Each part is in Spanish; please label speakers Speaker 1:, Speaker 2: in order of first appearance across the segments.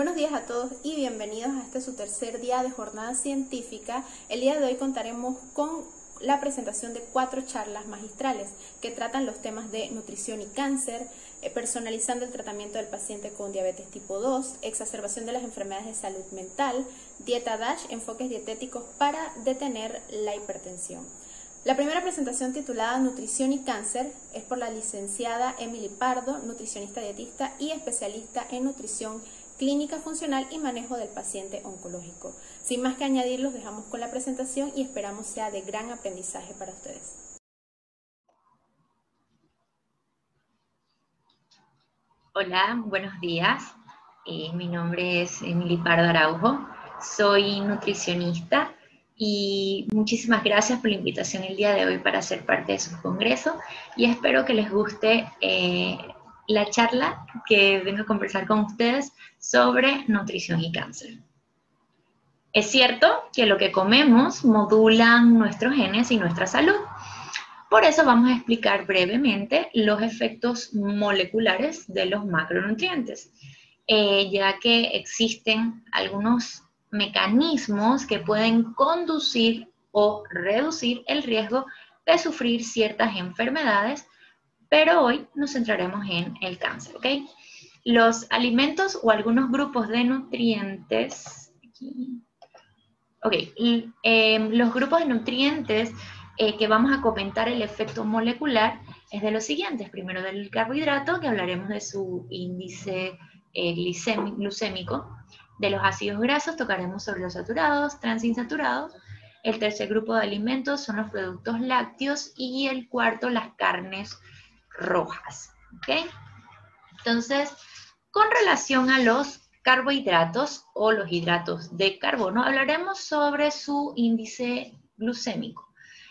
Speaker 1: Buenos días a todos y bienvenidos a este su tercer día de jornada científica. El día de hoy contaremos con la presentación de cuatro charlas magistrales que tratan los temas de nutrición y cáncer, eh, personalizando el tratamiento del paciente con diabetes tipo 2, exacerbación de las enfermedades de salud mental, dieta DASH, enfoques dietéticos para detener la hipertensión. La primera presentación titulada Nutrición y Cáncer es por la licenciada Emily Pardo, nutricionista dietista y especialista en nutrición clínica funcional y manejo del paciente oncológico. Sin más que añadir, los dejamos con la presentación y esperamos sea de gran aprendizaje para ustedes.
Speaker 2: Hola, buenos días. Eh, mi nombre es Emily Pardo Araujo. Soy nutricionista y muchísimas gracias por la invitación el día de hoy para ser parte de su congreso y espero que les guste eh, la charla que vengo a conversar con ustedes sobre nutrición y cáncer. Es cierto que lo que comemos modulan nuestros genes y nuestra salud. Por eso vamos a explicar brevemente los efectos moleculares de los macronutrientes, eh, ya que existen algunos mecanismos que pueden conducir o reducir el riesgo de sufrir ciertas enfermedades, pero hoy nos centraremos en el cáncer, ¿ok? Los alimentos o algunos grupos de nutrientes, ok, em, los grupos de nutrientes eh, que vamos a comentar el efecto molecular es de los siguientes. Primero del carbohidrato, que hablaremos de su índice eh, glucémico, de los ácidos grasos tocaremos sobre los saturados, transinsaturados. El tercer grupo de alimentos son los productos lácteos y el cuarto las carnes rojas. Entonces, con relación a los carbohidratos o los hidratos de carbono, hablaremos sobre su índice glucémico.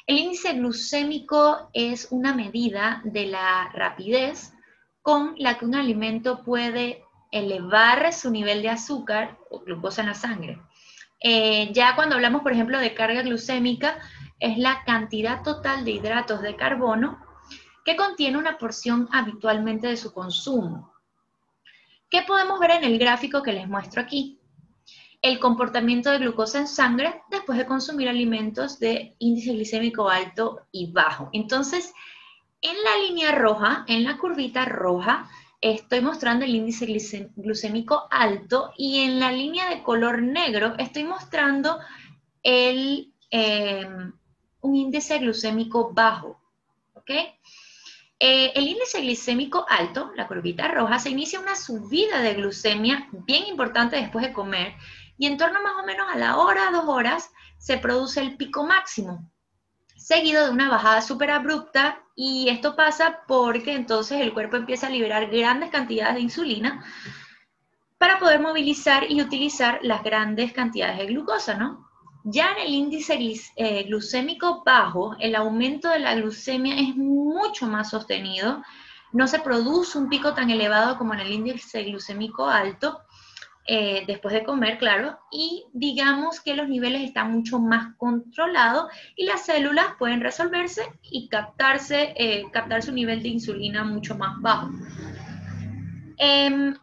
Speaker 2: El índice glucémico es una medida de la rapidez con la que un alimento puede elevar su nivel de azúcar o glucosa en la sangre. Eh, ya cuando hablamos, por ejemplo, de carga glucémica, es la cantidad total de hidratos de carbono que contiene una porción habitualmente de su consumo. ¿Qué podemos ver en el gráfico que les muestro aquí? El comportamiento de glucosa en sangre después de consumir alimentos de índice glicémico alto y bajo. Entonces, en la línea roja, en la curvita roja, estoy mostrando el índice glucémico alto y en la línea de color negro estoy mostrando el, em, un índice glucémico bajo. ¿ok? Eh, el índice glicémico alto, la curvita roja, se inicia una subida de glucemia bien importante después de comer y en torno más o menos a la hora, dos horas, se produce el pico máximo seguido de una bajada súper abrupta y esto pasa porque entonces el cuerpo empieza a liberar grandes cantidades de insulina para poder movilizar y utilizar las grandes cantidades de glucosa, ¿no? Ya en el índice eh, glucémico bajo, el aumento de la glucemia es mucho más sostenido, no se produce un pico tan elevado como en el índice glucémico alto, eh, después de comer, claro, y digamos que los niveles están mucho más controlados y las células pueden resolverse y captarse, eh, nivel de insulina mucho más bajo. Em,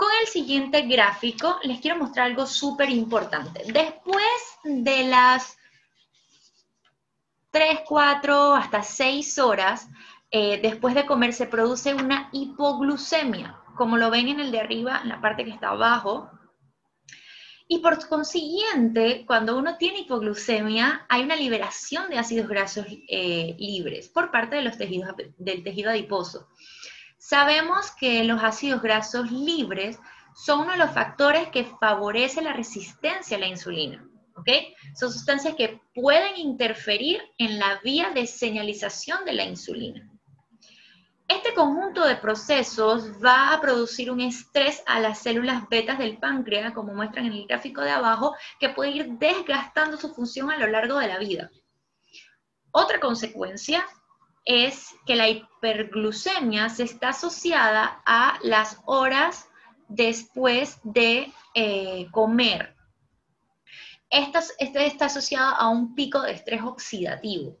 Speaker 2: con el siguiente gráfico les quiero mostrar algo súper importante. Después de las 3, 4, hasta 6 horas, eh, después de comer se produce una hipoglucemia como lo ven en el de arriba, en la parte que está abajo. Y por consiguiente, cuando uno tiene hipoglucemia, hay una liberación de ácidos grasos eh, libres por parte de los tejidos, del tejido adiposo. Sabemos que los ácidos grasos libres son uno de los factores que favorece la resistencia a la insulina. ¿ok? Son sustancias que pueden interferir en la vía de señalización de la insulina. Este conjunto de procesos va a producir un estrés a las células betas del páncreas, como muestran en el gráfico de abajo, que puede ir desgastando su función a lo largo de la vida. Otra consecuencia es que la hiperglucemia se está asociada a las horas después de eh, comer. Esto, está asociado a un pico de estrés oxidativo.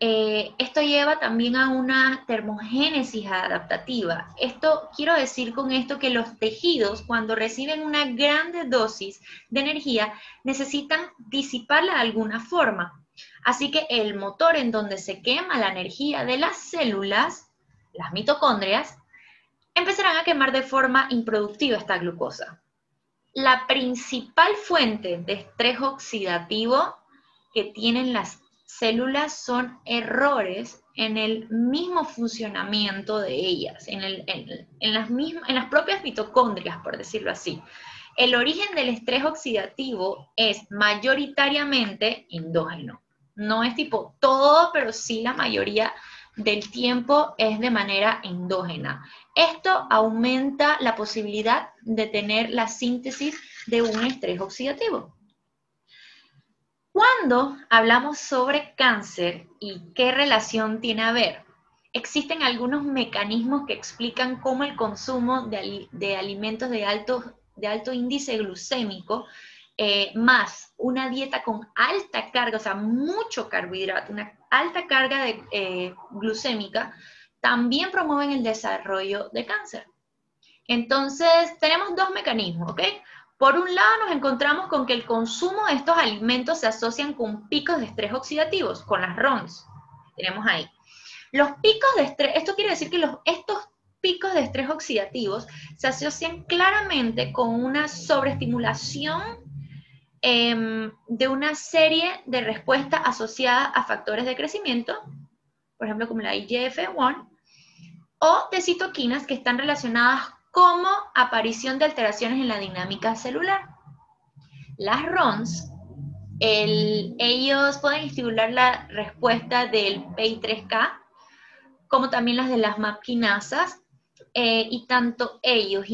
Speaker 2: eh, esto lleva también a una termogénesis adaptativa. Esto quiero decir con esto que los tejidos cuando reciben una grande dosis de energía necesitan disiparla de alguna forma. Así que el motor en donde se quema la energía de las células, las mitocondrias, empezarán a quemar de forma improductiva esta glucosa. La principal fuente de estrés oxidativo que tienen las células son errores en el mismo funcionamiento de ellas, en, las en las propias mitocondrias, por decirlo así. El origen del estrés oxidativo es mayoritariamente endógeno. No es tipo todo, pero sí la mayoría del tiempo es de manera endógena. Esto aumenta la posibilidad de tener la síntesis de un estrés oxidativo. Cuando hablamos sobre cáncer y qué relación tiene a ver, existen algunos mecanismos que explican cómo el consumo de, alimentos de alto, de alto índice glucémico eh, más una dieta con alta carga, o sea, mucho carbohidrato, una alta carga de, eh, glucémica, también promueven el desarrollo de cáncer. Entonces, tenemos dos mecanismos, ¿ok? Por un lado, nos encontramos con que el consumo de estos alimentos se asocian con picos de estrés oxidativos, con las RONS. Tenemos ahí. Los picos de estrés, esto quiere decir que los, estos picos de estrés oxidativos se asocian claramente con una sobreestimulación em, de una serie de respuestas asociadas a factores de crecimiento, por ejemplo, como la IGF-1, o de citoquinas que están relacionadas como aparición de alteraciones en la dinámica celular. Las RONS, ellos pueden estimular la respuesta del PI3K, como también las de las MAPkinasas, eh, y tanto ellos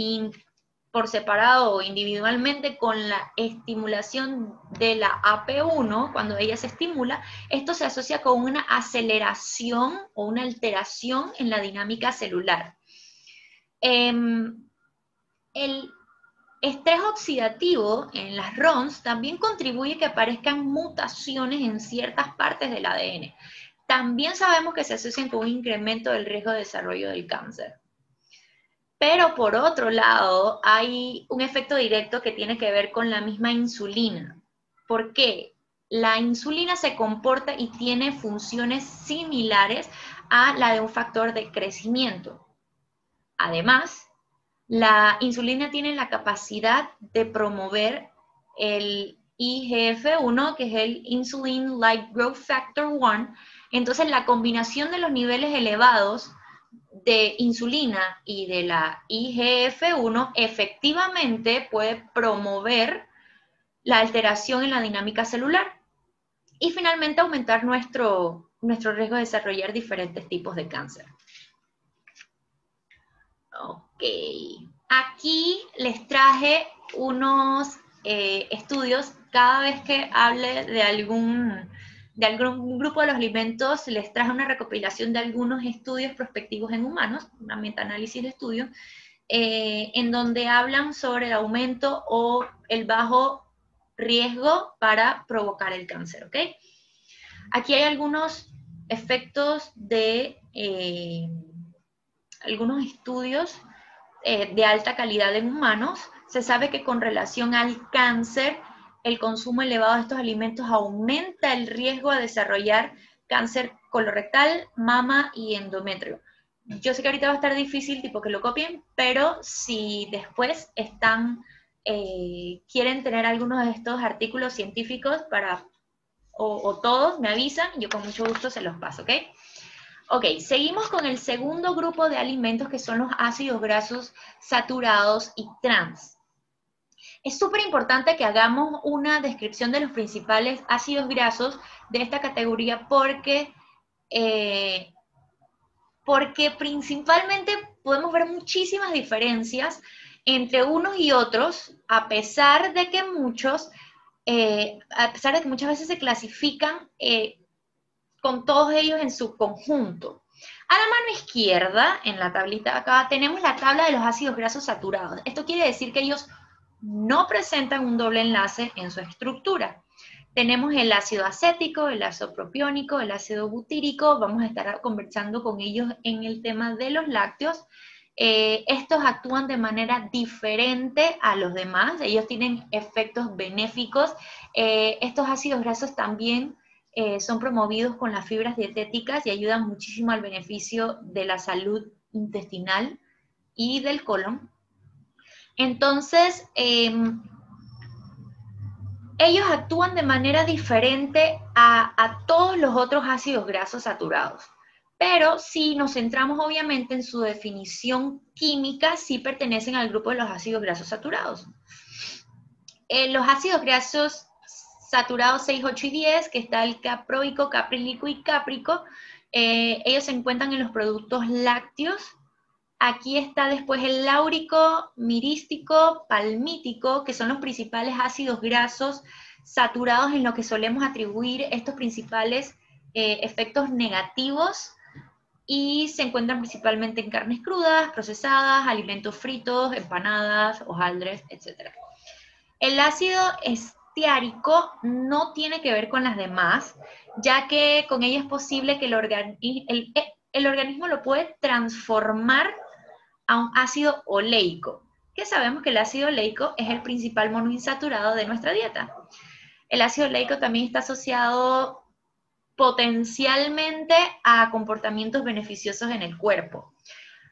Speaker 2: por separado o individualmente con la estimulación de la AP1, cuando ella se estimula, esto se asocia con una aceleración o una alteración en la dinámica celular. Em, el estrés oxidativo en las RONS también contribuye a que aparezcan mutaciones en ciertas partes del ADN. También sabemos que se asocian con un incremento del riesgo de desarrollo del cáncer. Pero por otro lado, hay un efecto directo que tiene que ver con la misma insulina. ¿Por qué? La insulina se comporta y tiene funciones similares a la de un factor de crecimiento. Además, la insulina tiene la capacidad de promover el IGF-1, que es el Insulin Like Growth Factor 1. Entonces, la combinación de los niveles elevados de insulina y de la IGF-1 efectivamente puede promover la alteración en la dinámica celular y finalmente aumentar nuestro, nuestro riesgo de desarrollar diferentes tipos de cáncer. Ok, aquí les traje unos eh, estudios, cada vez que hable de algún, de algún grupo de los alimentos, les traje una recopilación de algunos estudios prospectivos en humanos, una metaanálisis de estudios, eh, en donde hablan sobre el aumento o el bajo riesgo para provocar el cáncer, ¿ok? Aquí hay algunos efectos de... Eh, algunos estudios eh, de alta calidad en humanos, se sabe que con relación al cáncer, el consumo elevado de estos alimentos aumenta el riesgo de desarrollar cáncer colorectal, mama y endometrio. Yo sé que ahorita va a estar difícil, tipo que lo copien, pero si después están, eh, quieren tener algunos de estos artículos científicos para, o, o todos, me avisan, yo con mucho gusto se los paso, ¿ok? Ok, seguimos con el segundo grupo de alimentos que son los ácidos grasos saturados y trans. Es súper importante que hagamos una descripción de los principales ácidos grasos de esta categoría porque, eh, porque principalmente podemos ver muchísimas diferencias entre unos y otros, a pesar de que muchos, eh, a pesar de que muchas veces se clasifican eh, con todos ellos en su conjunto. A la mano izquierda, en la tablita acá, tenemos la tabla de los ácidos grasos saturados. Esto quiere decir que ellos no presentan un doble enlace en su estructura. Tenemos el ácido acético, el ácido propiónico, el ácido butírico, vamos a estar conversando con ellos en el tema de los lácteos. Eh, estos actúan de manera diferente a los demás, ellos tienen efectos benéficos. Eh, estos ácidos grasos también eh, son promovidos con las fibras dietéticas y ayudan muchísimo al beneficio de la salud intestinal y del colon. Entonces, em, ellos actúan de manera diferente a todos los otros ácidos grasos saturados. Pero si nos centramos obviamente en su definición química, sí pertenecen al grupo de los ácidos grasos saturados. En los ácidos grasos saturados 6, 8 y 10, que está el caproico, caprilico y cáprico, eh, ellos se encuentran en los productos lácteos. Aquí está después el láurico, mirístico, palmítico, que son los principales ácidos grasos saturados en lo que solemos atribuir estos principales eh, efectos negativos y se encuentran principalmente en carnes crudas, procesadas, alimentos fritos, empanadas, hojaldres, etc. El ácido estiárico no tiene que ver con las demás, ya que con ella es posible que el, el organismo lo puede transformar a un ácido oleico, que sabemos que el ácido oleico es el principal monoinsaturado de nuestra dieta. El ácido oleico también está asociado potencialmente a comportamientos beneficiosos en el cuerpo.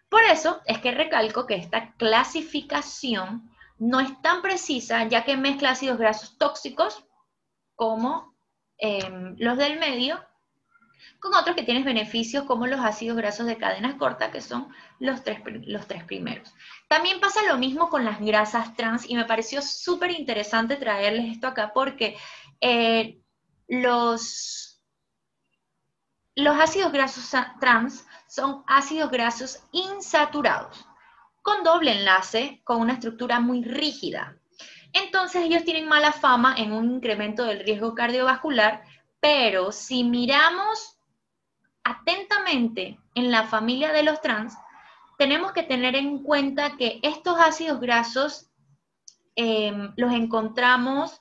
Speaker 2: Por eso es que recalco que esta clasificación no es tan precisa, ya que mezcla ácidos grasos tóxicos como em, los del medio, con otros que tienen beneficios como los ácidos grasos de cadenas cortas, que son los tres, los tres primeros. También pasa lo mismo con las grasas trans y me pareció súper interesante traerles esto acá porque eh, los los ácidos grasos trans son ácidos grasos insaturados, con doble enlace, con una estructura muy rígida. Entonces ellos tienen mala fama en un incremento del riesgo cardiovascular, pero si miramos atentamente en la familia de los trans, tenemos que tener en cuenta que estos ácidos grasos eh, los encontramos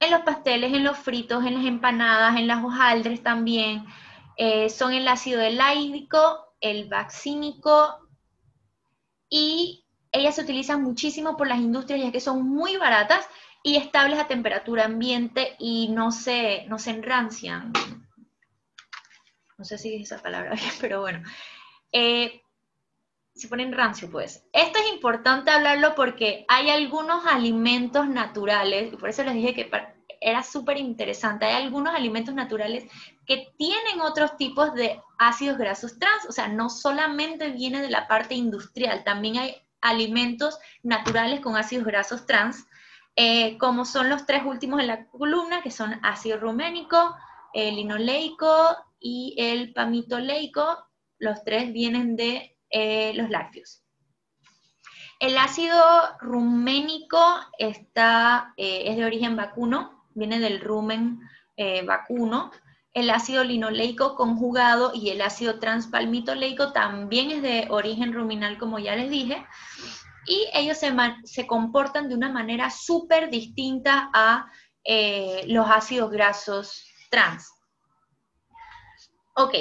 Speaker 2: en los pasteles, en los fritos, en las empanadas, en las hojaldres también. Eh, son el ácido elaídico, el vaccínico y ellas se utilizan muchísimo por las industrias ya que son muy baratas y estables a temperatura ambiente y no se, no se enrancian. No sé si es esa palabra pero bueno. Eh, se ponen rancio, pues. Esto es importante hablarlo porque hay algunos alimentos naturales, y por eso les dije que era súper interesante, hay algunos alimentos naturales que tienen otros tipos de ácidos grasos trans, o sea, no solamente viene de la parte industrial, también hay alimentos naturales con ácidos grasos trans, eh, como son los tres últimos en la columna, que son ácido ruménico, el linoleico y el pamitoleico, los tres vienen de eh, los lácteos. El ácido ruménico está, eh, es de origen vacuno, viene del rumen eh, vacuno. El ácido linoleico conjugado y el ácido transpalmitoleico también es de origen ruminal, como ya les dije. Y ellos se, comportan de una manera súper distinta a los ácidos grasos trans. Ok,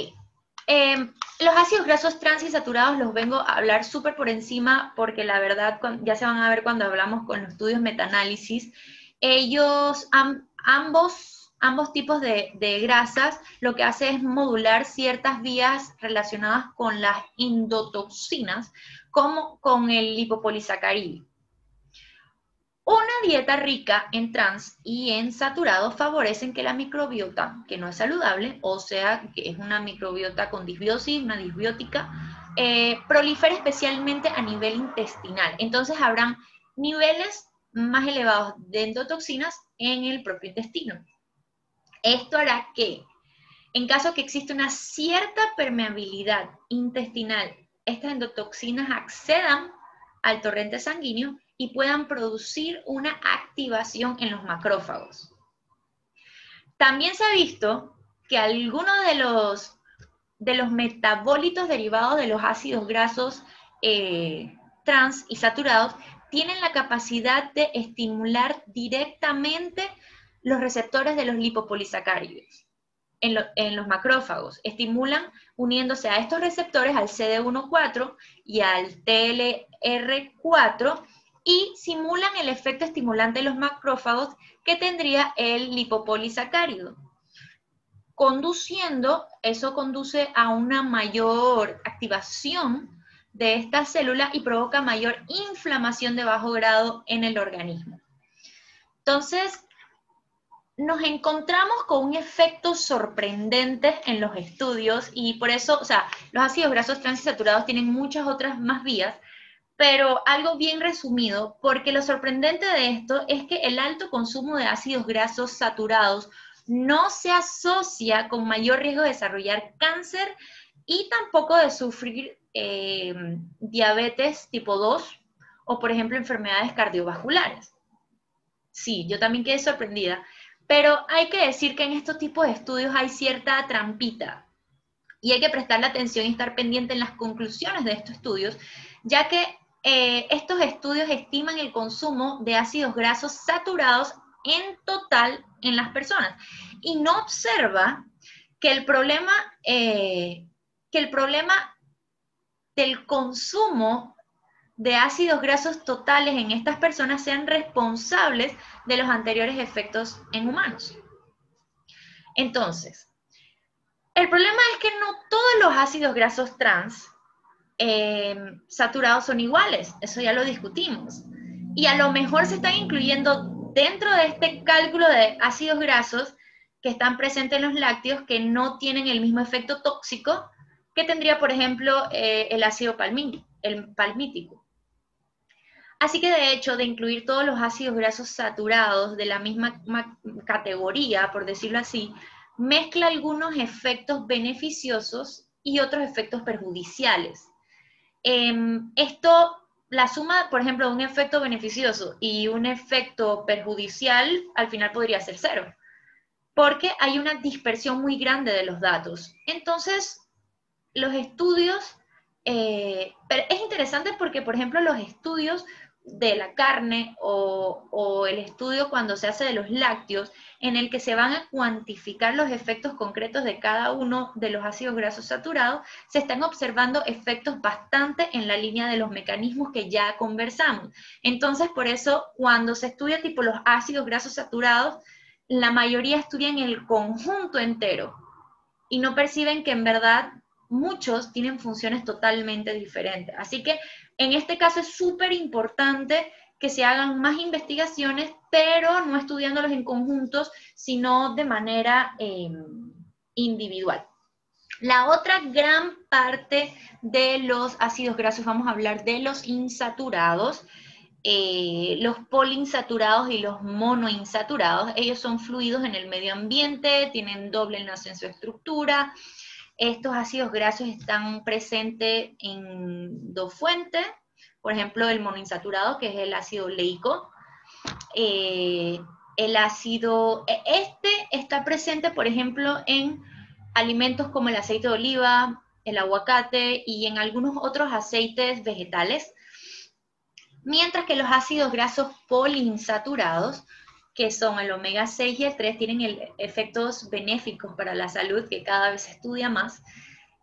Speaker 2: Em, los ácidos grasos trans y saturados los vengo a hablar súper por encima porque la verdad ya se van a ver cuando hablamos con los estudios metaanálisis. Ellos, ambos, ambos tipos de, de, grasas, lo que hace es modular ciertas vías relacionadas con las endotoxinas, como con el lipopolisacárido. Una dieta rica en trans y en saturados favorecen que la microbiota, que no es saludable, o sea, que es una microbiota con disbiosis, una disbiótica, eh, prolifere especialmente a nivel intestinal. Entonces habrán niveles más elevados de endotoxinas en el propio intestino. Esto hará que, en caso que exista una cierta permeabilidad intestinal, estas endotoxinas accedan al torrente sanguíneo y puedan producir una activación en los macrófagos. También se ha visto que algunos de los, de los metabolitos derivados de los ácidos grasos eh, trans y saturados tienen la capacidad de estimular directamente los receptores de los lipopolisacáridos en, los macrófagos. Estimulan uniéndose a estos receptores, al CD14 y al TLR4, y simulan el efecto estimulante de los macrófagos que tendría el lipopolisacárido. Conduciendo, eso conduce a una mayor activación de estas células y provoca mayor inflamación de bajo grado en el organismo. Entonces, nos encontramos con un efecto sorprendente en los estudios y por eso, o sea, los ácidos grasos transaturados tienen muchas otras más vías, pero algo bien resumido, porque lo sorprendente de esto es que el alto consumo de ácidos grasos saturados no se asocia con mayor riesgo de desarrollar cáncer y tampoco de sufrir eh, diabetes tipo 2 o, por ejemplo, enfermedades cardiovasculares. Sí, yo también quedé sorprendida. Pero hay que decir que en estos tipos de estudios hay cierta trampita y hay que prestarle atención y estar pendiente en las conclusiones de estos estudios, ya que eh, estos estudios estiman el consumo de ácidos grasos saturados en total en las personas. Y no observa que el problema, eh, que el problema del consumo de ácidos grasos totales en estas personas sean responsables de los anteriores efectos en humanos. Entonces, el problema es que no todos los ácidos grasos trans eh, saturados son iguales, eso ya lo discutimos. Y a lo mejor se están incluyendo dentro de este cálculo de ácidos grasos que están presentes en los lácteos que no tienen el mismo efecto tóxico que tendría, por ejemplo, eh, el ácido el palmítico. Así que de hecho, de incluir todos los ácidos grasos saturados de la misma categoría, por decirlo así, mezcla algunos efectos beneficiosos y otros efectos perjudiciales. Em, esto, la suma, por ejemplo, de un efecto beneficioso y un efecto perjudicial, al final podría ser cero, porque hay una dispersión muy grande de los datos. Entonces, los estudios, eh, es interesante porque, por ejemplo, los estudios de la carne o, el estudio cuando se hace de los lácteos, en el que se van a cuantificar los efectos concretos de cada uno de los ácidos grasos saturados, se están observando efectos bastante en la línea de los mecanismos que ya conversamos. Entonces, por eso, cuando se estudia tipo los ácidos grasos saturados, la mayoría estudian el conjunto entero y no perciben que en verdad muchos tienen funciones totalmente diferentes. Así que en este caso es súper importante que se hagan más investigaciones, pero no estudiándolos en conjuntos, sino de manera em, individual. La otra gran parte de los ácidos grasos, vamos a hablar de los insaturados, eh, los poliinsaturados y los monoinsaturados. Ellos son fluidos en el medio ambiente, tienen doble enlace en su estructura, estos ácidos grasos están presentes en dos fuentes, por ejemplo, el monoinsaturado, que es el ácido leico. Eh, el ácido, e, este está presente, por ejemplo, en alimentos como el aceite de oliva, el aguacate y en algunos otros aceites vegetales, mientras que los ácidos grasos poliinsaturados que son el omega 6 y el 3, tienen efectos benéficos para la salud que cada vez se estudia más.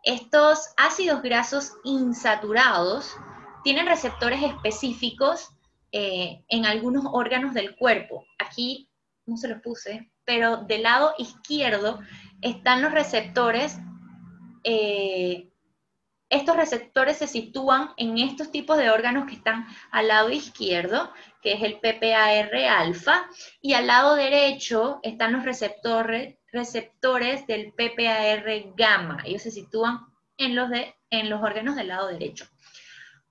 Speaker 2: Estos ácidos grasos insaturados tienen receptores específicos eh, en algunos órganos del cuerpo. Aquí no se los puse, pero del lado izquierdo están los receptores eh, estos receptores se sitúan en estos tipos de órganos que están al lado izquierdo, que es el PPAR alfa, y al lado derecho están los receptores, receptores del PPAR gamma. Ellos se sitúan en los, de, en los órganos del lado derecho.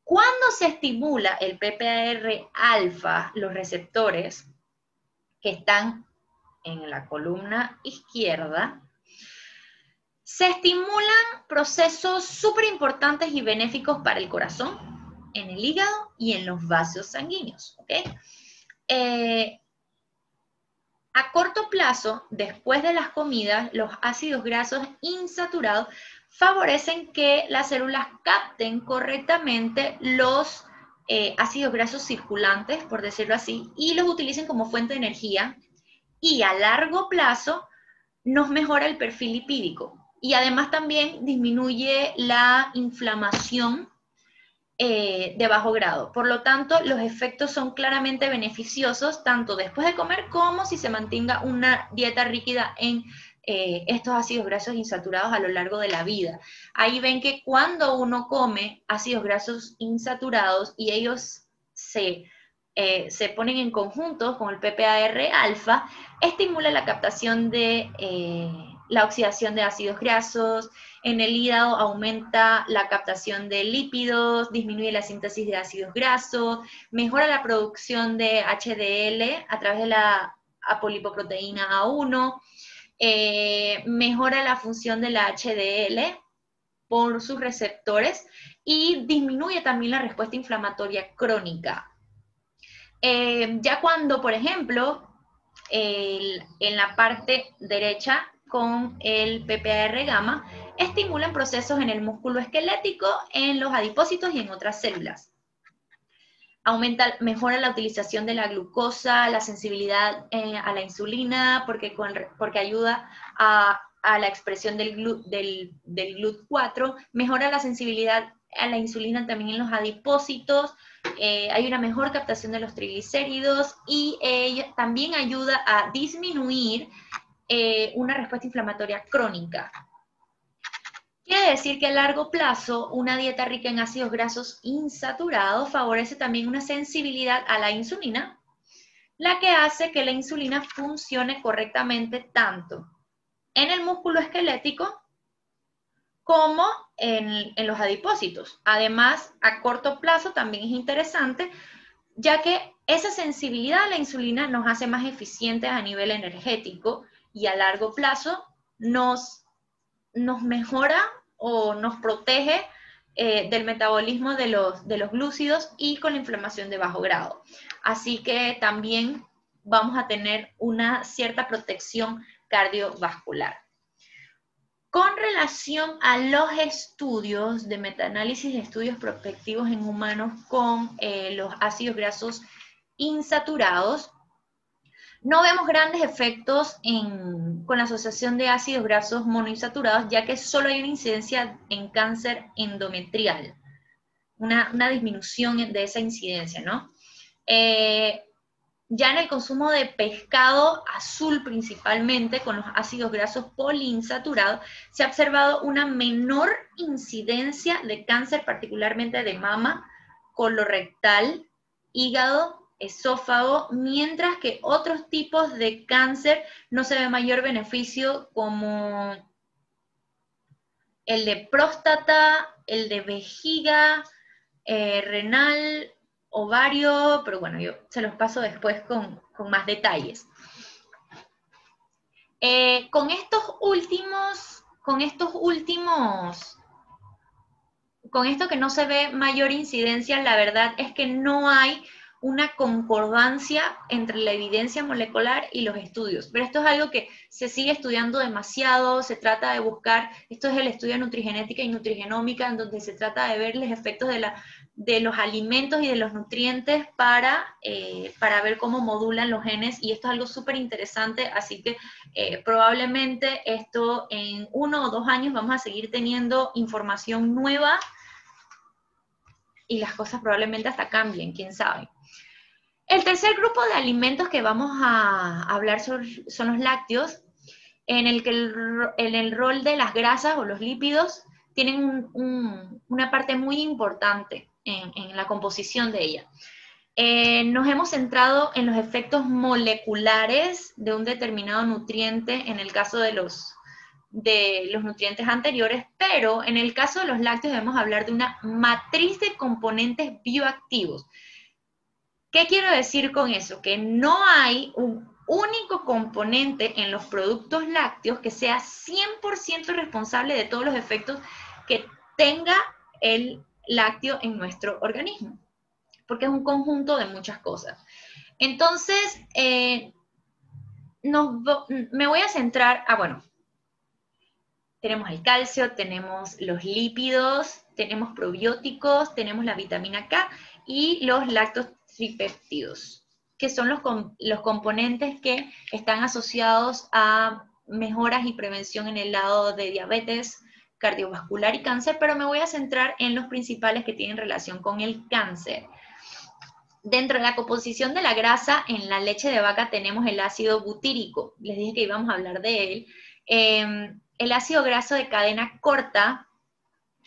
Speaker 2: Cuando se estimula el PPAR alfa, los receptores que están en la columna izquierda, se estimulan procesos súper importantes y benéficos para el corazón, en el hígado y en los vasos sanguíneos. Eh, a corto plazo, después de las comidas, los ácidos grasos insaturados favorecen que las células capten correctamente los eh, ácidos grasos circulantes, por decirlo así, y los utilicen como fuente de energía y a largo plazo nos mejora el perfil lipídico y además también disminuye la inflamación eh, de bajo grado. Por lo tanto, los efectos son claramente beneficiosos tanto después de comer como si se mantenga una dieta rígida en eh, estos ácidos grasos insaturados a lo largo de la vida. Ahí ven que cuando uno come ácidos grasos insaturados y ellos se, eh, se ponen en conjunto con el PPAR alfa, estimula la captación de la oxidación de ácidos grasos, en el hígado aumenta la captación de lípidos, disminuye la síntesis de ácidos grasos, mejora la producción de HDL a través de la apolipoproteína A1, eh, mejora la función de la HDL por sus receptores y disminuye también la respuesta inflamatoria crónica. Eh, ya cuando, por ejemplo, en la parte derecha con el PPAR gamma estimulan procesos en el músculo esquelético, en los adipósitos y en otras células. Aumenta, mejora la utilización de la glucosa, la sensibilidad eh, a la insulina, porque, ayuda a, la expresión del, del, del GLUT4, mejora la sensibilidad a la insulina también en los adipósitos, eh, hay una mejor captación de los triglicéridos y también ayuda a disminuir eh, una respuesta inflamatoria crónica. Quiere decir que a largo plazo una dieta rica en ácidos grasos insaturados favorece también una sensibilidad a la insulina, la que hace que la insulina funcione correctamente tanto en el músculo esquelético como en, los adipósitos. Además, a corto plazo también es interesante, ya que esa sensibilidad a la insulina nos hace más eficientes a nivel energético y a largo plazo nos, nos mejora o nos protege eh, del metabolismo de los, de los glúcidos y con la inflamación de bajo grado. Así que también vamos a tener una cierta protección cardiovascular. Con relación a los estudios de metaanálisis de estudios prospectivos en humanos con eh, los ácidos grasos insaturados, no vemos grandes efectos con la asociación de ácidos grasos monoinsaturados, ya que solo hay una incidencia en cáncer endometrial, una, disminución de esa incidencia, ¿no? Eh, ya en el consumo de pescado azul principalmente, con los ácidos grasos poliinsaturados, se ha observado una menor incidencia de cáncer, particularmente de mama, colorectal, hígado esófago, mientras que otros tipos de cáncer no se ve mayor beneficio como el de próstata, el de vejiga, eh, renal, ovario, pero bueno, yo se los paso después con, más detalles. Eh, con estos últimos, con estos últimos, con esto que no se ve mayor incidencia, la verdad es que no hay una concordancia entre la evidencia molecular y los estudios. Pero esto es algo que se sigue estudiando demasiado, se trata de buscar, esto es el estudio de nutrigenética y nutrigenómica, en donde se trata de ver los efectos de, la, de los alimentos y de los nutrientes para, eh, para ver cómo modulan los genes, y esto es algo súper interesante, así que eh, probablemente esto en uno o dos años vamos a seguir teniendo información nueva y las cosas probablemente hasta cambien, quién sabe. El tercer grupo de alimentos que vamos a hablar son, los lácteos, en el que el, en el rol de las grasas o los lípidos tienen una parte muy importante en, la composición de ella. Eh, nos hemos centrado en los efectos moleculares de un determinado nutriente en el caso de los, de los nutrientes anteriores, pero en el caso de los lácteos debemos hablar de una matriz de componentes bioactivos. ¿Qué quiero decir con eso? Que no hay un único componente en los productos lácteos que sea 100% responsable de todos los efectos que tenga el lácteo en nuestro organismo, porque es un conjunto de muchas cosas. Entonces, eh, me voy a centrar, ah, bueno, tenemos el calcio, tenemos los lípidos, tenemos probióticos, tenemos la vitamina K y los lactos tripéptidos. que son los, los componentes que están asociados a mejoras y prevención en el lado de diabetes, cardiovascular y cáncer, pero me voy a centrar en los principales que tienen relación con el cáncer. Dentro de la composición de la grasa, en la leche de vaca tenemos el ácido butírico. Les dije que íbamos a hablar de él. Em, el ácido graso de cadena corta,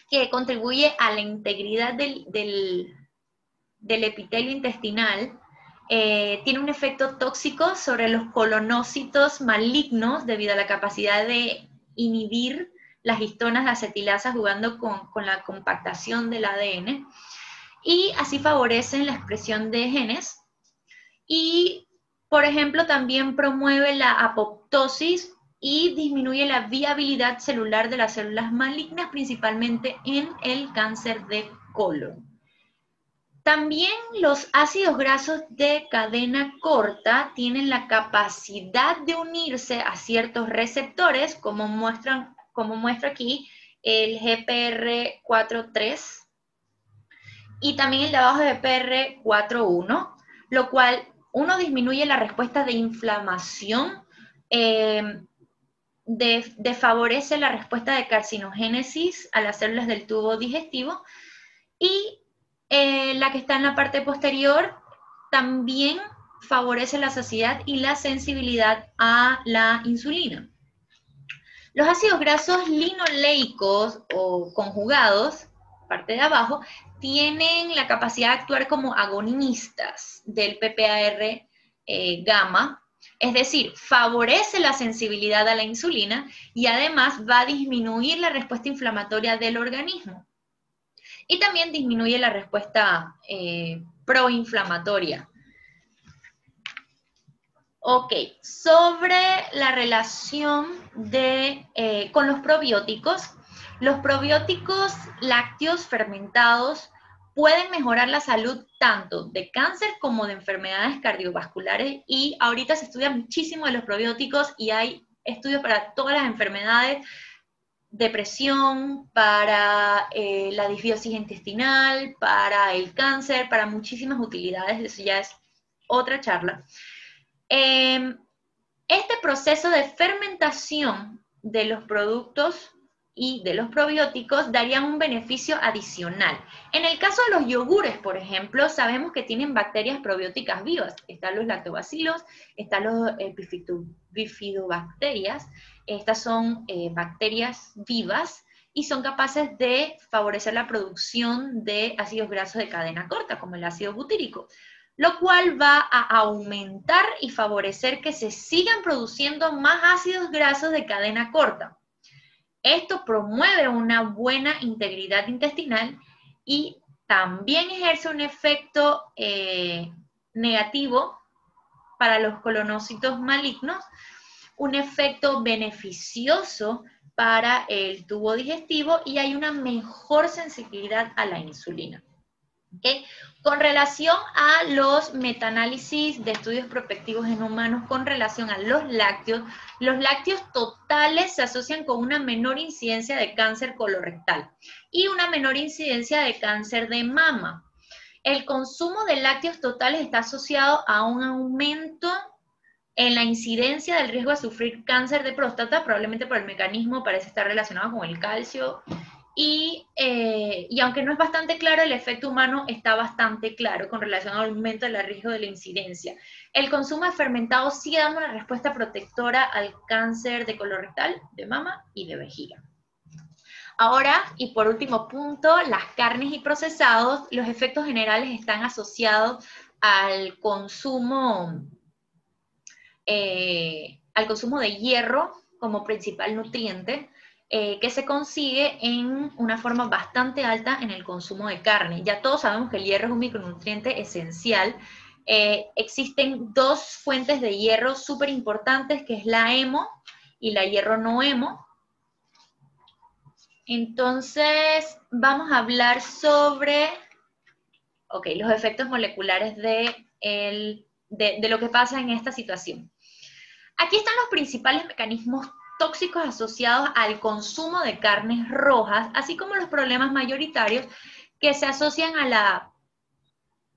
Speaker 2: que contribuye a la integridad del, del, epitelio intestinal, eh, tiene un efecto tóxico sobre los colonócitos malignos debido a la capacidad de inhibir las histonas de jugando con, con la compactación del ADN y así favorecen la expresión de genes. Y, por ejemplo, también promueve la apoptosis y disminuye la viabilidad celular de las células malignas, principalmente en el cáncer de colon. También los ácidos grasos de cadena corta tienen la capacidad de unirse a ciertos receptores, como, muestran, como muestra aquí el GPR43 y también el de abajo de PR41, lo cual uno disminuye la respuesta de inflamación, eh, la respuesta de carcinogénesis a las células del tubo digestivo y eh, la que está en la parte posterior también favorece la saciedad y la sensibilidad a la insulina. Los ácidos grasos linoleicos o conjugados, parte de abajo, tienen la capacidad de actuar como agonistas del PPAR eh, gamma, es decir, favorece la sensibilidad a la insulina y además va a disminuir la respuesta inflamatoria del organismo. Y también disminuye la respuesta eh, proinflamatoria. Ok, sobre la relación de, eh, con los probióticos, los probióticos lácteos fermentados pueden mejorar la salud tanto de cáncer como de enfermedades cardiovasculares y ahorita se estudia muchísimo de los probióticos y hay estudios para todas las enfermedades, depresión, para eh, la disbiosis intestinal, para el cáncer, para muchísimas utilidades, eso ya es otra charla. Em, este proceso de fermentación de los productos y de los probióticos darían un beneficio adicional. En el caso de los yogures, por ejemplo, sabemos que tienen bacterias probióticas vivas. Están los lactobacilos, están los eh, bifidobacterias. Estas son eh, bacterias vivas y son capaces de favorecer la producción de ácidos grasos de cadena corta, como el ácido butírico, lo cual va a aumentar y favorecer que se sigan produciendo más ácidos grasos de cadena corta. Esto promueve una buena integridad intestinal y también ejerce un efecto eh, negativo para los colonocitos malignos, un efecto beneficioso para el tubo digestivo y hay una mejor sensibilidad a la insulina. Con relación a los metaanálisis de estudios prospectivos en humanos con relación a los lácteos, los lácteos totales se asocian con una menor incidencia de cáncer colorectal y una menor incidencia de cáncer de mama. El consumo de lácteos totales está asociado a un aumento en la incidencia del riesgo de sufrir cáncer de próstata, probablemente por el mecanismo parece estar relacionado con el calcio eh, y, aunque no es bastante claro, el efecto humano está bastante claro con relación al aumento del riesgo de la incidencia. El consumo de fermentado sigue dando una respuesta protectora al cáncer de colorectal, de mama y de vejiga. Ahora, y por último punto, las carnes y procesados, los efectos generales están asociados al consumo, eh, al consumo de hierro como principal nutriente, eh, que se consigue en una forma bastante alta en el consumo de carne. Ya todos sabemos que el hierro es un micronutriente esencial. Eh, existen dos fuentes de hierro súper importantes, que es la hemo y la hierro no hemo. Entonces, vamos a hablar sobre okay, los efectos moleculares de, de lo que pasa en esta situación. Aquí están los principales mecanismos tóxicos asociados al consumo de carnes rojas, así como los problemas mayoritarios que se asocian a la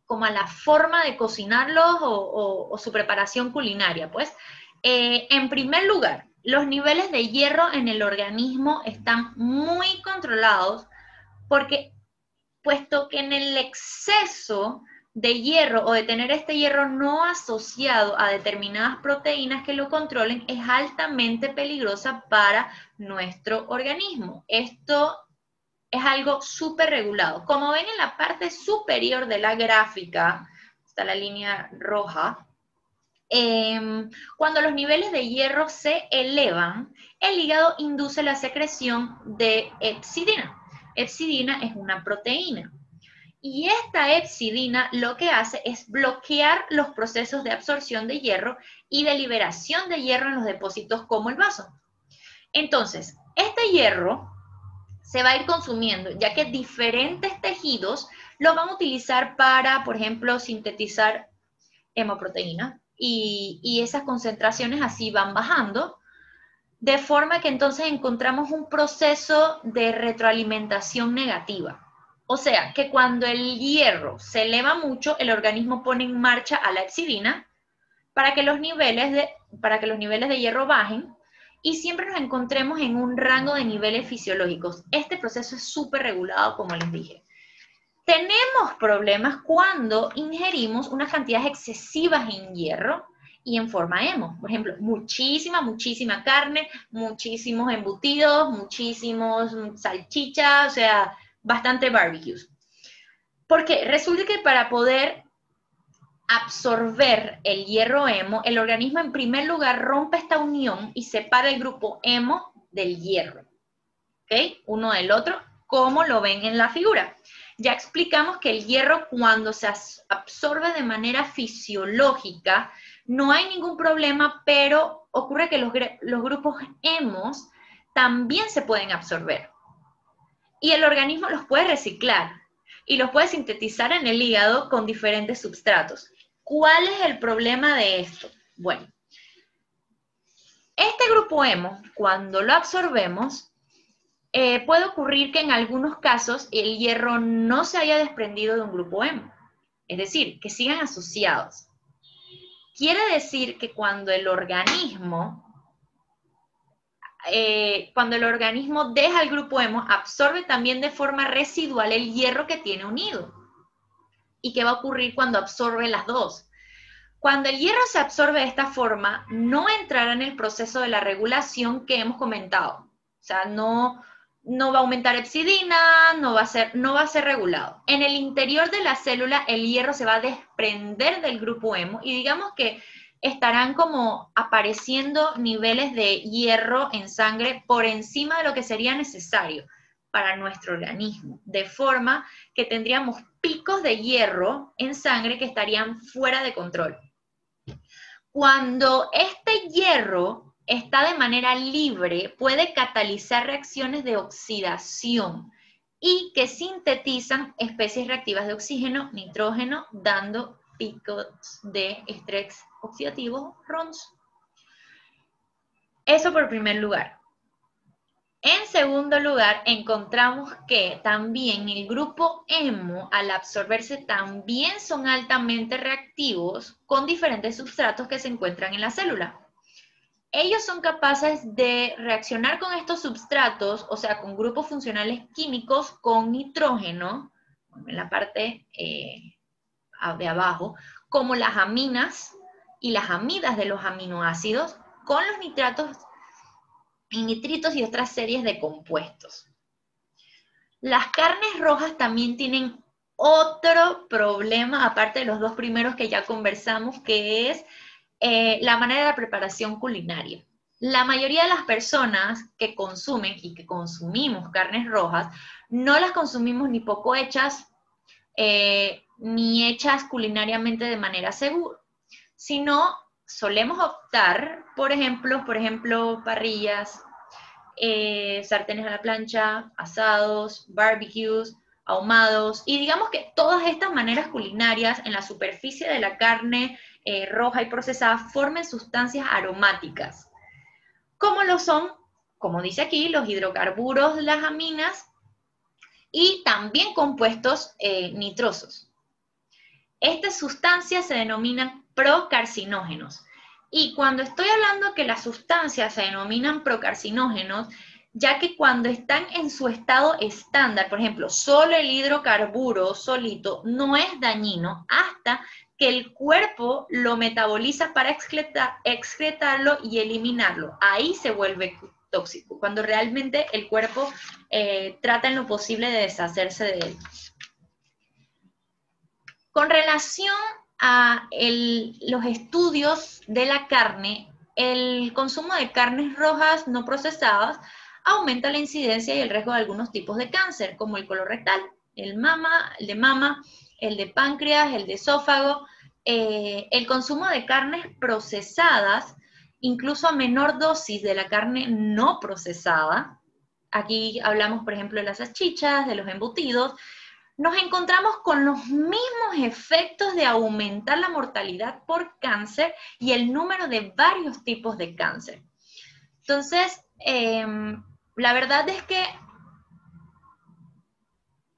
Speaker 2: como a la forma de cocinarlos o, su preparación culinaria, pues. Eh, en primer lugar, los niveles de hierro en el organismo están muy controlados porque, puesto que en el exceso de hierro o de tener este hierro no asociado a determinadas proteínas que lo controlen es altamente peligrosa para nuestro organismo. Esto es algo súper regulado. Como ven en la parte superior de la gráfica, está la línea roja, em, cuando los niveles de hierro se elevan, el hígado induce la secreción de epsidina. Epsidina es una proteína. Y esta epsidina lo que hace es bloquear los procesos de absorción de hierro y de liberación de hierro en los depósitos como el vaso. Entonces, este hierro se va a ir consumiendo, ya que diferentes tejidos lo van a utilizar para, por ejemplo, sintetizar hemoproteína y, y esas concentraciones así van bajando, de forma que entonces encontramos un proceso de retroalimentación negativa. O sea, que cuando el hierro se eleva mucho, el organismo pone en marcha a la epsidina para que los niveles de, para que los niveles de hierro bajen y siempre nos encontremos en un rango de niveles fisiológicos. Este proceso es súper regulado, como les dije. Tenemos problemas cuando ingerimos unas cantidades excesivas en hierro y en forma hemo. Por ejemplo, muchísima, muchísima carne, muchísimos embutidos, muchísimos salchichas, o sea, bastante barbecues. Porque resulta que para poder absorber el hierro hemo, el organismo en primer lugar rompe esta unión y separa el grupo hemo del hierro. ¿Ok? Uno del otro, como lo ven en la figura. Ya explicamos que el hierro cuando se absorbe de manera fisiológica, no hay ningún problema, pero ocurre que los, los grupos hemos también se pueden absorber. Y el organismo los puede reciclar y los puede sintetizar en el hígado con diferentes substratos. ¿Cuál es el problema de esto? Bueno, este grupo hemo, cuando lo absorbemos, eh, puede ocurrir que en algunos casos el hierro no se haya desprendido de un grupo hemo, es decir, que sigan asociados. Quiere decir que cuando el organismo, eh, cuando el organismo deja el grupo hemo, absorbe también de forma residual el hierro que tiene unido. ¿Y qué va a ocurrir cuando absorbe las dos? Cuando el hierro se absorbe de esta forma, no entrará en el proceso de la regulación que hemos comentado. O sea, no, no va a aumentar epsidina, no va, a ser, no va a ser regulado. En el interior de la célula, el hierro se va a desprender del grupo hemo y digamos que estarán como apareciendo niveles de hierro en sangre por encima de lo que sería necesario para nuestro organismo, de forma que tendríamos picos de hierro en sangre que estarían fuera de control. Cuando este hierro está de manera libre, puede catalizar reacciones de oxidación y que sintetizan especies reactivas de oxígeno, nitrógeno, dando picos de estrés oxidativo RONS. Eso por primer lugar. En segundo lugar, encontramos que también el grupo hemo, al absorberse, también son altamente reactivos con diferentes sustratos que se encuentran en la célula. Ellos son capaces de reaccionar con estos substratos, o sea, con grupos funcionales químicos con nitrógeno, en la parte eh, de abajo, como las aminas y las amidas de los aminoácidos, con los nitratos y nitritos y otras series de compuestos. Las carnes rojas también tienen otro problema, aparte de los dos primeros que ya conversamos, que es eh, la manera de preparación culinaria. La mayoría de las personas que consumen y que consumimos carnes rojas, no las consumimos ni poco hechas, eh, ni hechas culinariamente de manera segura, sino solemos optar, por ejemplo, por ejemplo, parrillas, eh, sartenes a la plancha, asados, barbecues, ahumados, y digamos que todas estas maneras culinarias en la superficie de la carne eh, roja y procesada formen sustancias aromáticas, como lo son, como dice aquí, los hidrocarburos, las aminas y también compuestos eh, nitrosos. Estas sustancias se denominan procarcinógenos. Y cuando estoy hablando que las sustancias se denominan procarcinógenos, ya que cuando están en su estado estándar, por ejemplo, solo el hidrocarburo solito no es dañino hasta que el cuerpo lo metaboliza para excretarlo y eliminarlo. Ahí se vuelve tóxico, cuando realmente el cuerpo eh, trata en lo posible de deshacerse de él. Con relación a los estudios de la carne, el consumo de carnes rojas no procesadas aumenta la incidencia y el riesgo de algunos tipos de cáncer, como el colorectal, el mama, el de mama, el de páncreas, el de esófago. Eh, el consumo de carnes procesadas, incluso a menor dosis de la carne no procesada, aquí hablamos, por ejemplo, de las salchichas, de los embutidos, nos encontramos con los mismos efectos de aumentar la mortalidad por cáncer y el número de varios tipos de cáncer. Entonces, em, la verdad es que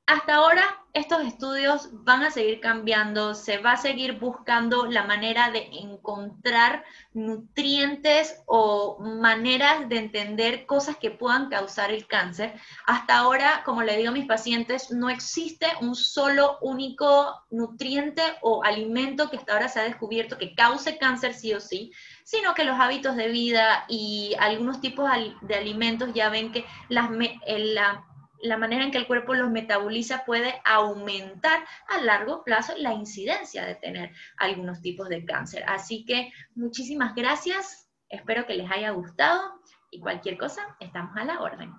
Speaker 2: hasta ahora estos estudios van a seguir cambiando, se va a seguir buscando la manera de encontrar nutrientes o maneras de entender cosas que puedan causar el cáncer. Hasta ahora, como le digo a mis pacientes, no existe un solo único nutriente o alimento que hasta ahora se ha descubierto que cause cáncer sí o sí, sino que los hábitos de vida y algunos tipos de alimentos ya ven que las, la la manera en que el cuerpo los metaboliza puede aumentar a largo plazo la incidencia de tener algunos tipos de cáncer. Así que muchísimas gracias, espero que les haya gustado y cualquier cosa, estamos a la orden.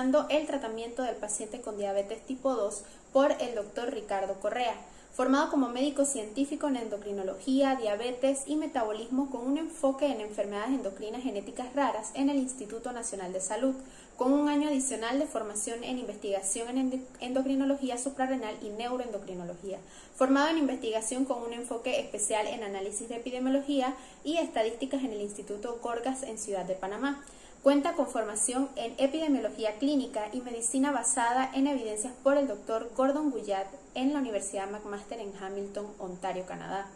Speaker 1: El tratamiento del paciente con diabetes tipo 2 por el doctor Ricardo Correa, formado como médico científico en endocrinología, diabetes y metabolismo con un enfoque en enfermedades endocrinas genéticas raras en el Instituto Nacional de Salud, con un año adicional de formación en investigación en endocrinología suprarrenal y neuroendocrinología, formado en investigación con un enfoque especial en análisis de epidemiología y estadísticas en el Instituto Gorgas en Ciudad de Panamá. Cuenta con formación en epidemiología clínica y medicina basada en evidencias por el doctor Gordon Guyat en la Universidad McMaster en Hamilton, Ontario, Canadá.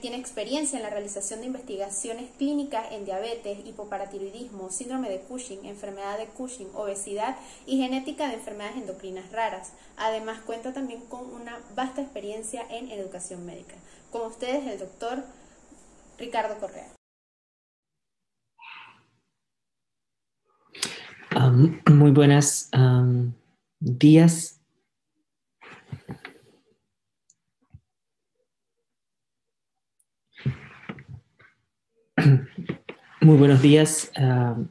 Speaker 1: tiene experiencia en la realización de investigaciones clínicas en diabetes, hipoparatiroidismo, síndrome de Cushing, enfermedad de Cushing, obesidad y genética de enfermedades endocrinas raras. Además, cuenta también con una vasta experiencia en educación médica. Con ustedes, el doctor Ricardo Correa.
Speaker 3: Muy buenas días. Muy buenos días.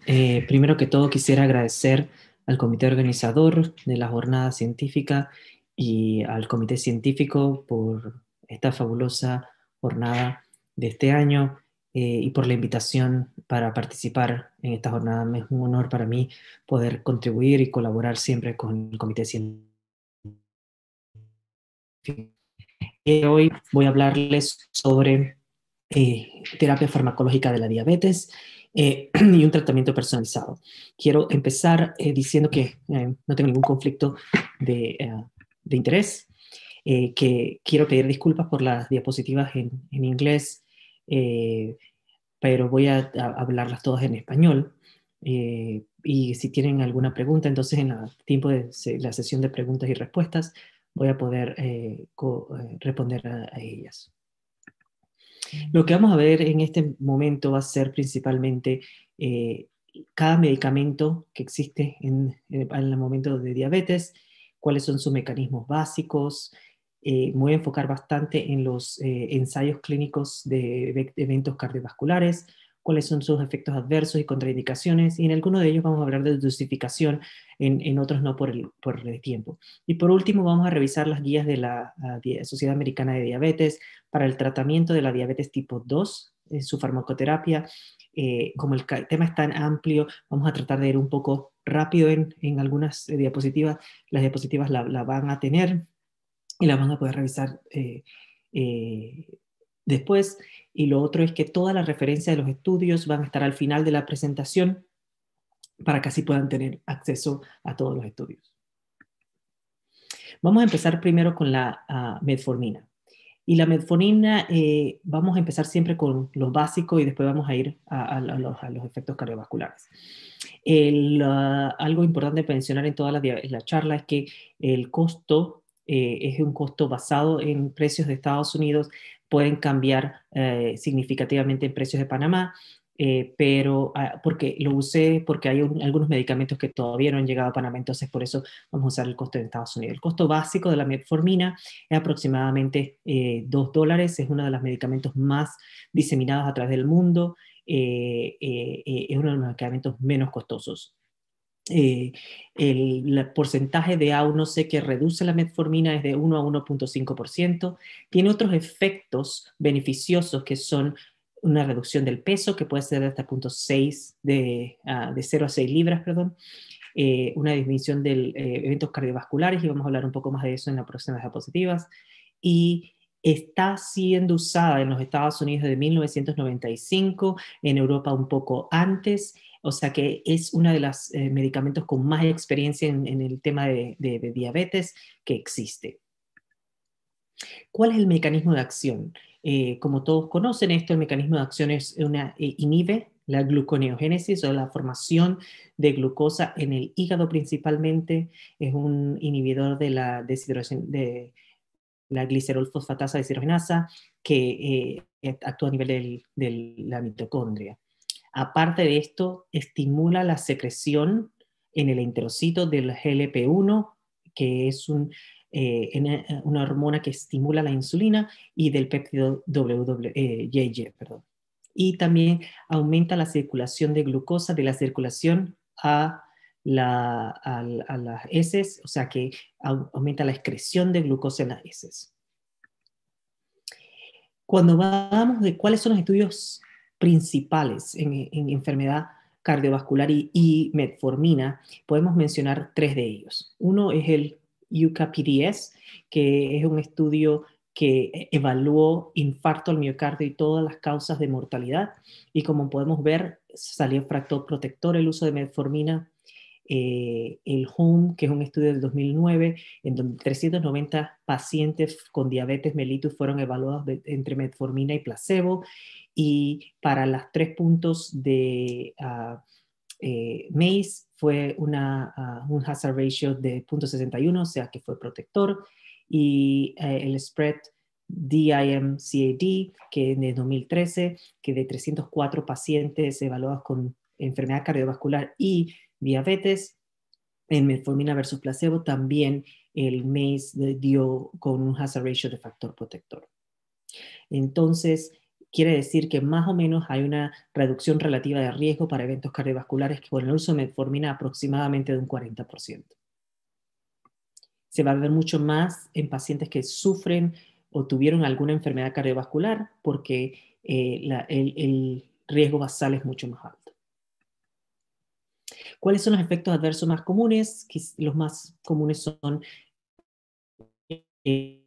Speaker 3: Eh, primero que todo quisiera agradecer al comité organizador de la jornada científica y al comité científico por esta fabulosa jornada de este año eh, y por la invitación para participar en esta jornada. Es un honor para mí poder contribuir y colaborar siempre con el Comité Científico. Eh, hoy voy a hablarles sobre eh, terapia farmacológica de la diabetes y un tratamiento personalizado. Quiero empezar diciendo que no tengo ningún conflicto de, de interés, que quiero pedir disculpas por las diapositivas en, en inglés eh, pero voy a, hablarlas todas en español. Eh, y si tienen alguna pregunta, entonces en el tiempo de la sesión de preguntas y respuestas voy a poder eh, responder a, ellas. Lo que vamos a ver en este momento va a ser principalmente cada medicamento que existe en, en, el momento de diabetes, cuáles son sus mecanismos básicos, eh, voy a enfocar bastante en los eh, ensayos clínicos de, eventos cardiovasculares, cuáles son sus efectos adversos y contraindicaciones, y en alguno de ellos vamos a hablar de dosificación, en, otros no por el, por el, tiempo. Y por último vamos a revisar las guías de la Sociedad Americana de Diabetes para el tratamiento de la diabetes tipo 2, en su farmacoterapia. Eh, como el tema es tan amplio, vamos a tratar de ir un poco rápido en, en algunas diapositivas. Las diapositivas la, la van a tener, y la van a poder revisar eh, eh, después. Y lo otro es que todas las referencias de los estudios van a estar al final de la presentación para que así puedan tener acceso a todos los estudios. Vamos a empezar primero con la ah, metformina. Y la metformina, eh, vamos a empezar siempre con lo básico y después vamos a ir a, los, efectos cardiovasculares. Ah, algo importante mencionar en toda la, la, charla es que el costo eh, es un costo basado en precios de Estados Unidos, pueden cambiar eh, significativamente en precios de Panamá, eh, pero ah, porque lo usé porque hay algunos medicamentos que todavía no han llegado a Panamá, entonces por eso vamos a usar el costo de Estados Unidos. El costo básico de la metformina es aproximadamente 2 dólares, es uno de los medicamentos más diseminados a través del mundo, es uno de los medicamentos menos costosos. Eh, el, porcentaje de A1C que reduce la metformina es de 1 a 1.5%. Tiene otros efectos beneficiosos que son una reducción del peso, que puede ser de hasta 0.6, de, uh, de 0 a 6 libras, perdón. Eh, una disminución de eh, eventos cardiovasculares, y vamos a hablar un poco más de eso en las próximas diapositivas. Y está siendo usada en los Estados Unidos desde 1995, en Europa un poco antes, o sea que es uno de los eh, medicamentos con más experiencia en, el tema de, diabetes que existe. ¿Cuál es el mecanismo de acción? Eh, como todos conocen esto, el mecanismo de acción es una, eh, inhibe la gluconeogénesis o la formación de glucosa en el hígado principalmente, es un inhibidor de la, de la glicerol fosfatasa deshidrogenasa que actúa a nivel de la mitocondria. Aparte de esto, estimula la secreción en el enterocito del GLP-1, que es eh, una hormona que estimula la insulina, y del péptido WWY, eh, Y también aumenta la circulación de glucosa de la circulación a, las heces, o sea que aumenta la excreción de glucosa en las heces. Cuando vamos de cuáles son los estudios principales en, enfermedad cardiovascular y, metformina, podemos mencionar tres de ellos. Uno es el UCAPDS, que es un estudio que evaluó infarto al miocardio y todas las causas de mortalidad. Y como podemos ver, salió factor protector el uso de metformina. Eh, el HOME, que es un estudio del 2009, en donde 390 pacientes con diabetes mellitus fueron evaluados entre metformina y placebo y para las tres puntos de uh, eh, MACE fue una, ah, un hazard ratio de 0.61, o sea que fue protector, y eh, el spread DIM-CAD, que de 2013, que de 304 pacientes evaluados con enfermedad cardiovascular y diabetes, en metformina versus placebo, también el MACE dio con un hazard ratio de factor protector. Entonces, quiere decir que más o menos hay una reducción relativa de riesgo para eventos cardiovasculares con el uso de metformina aproximadamente de un 40%. Se va a ver mucho más en pacientes que sufren o tuvieron alguna enfermedad cardiovascular porque eh, el riesgo basal es mucho más alto. ¿Cuáles son los efectos adversos más comunes? Los más comunes son el,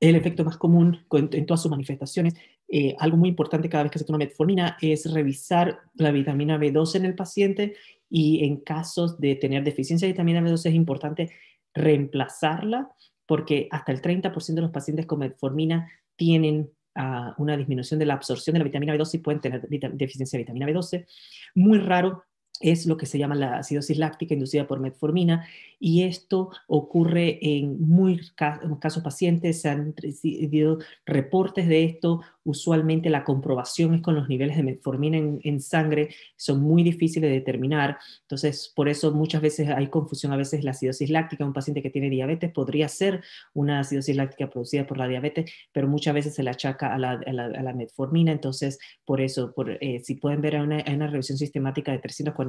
Speaker 3: el efecto más común en todas sus manifestaciones. Eh, algo muy importante cada vez que se toma metformina es revisar la vitamina B12 en el paciente y en casos de tener deficiencia de vitamina B12 es importante reemplazarla porque hasta el 30% de los pacientes con metformina tienen ah, una disminución de la absorción de la vitamina B12 y pueden tener deficiencia de vitamina B12. Muy raro es lo que se llama la acidosis láctica inducida por metformina y esto ocurre en muy casos pacientes, se han recibido reportes de esto, usualmente la comprobación es con los niveles de metformina en, sangre, son muy difíciles de determinar, entonces por eso muchas veces hay confusión, a veces la acidosis láctica, un paciente que tiene diabetes podría ser una acidosis láctica producida por la diabetes, pero muchas veces se le achaca a la, metformina, entonces por eso, por, eh, si pueden ver, una, hay una revisión sistemática de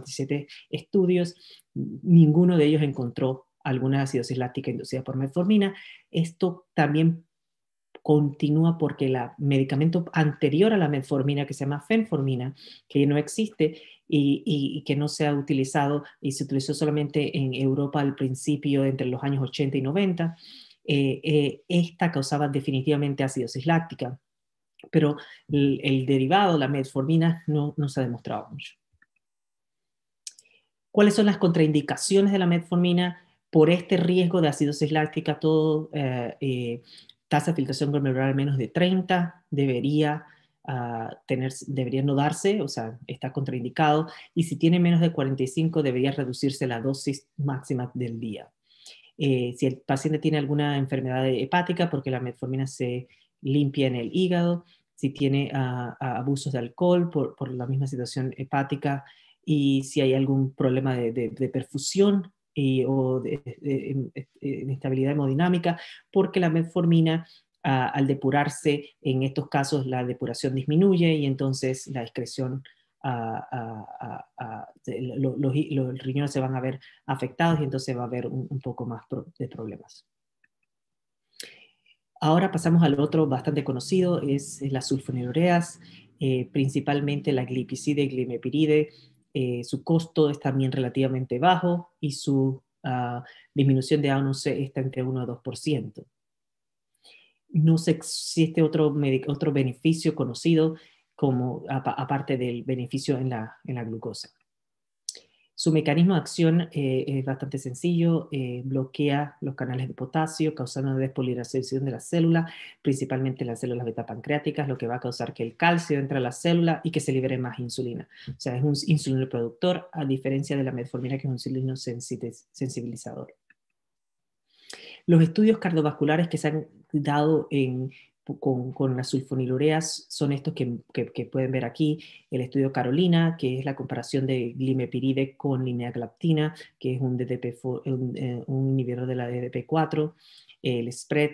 Speaker 3: 347 estudios, ninguno de ellos encontró alguna acidosis láctica inducida por metformina. Esto también continúa porque el medicamento anterior a la metformina, que se llama fenformina, que no existe y, que no se ha utilizado y se utilizó solamente en Europa al principio entre los años 80 y 90, eh, eh, esta causaba definitivamente acidosis láctica, pero el, derivado, la metformina, no, no se ha demostrado mucho. ¿Cuáles son las contraindicaciones de la metformina? Por este riesgo de acidosis láctica, todo eh, eh, tasa de filtración glomerular menos de 30 debería, ah, tener, debería no darse, o sea, está contraindicado, y si tiene menos de 45 debería reducirse la dosis máxima del día. Eh, si el paciente tiene alguna enfermedad hepática, porque la metformina se limpia en el hígado, si tiene ah, abusos de alcohol por, por, la misma situación hepática, y si hay algún problema de, perfusión o de, inestabilidad hemodinámica, porque la metformina ah, al depurarse, en estos casos la depuración disminuye y entonces la excreción, ah, ah, los, riñones se van a ver afectados y entonces va a haber un, poco más de problemas. Ahora pasamos al otro bastante conocido, es, las sulfonilureas, eh, principalmente la glipicide y glimepiride, eh, su costo es también relativamente bajo y su ah, disminución de A1C está entre 1 a 2%. No existe otro, otro beneficio conocido como aparte del beneficio en la, en la glucosa. Su mecanismo de acción eh, es bastante sencillo, eh, bloquea los canales de potasio, causando despolarización de la célula, principalmente las células beta pancreáticas, lo que va a causar que el calcio entre a la célula y que se libere más insulina. O sea, es un insulino productor, a diferencia de la metformina, que es un insulino sensibilizador. Los estudios cardiovasculares que se han dado en con, las sulfonilureas son estos que, pueden ver aquí, el estudio Carolina, que es la comparación de glimepiride con lineaglaptina, que es un, DDP, un, eh, un inhibidor de la DDP4, el spread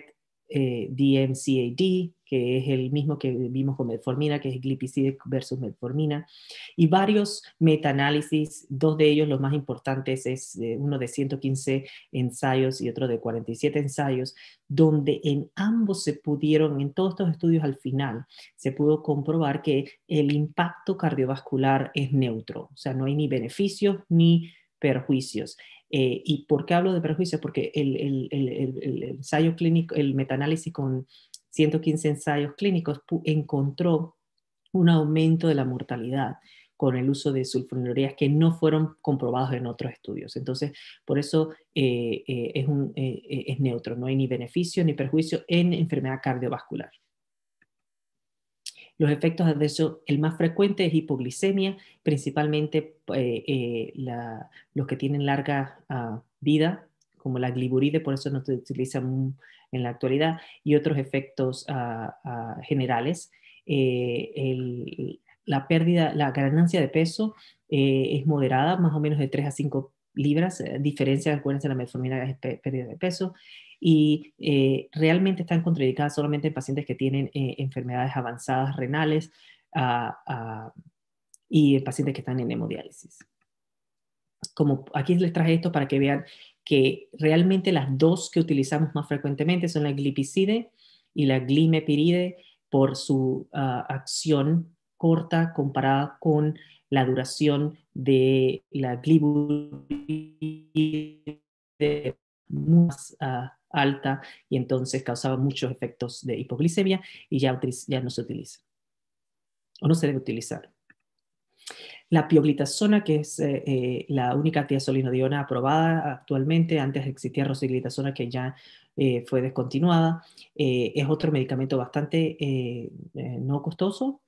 Speaker 3: eh, DMCAD, que es el mismo que vimos con metformina, que es glipizide versus metformina, y varios metaanálisis, dos de ellos los más importantes es eh, uno de 115 ensayos y otro de 47 ensayos, donde en ambos se pudieron, en todos estos estudios al final, se pudo comprobar que el impacto cardiovascular es neutro, o sea, no hay ni beneficios ni perjuicios. Eh, ¿Y por qué hablo de perjuicios? Porque el, el ensayo clínico, el metaanálisis con 115 ensayos clínicos encontró un aumento de la mortalidad con el uso de sulfonilureas que no fueron comprobados en otros estudios. Entonces, por eso eh, eh, es, un, es neutro, no hay ni beneficio ni perjuicio en enfermedad cardiovascular. Los efectos adversos, el más frecuente es hipoglicemia, principalmente eh, eh, los que tienen larga ah, vida, como la gliburide, por eso no se utiliza en la actualidad, y otros efectos ah, ah, generales. Eh, la pérdida, la ganancia de peso es moderada, más o menos de 3 a 5 libras, diferencia, acuérdense, la metformina es pérdida de peso, y realmente están contraindicadas solamente en pacientes que tienen enfermedades avanzadas renales y en pacientes que están en hemodiálisis. Como aquí les traje esto para que vean que realmente las dos que utilizamos más frecuentemente son la glipizide y la glimepiride por su ah, acción corta comparada con la duración de la glipizide más ah, alta y entonces causaba muchos efectos de hipoglicemia y ya, ya no se utiliza o no se debe utilizar. La pioglitazona, que es eh, eh, la única tiazolinodiona aprobada actualmente, antes existía rosiglitazona que ya eh, fue descontinuada, es otro medicamento bastante no costoso,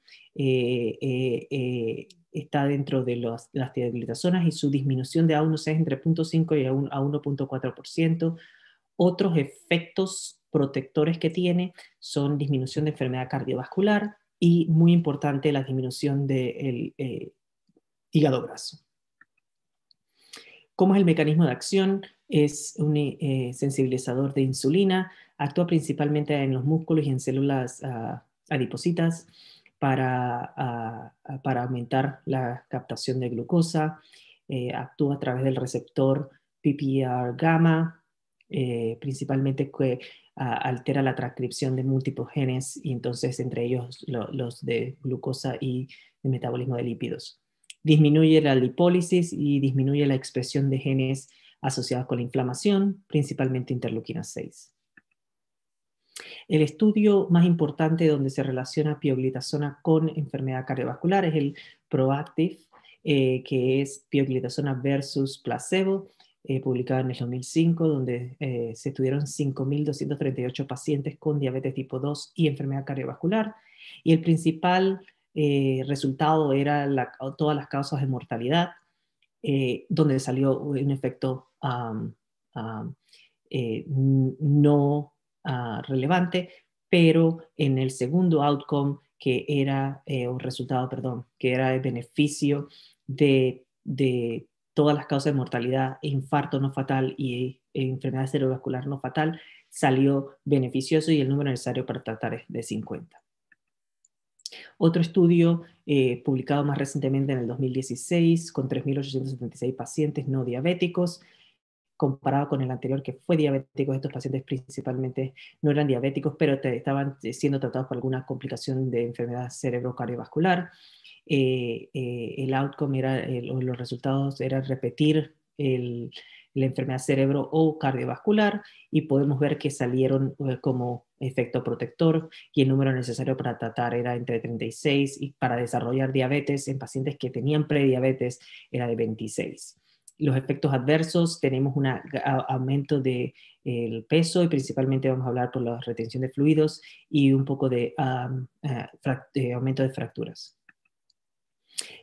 Speaker 3: está dentro de las tiaglitazonas y su disminución de A1C es entre 0.5 y a 1.4%. Otros efectos protectores que tiene son disminución de enfermedad cardiovascular y muy importante la disminución del hígado graso. ¿Cómo es el mecanismo de acción? Es un eh, sensibilizador de insulina, actúa principalmente en los músculos y en células uh, adipositas para, ah, para, aumentar la captación de glucosa, eh, actúa a través del receptor PPR gamma, eh, principalmente que altera la transcripción de múltiples genes y entonces entre ellos los de glucosa y de metabolismo de lípidos disminuye la lipólisis y disminuye la expresión de genes asociados con la inflamación, principalmente interleuquina 6. El estudio más importante donde se relaciona pioglitazona con enfermedad cardiovascular es el PROACTIVE, eh, que es pioglitazona versus placebo, eh, publicado en el 2005, donde eh, se estudiaron 5.238 pacientes con diabetes tipo 2 y enfermedad cardiovascular. Y el principal eh, resultado era todas las causas de mortalidad, eh, donde salió un efecto eh, no ah, relevante, pero en el segundo outcome, que era, un resultado, perdón, que era el beneficio de, de todas las causas de mortalidad, infarto no fatal y enfermedad cerebrovascular no fatal, salió beneficioso y el número necesario para tratar es de 50. Otro estudio eh, publicado más recientemente en el 2016 con 3.876 pacientes no diabéticos, comparado con el anterior que fue diabético, estos pacientes principalmente no eran diabéticos, pero estaban eh, siendo tratados por alguna complicación de enfermedad cerebrocardiovascular. Eh, el outcome era, los resultados eran repetir el, la enfermedad cerebro o cardiovascular y podemos ver que salieron eh, como efecto protector y el número necesario para tratar era entre 36 y para desarrollar diabetes en pacientes que tenían prediabetes era de 26. Los efectos adversos, tenemos un aumento del de, peso y principalmente vamos a hablar por la retención de fluidos y un poco de eh, aumento de fracturas.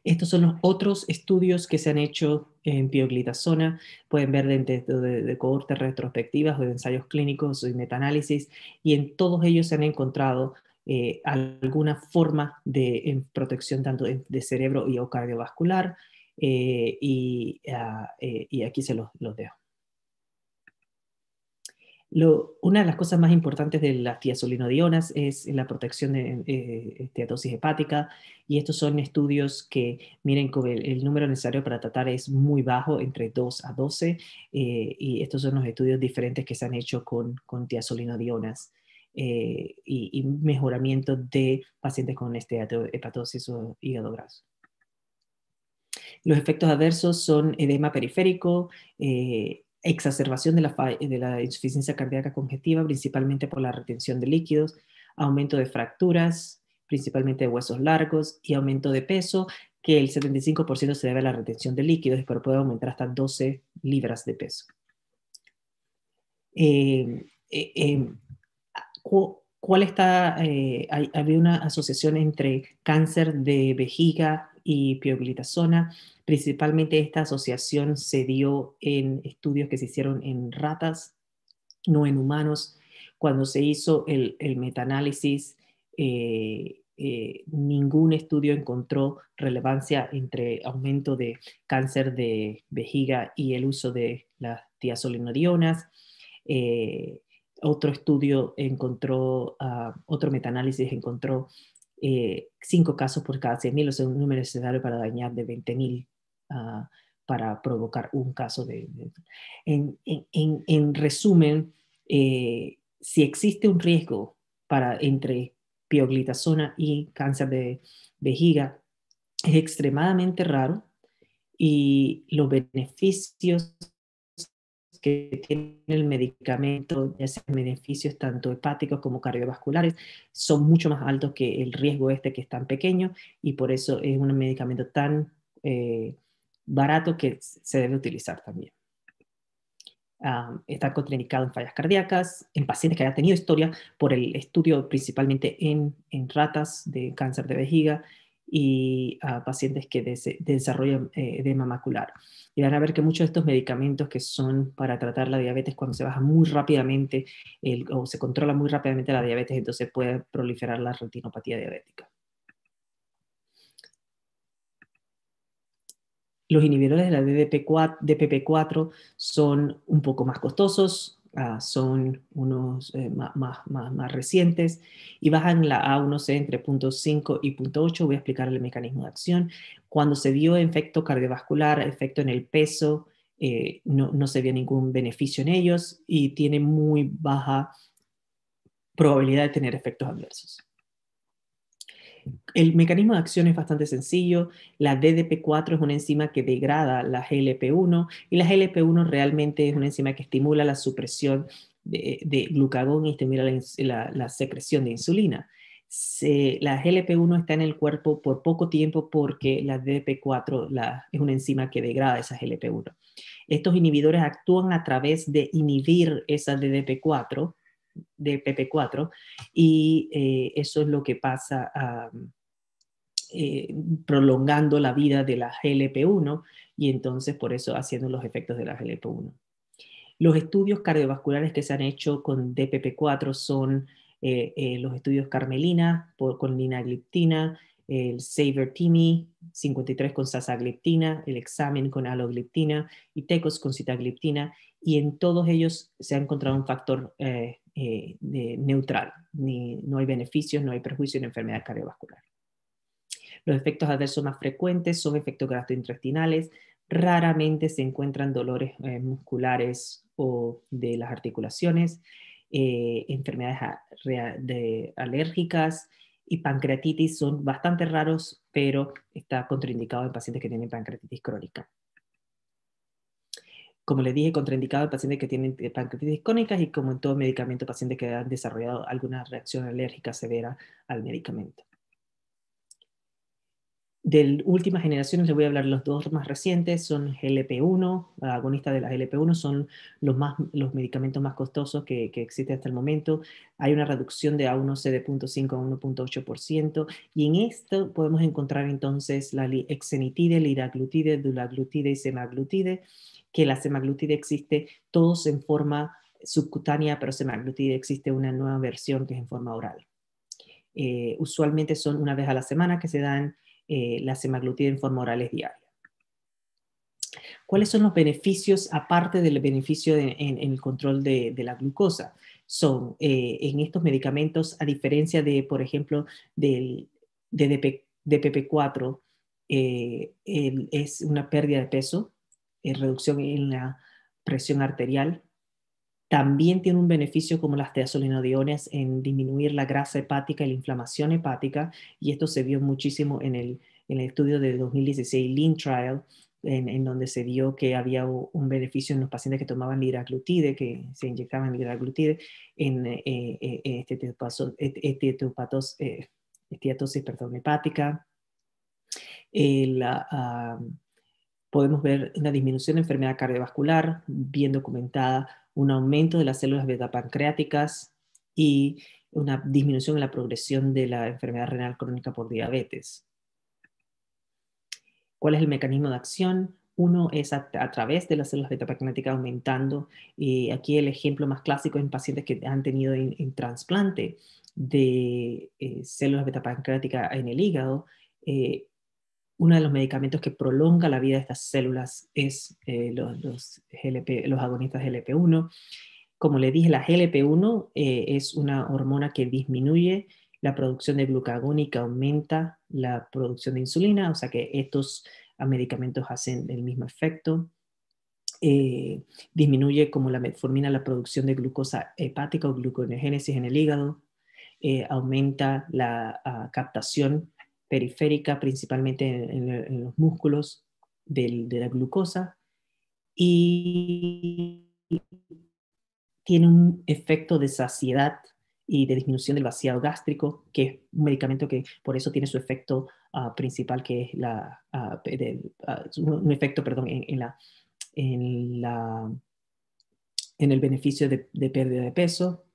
Speaker 3: Estos son los otros estudios que se han hecho en pioglitazona. Pueden ver dentro de, cohortes retrospectivas o de ensayos clínicos y metanálisis, y en todos ellos se han encontrado eh, alguna forma de protección tanto de, cerebro y o cardiovascular, eh, ah, eh, y, aquí se los dejo una de las cosas más importantes de las tiazolinodionas es la protección de eh, esteatosis hepática y estos son estudios que miren que el, número necesario para tratar es muy bajo, entre 2 a 12, eh, y estos son los estudios diferentes que se han hecho con, con tiazolinodionas eh, y, mejoramiento de pacientes con hepatosis o hígado graso. Los efectos adversos son edema periférico, eh, exacerbación de la, insuficiencia cardíaca congestiva, principalmente por la retención de líquidos, aumento de fracturas, principalmente de huesos largos, y aumento de peso, que el 75% se debe a la retención de líquidos, pero puede aumentar hasta 12 libras de peso. Eh, eh, em, ¿Cuál está? Eh, había una asociación entre cáncer de vejiga y pioglitazona. Principalmente esta asociación se dio en estudios que se hicieron en ratas, no en humanos. Cuando se hizo el, el metaanálisis, eh, eh, ningún estudio encontró relevancia entre aumento de cáncer de vejiga y el uso de las tiazolinodionas. Eh, otro estudio encontró, uh, otro metaanálisis encontró eh, cinco casos por cada 100.000, o sea, un número necesario para dañar de 20.000 uh, para provocar un caso de... en, resumen, eh, si existe un riesgo para entre pioglitazona y cáncer de vejiga, es extremadamente raro y los beneficios que tiene el medicamento, ya sean beneficios tanto hepáticos como cardiovasculares, son mucho más altos que el riesgo este que es tan pequeño y por eso es un medicamento tan eh, barato que se debe utilizar también. Uh, está contraindicado en fallas cardíacas, en pacientes que hayan tenido historia por el estudio principalmente en, en ratas de cáncer de vejiga y a pacientes que de, desarrollan eh, edema macular. Y van a ver que muchos de estos medicamentos que son para tratar la diabetes, cuando se baja muy rápidamente o se controla muy rápidamente la diabetes, entonces puede proliferar la retinopatía diabética. Los inhibidores de la DPP4, DPP4 son un poco más costosos, uh, son unos eh, más, más, más, recientes y bajan la A1C entre 0.5 y 0.8. Voy a explicar el mecanismo de acción. Cuando se vio efecto cardiovascular, efecto en el peso, eh, no, no, se vio ningún beneficio en ellos y tiene muy baja probabilidad de tener efectos adversos. El mecanismo de acción es bastante sencillo. La DDP4 es una enzima que degrada la GLP1 y la GLP1 realmente es una enzima que estimula la supresión de, de glucagón y estimula la, la, secreción de insulina. Se, la GLP1 está en el cuerpo por poco tiempo porque la DDP4 la, es una enzima que degrada esa GLP1. Estos inhibidores actúan a través de inhibir esa DDP4 de PP4 y eh, eso es lo que pasa eh, prolongando la vida de la GLP1 y entonces por eso haciendo los efectos de la GLP1. Los estudios cardiovasculares que se han hecho con DPP4 son eh, los estudios Carmelina con linagliptina, el Saver-TIMI 53 con sasagliptina, el examen con alogliptina y TECOS con sitagliptina y en todos ellos se ha encontrado un factor eh, de, neutral, Ni, no hay beneficios, no hay perjuicio en enfermedad cardiovascular. Los efectos adversos más frecuentes son efectos gastrointestinales, raramente se encuentran dolores eh, musculares o de las articulaciones, eh, enfermedades de, alérgicas y pancreatitis son bastante raros, pero está contraindicado en pacientes que tienen pancreatitis crónica como les dije, contraindicado en pacientes que tienen pancreatitis crónicas y como en todo medicamento, pacientes que han desarrollado alguna reacción alérgica severa al medicamento. De última generación les voy a hablar los dos más recientes, son GLP-1, agonistas de la GLP-1, son los, más, los medicamentos más costosos que, que existen hasta el momento. Hay una reducción de A1C de 0.5 a 1.8% y en esto podemos encontrar entonces la exenitide, liraglutide, dulaglutide y semaglutide que la semaglutide existe todos en forma subcutánea, pero semaglutide existe una nueva versión que es en forma oral. Eh, usualmente son una vez a la semana que se dan eh, la semaglutide en forma oral es diaria. ¿Cuáles son los beneficios, aparte del beneficio en, el control de, la glucosa? Son eh, en estos medicamentos, a diferencia de, por ejemplo, del de DPP4, es una pérdida de peso, reducción en la presión arterial. También tiene un beneficio como las teazolinodiones en disminuir la grasa hepática y la inflamación hepática, y esto se vio muchísimo en el, en el estudio de 2016 Lean Trial, en, en, donde se vio que había un beneficio en los pacientes que tomaban liraglutide, que se inyectaban liraglutide en eh, eh, esteatosis eh, perdón, hepática. la, podemos ver una disminución de enfermedad cardiovascular, bien documentada, un aumento de las células beta pancreáticas y una disminución en la progresión de la enfermedad renal crónica por diabetes. ¿Cuál es el mecanismo de acción? Uno es a, través de las células beta pancreáticas aumentando, y aquí el ejemplo más clásico en pacientes que han tenido en, trasplante de eh, células betapancreáticas en el hígado, eh, uno de los medicamentos que prolonga la vida de estas células es los, los, GLP, los agonistas GLP-1. Como le dije, la GLP-1 es una hormona que disminuye la producción de glucagón y que aumenta la producción de insulina, o sea que estos medicamentos hacen el mismo efecto. Eh, disminuye como la metformina la producción de glucosa hepática o gluconeogénesis en el hígado, eh, aumenta la ah, captación periférica, principalmente en, los músculos de la glucosa, y tiene un efecto de saciedad y de disminución del vaciado gástrico, que es un medicamento que por eso tiene su efecto ah, principal, que es la, ah, un efecto, perdón, en la en, la, en el beneficio de, pérdida de peso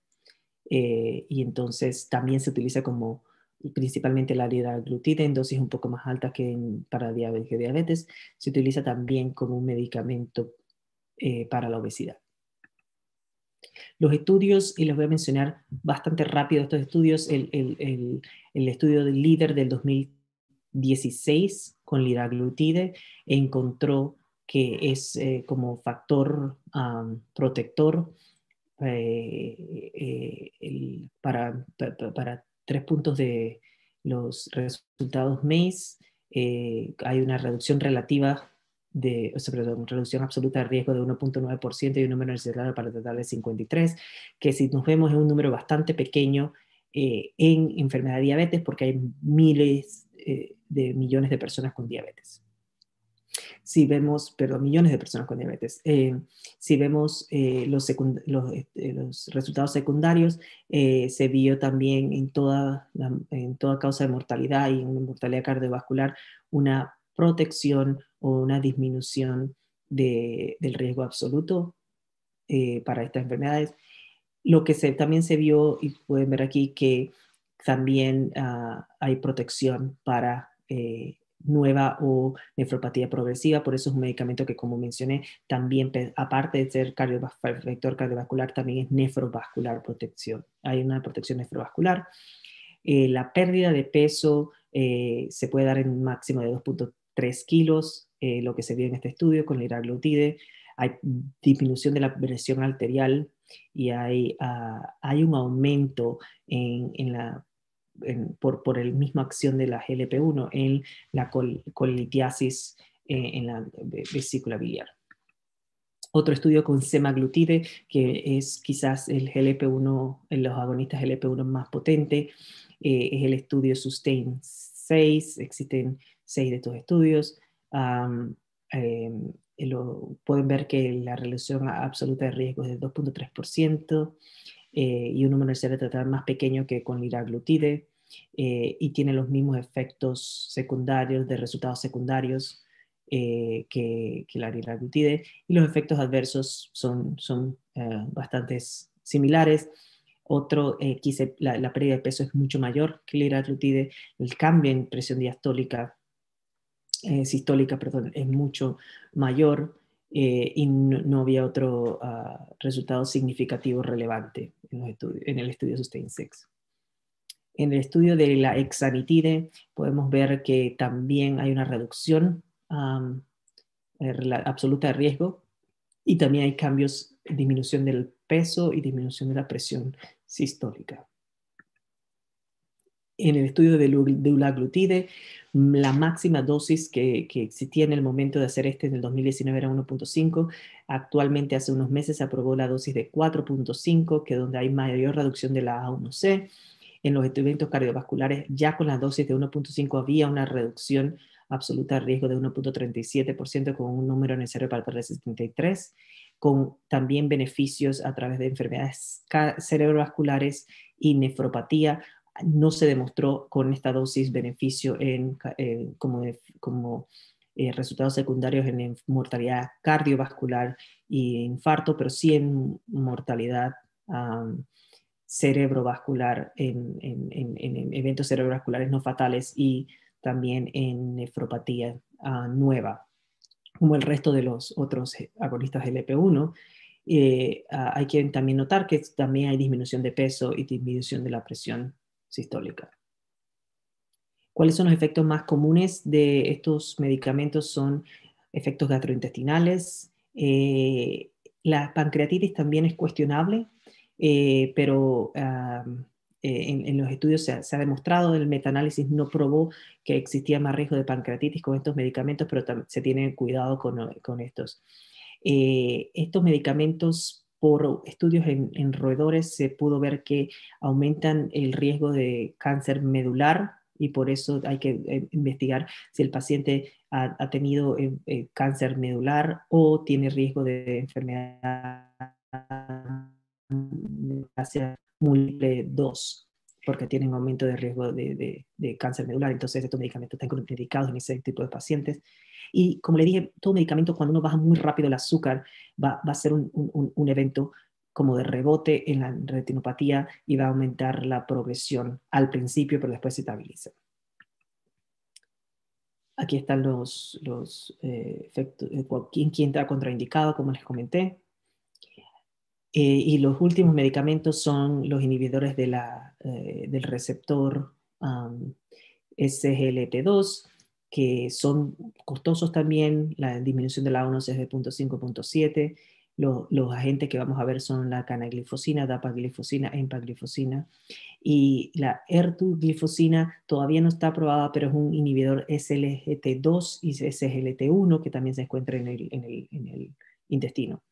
Speaker 3: eh, y entonces también se utiliza como principalmente la liraglutida en dosis un poco más altas que para diabetes, diabetes, se utiliza también como un medicamento eh, para la obesidad. Los estudios, y les voy a mencionar bastante rápido estos estudios, el, el, el, estudio del líder del 2016 con liraglutide encontró que es eh, como factor protector eh, eh, para, para, tres puntos de los resultados MACE. hay una reducción relativa de, o perdón, reducción absoluta de riesgo de 1.9% y un número necesario para tratar de 53, que si nos vemos es un número bastante pequeño en enfermedad de diabetes porque hay miles de millones de personas con diabetes si vemos, perdón, millones de personas con diabetes, eh, si vemos eh, los, este, los, resultados secundarios, eh, se vio también en toda, en toda causa de mortalidad y en mortalidad cardiovascular una protección o una disminución de, del riesgo absoluto para estas enfermedades. Lo que se, también se vio, y pueden ver aquí, que también ah, hay protección para nueva o nefropatía progresiva, por eso es un medicamento que, como mencioné, también, aparte de ser cardiovascular, cardiovascular, también es nefrovascular protección. Hay una protección nefrovascular. Eh, la pérdida de peso eh, se puede dar en un máximo de 2.3 kilos, eh, lo que se vio en este estudio con la iraglutide. Hay disminución de la presión arterial y hay, ah, hay un aumento en, en la por, por el misma acción de la GLP-1 en la colitiasis eh, en la vesícula biliar. Otro estudio con semaglutide, que es quizás el GLP-1, en los agonistas GLP-1 más potente, eh, es el estudio SUSTAIN 6, existen seis de estos estudios. Em, lo, pueden ver que la relación absoluta de riesgo es de 2.3% eh, y un número de más pequeño que con liraglutide. Eh, y tiene los mismos efectos secundarios, de resultados secundarios eh, que, la liraglutide, y los efectos adversos son, son eh, bastante similares. Otro, la, la, pérdida de peso es mucho mayor que la liraglutide, el cambio en presión diastólica, sistólica, perdón, es mucho mayor, y no, había otro ah, resultado significativo relevante en, los en el estudio Sustain 6. En el estudio de la hexanitide podemos ver que también hay una reducción eh, absoluta de riesgo y también hay cambios, disminución del peso y disminución de la presión sistólica. En el estudio de ulaglutide, la máxima dosis que, que, existía en el momento de hacer este en el 2019 era 1.5. Actualmente, hace unos meses, se aprobó la dosis de 4.5, que es donde hay mayor reducción de la A1C en los eventos cardiovasculares, ya con la dosis de 1.5 había una reducción absoluta de riesgo de 1.37% con un número necesario para el 73, con también beneficios a través de enfermedades cerebrovasculares y nefropatía. No se demostró con esta dosis beneficio en, eh, como, como eh, resultados secundarios en mortalidad cardiovascular y infarto, pero sí en mortalidad cerebrovascular, en, en, eventos cerebrovasculares no fatales y también en nefropatía ah, nueva, como el resto de los otros agonistas LP1. Ah, hay que también notar que también hay disminución de peso y disminución de la presión sistólica. ¿Cuáles son los efectos más comunes de estos medicamentos? Son efectos gastrointestinales. Eh, la pancreatitis también es cuestionable, eh, pero eh, en, los estudios se ha, demostrado, el metaanálisis no probó que existía más riesgo de pancreatitis con estos medicamentos, pero se tiene cuidado con, estos. estos medicamentos por estudios en, roedores se pudo ver que aumentan el riesgo de cáncer medular, y por eso hay que eh, investigar si el paciente ha, tenido eh, eh, cáncer medular o tiene riesgo de enfermedad. Múltiple 2 porque tienen aumento de riesgo de, cáncer medular. Entonces, estos medicamentos están indicados en ese tipo de pacientes. Y como le dije, todo medicamento, cuando uno baja muy rápido el azúcar, va, a ser un, un, evento como de rebote en la retinopatía y va a aumentar la progresión al principio, pero después se estabiliza. Aquí están los, los eh, efectos, eh, quién, quién está contraindicado, como les comenté. Eh, y los últimos medicamentos son los inhibidores la, del receptor SGLT2, que son costosos también. La disminución de la ONU es de 0.5.7 los, agentes que vamos a ver son la canaglifosina, dapaglifosina, empaglifosina. Y la ertuglifosina todavía no está aprobada, pero es un inhibidor SLGT2 y SGLT1 que también se encuentra en el intestino.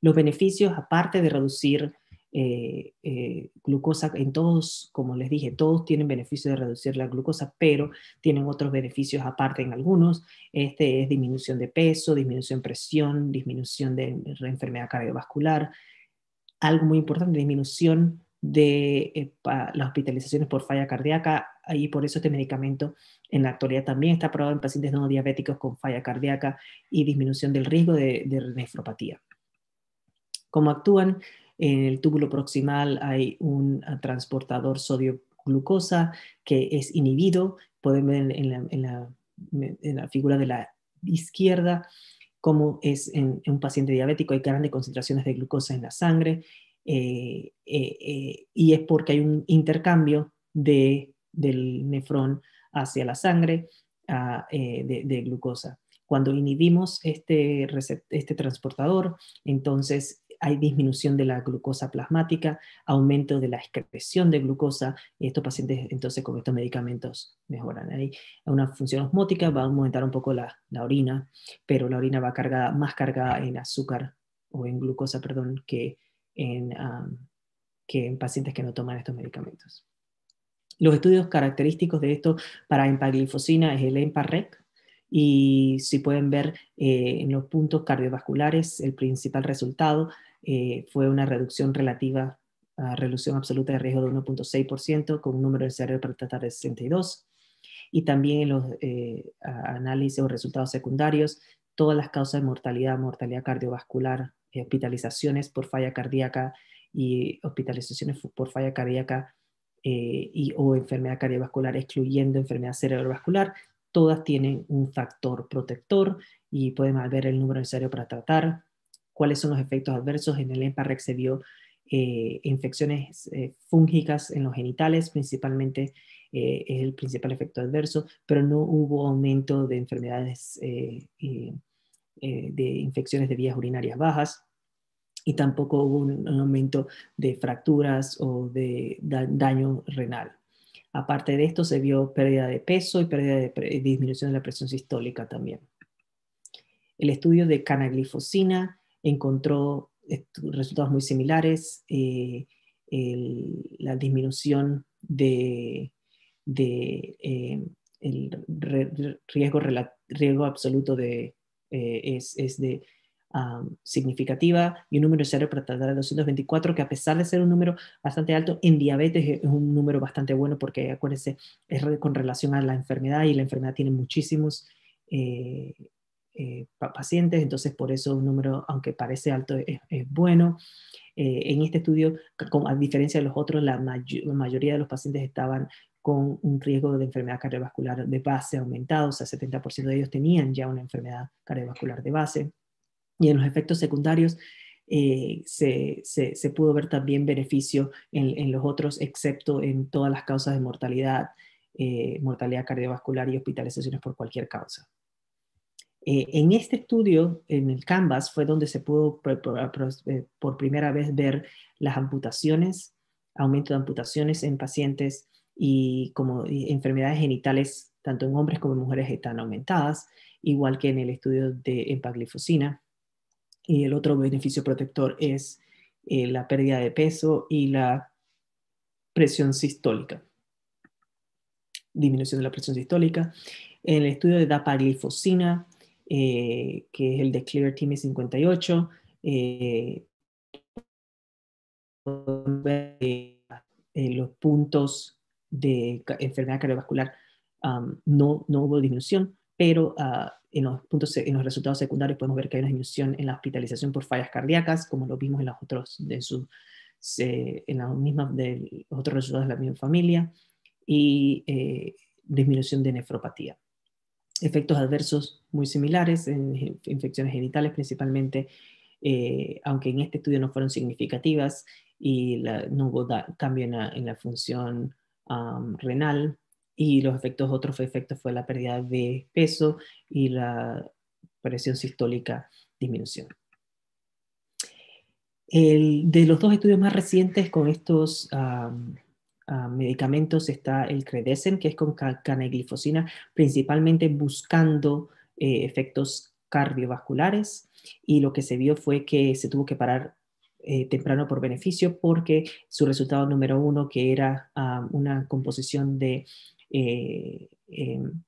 Speaker 3: Los beneficios, aparte de reducir eh, eh, glucosa en todos, como les dije, todos tienen beneficio de reducir la glucosa, pero tienen otros beneficios aparte en algunos. Este es disminución de peso, disminución de presión, disminución de enfermedad cardiovascular. Algo muy importante, disminución de eh, las hospitalizaciones por falla cardíaca y por eso este medicamento en la actualidad también está aprobado en pacientes no diabéticos con falla cardíaca y disminución del riesgo de, de nefropatía. ¿Cómo actúan? En el túbulo proximal hay un ah, transportador sodio-glucosa que es inhibido. Pueden ver en la, figura de la izquierda cómo es en, un paciente diabético, hay grandes concentraciones de glucosa en la sangre eh, eh, eh, y es porque hay un intercambio de, del nefrón hacia la sangre ah, de, glucosa. Cuando inhibimos este, este transportador, entonces hay disminución de la glucosa plasmática, aumento de la excreción de glucosa, y estos pacientes entonces con estos medicamentos mejoran. Hay una función osmótica, va a aumentar un poco la, orina, pero la orina va cargada, más cargada en azúcar o en glucosa, perdón, que en, que en pacientes que no toman estos medicamentos. Los estudios característicos de esto para empaglifosina es el EMPA-REC, y si pueden ver eh, en los puntos cardiovasculares, el principal resultado eh, fue una reducción relativa, a reducción absoluta de riesgo de 1.6%, con un número de cerebro para tratar de 62. Y también en los eh, análisis o resultados secundarios, todas las causas de mortalidad, mortalidad cardiovascular, hospitalizaciones por falla cardíaca y hospitalizaciones por falla cardíaca y, o enfermedad cardiovascular, excluyendo enfermedad cerebrovascular, todas tienen un factor protector y pueden ver el número necesario para tratar. ¿Cuáles son los efectos adversos? En el EMPAREC se vio eh, infecciones eh, fúngicas en los genitales, principalmente eh, es el principal efecto adverso, pero no hubo aumento de enfermedades de infecciones de vías urinarias bajas y tampoco hubo un, aumento de fracturas o de daño renal. Aparte de esto, se vio pérdida de peso y pérdida de disminución de la presión sistólica también. El estudio de canaglifosina encontró resultados muy similares, eh, la disminución de, eh, el riesgo, absoluto de, eh, es, de significativa y un número cero para tratar de 224, que a pesar de ser un número bastante alto, en diabetes es un número bastante bueno porque acuérdense, es con relación a la enfermedad y la enfermedad tiene muchísimos eh, pacientes, entonces por eso un número, aunque parece alto, es, bueno. Eh, en este estudio, a diferencia de los otros, la, la mayoría de los pacientes estaban con un riesgo de enfermedad cardiovascular de base aumentado, o sea, 70% de ellos tenían ya una enfermedad cardiovascular de base. Y en los efectos secundarios, eh, se, se, pudo ver también beneficio en, en, los otros, excepto en todas las causas de mortalidad, eh, mortalidad cardiovascular y hospitalizaciones por cualquier causa. Eh, en este estudio, en el Canvas, fue donde se pudo por, primera vez ver las amputaciones, aumento de amputaciones en pacientes y como enfermedades genitales, tanto en hombres como en mujeres, están aumentadas, igual que en el estudio de empaglifosina y el otro beneficio protector es eh, la pérdida de peso y la presión sistólica. Disminución de la presión sistólica. En el estudio de dapaglifosina, eh, que es el de Clear Team 58, eh, los puntos de enfermedad cardiovascular no, no hubo disminución, pero uh, en los, puntos, en los resultados secundarios podemos ver que hay una disminución en la hospitalización por fallas cardíacas, como lo vimos en los otros, de su, en la misma, de los otros resultados de la misma familia, y eh, disminución de nefropatía. Efectos adversos muy similares en infecciones genitales principalmente, eh, aunque en este estudio no fueron significativas y no hubo cambio en la, función renal, y los efectos, otros efectos fue la pérdida de peso y la presión sistólica disminución. de los dos estudios más recientes con estos medicamentos está el Credecen, que es con canaglifosina, principalmente buscando eh, efectos cardiovasculares. Y lo que se vio fue que se tuvo que parar eh, temprano por beneficio porque su resultado número uno, que era una composición de eh, em,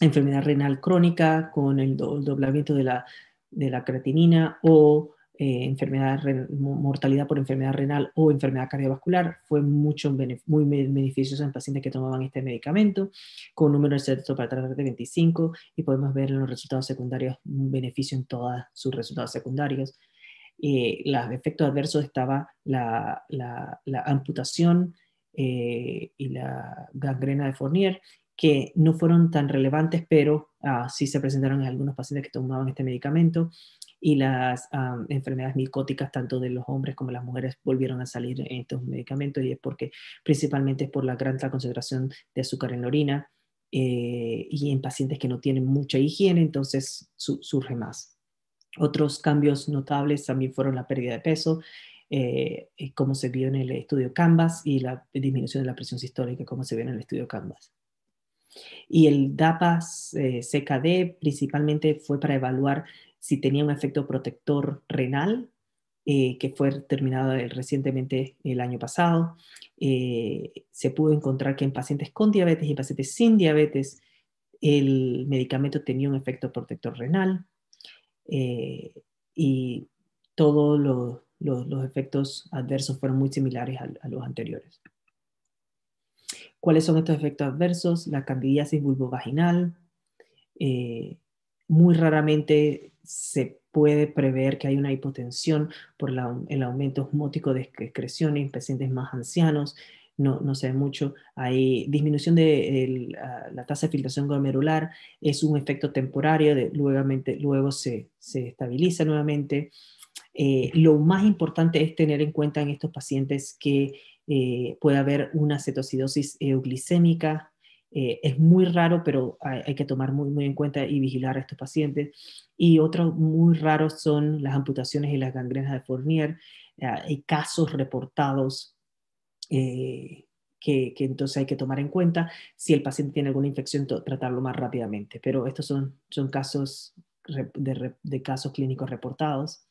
Speaker 3: enfermedad renal crónica con el, doblamiento de la, de la creatinina o eh, enfermedad, mortalidad por enfermedad renal o enfermedad cardiovascular fue mucho, muy beneficioso en pacientes que tomaban este medicamento, con un número de para tratar de 25 y podemos ver en los resultados secundarios un beneficio en todos sus resultados secundarios. Eh, los efectos adversos estaba la amputación eh, y la gangrena de Fournier, que no fueron tan relevantes, pero ah, sí se presentaron en algunos pacientes que tomaban este medicamento y las ah, enfermedades micóticas, tanto de los hombres como las mujeres, volvieron a salir en estos medicamentos y es porque principalmente es por la gran concentración de azúcar en la orina eh, y en pacientes que no tienen mucha higiene, entonces surge más. Otros cambios notables también fueron la pérdida de peso eh, como se vio en el estudio Canvas, y la disminución de la presión sistólica, como se vio en el estudio Canvas. Y el DAPAS eh, principalmente fue para evaluar si tenía un efecto protector renal, eh, que fue terminado recientemente el año pasado. se pudo encontrar que en pacientes con diabetes y pacientes sin diabetes, el medicamento tenía un efecto protector renal. y todo lo, los, efectos adversos fueron muy similares a, los anteriores. ¿Cuáles son estos efectos adversos? La candidiasis vulvovaginal. Eh, muy raramente se puede prever que hay una hipotensión por el aumento osmótico de excreción en pacientes más ancianos. No, no se ve mucho. Hay disminución de la tasa de filtración glomerular. Es un efecto temporario, de, luego, se, se estabiliza nuevamente. Eh, lo más importante es tener en cuenta en estos pacientes que eh, puede haber una cetocidosis euglicémica. Eh, es muy raro, pero hay, que tomar muy, muy en cuenta y vigilar a estos pacientes. Y otros muy raros son las amputaciones y las gangrenas de Fournier. hay casos reportados que, que, entonces hay que tomar en cuenta. Si el paciente tiene alguna infección, tratarlo más rápidamente. Pero estos son, son casos de, casos clínicos reportados.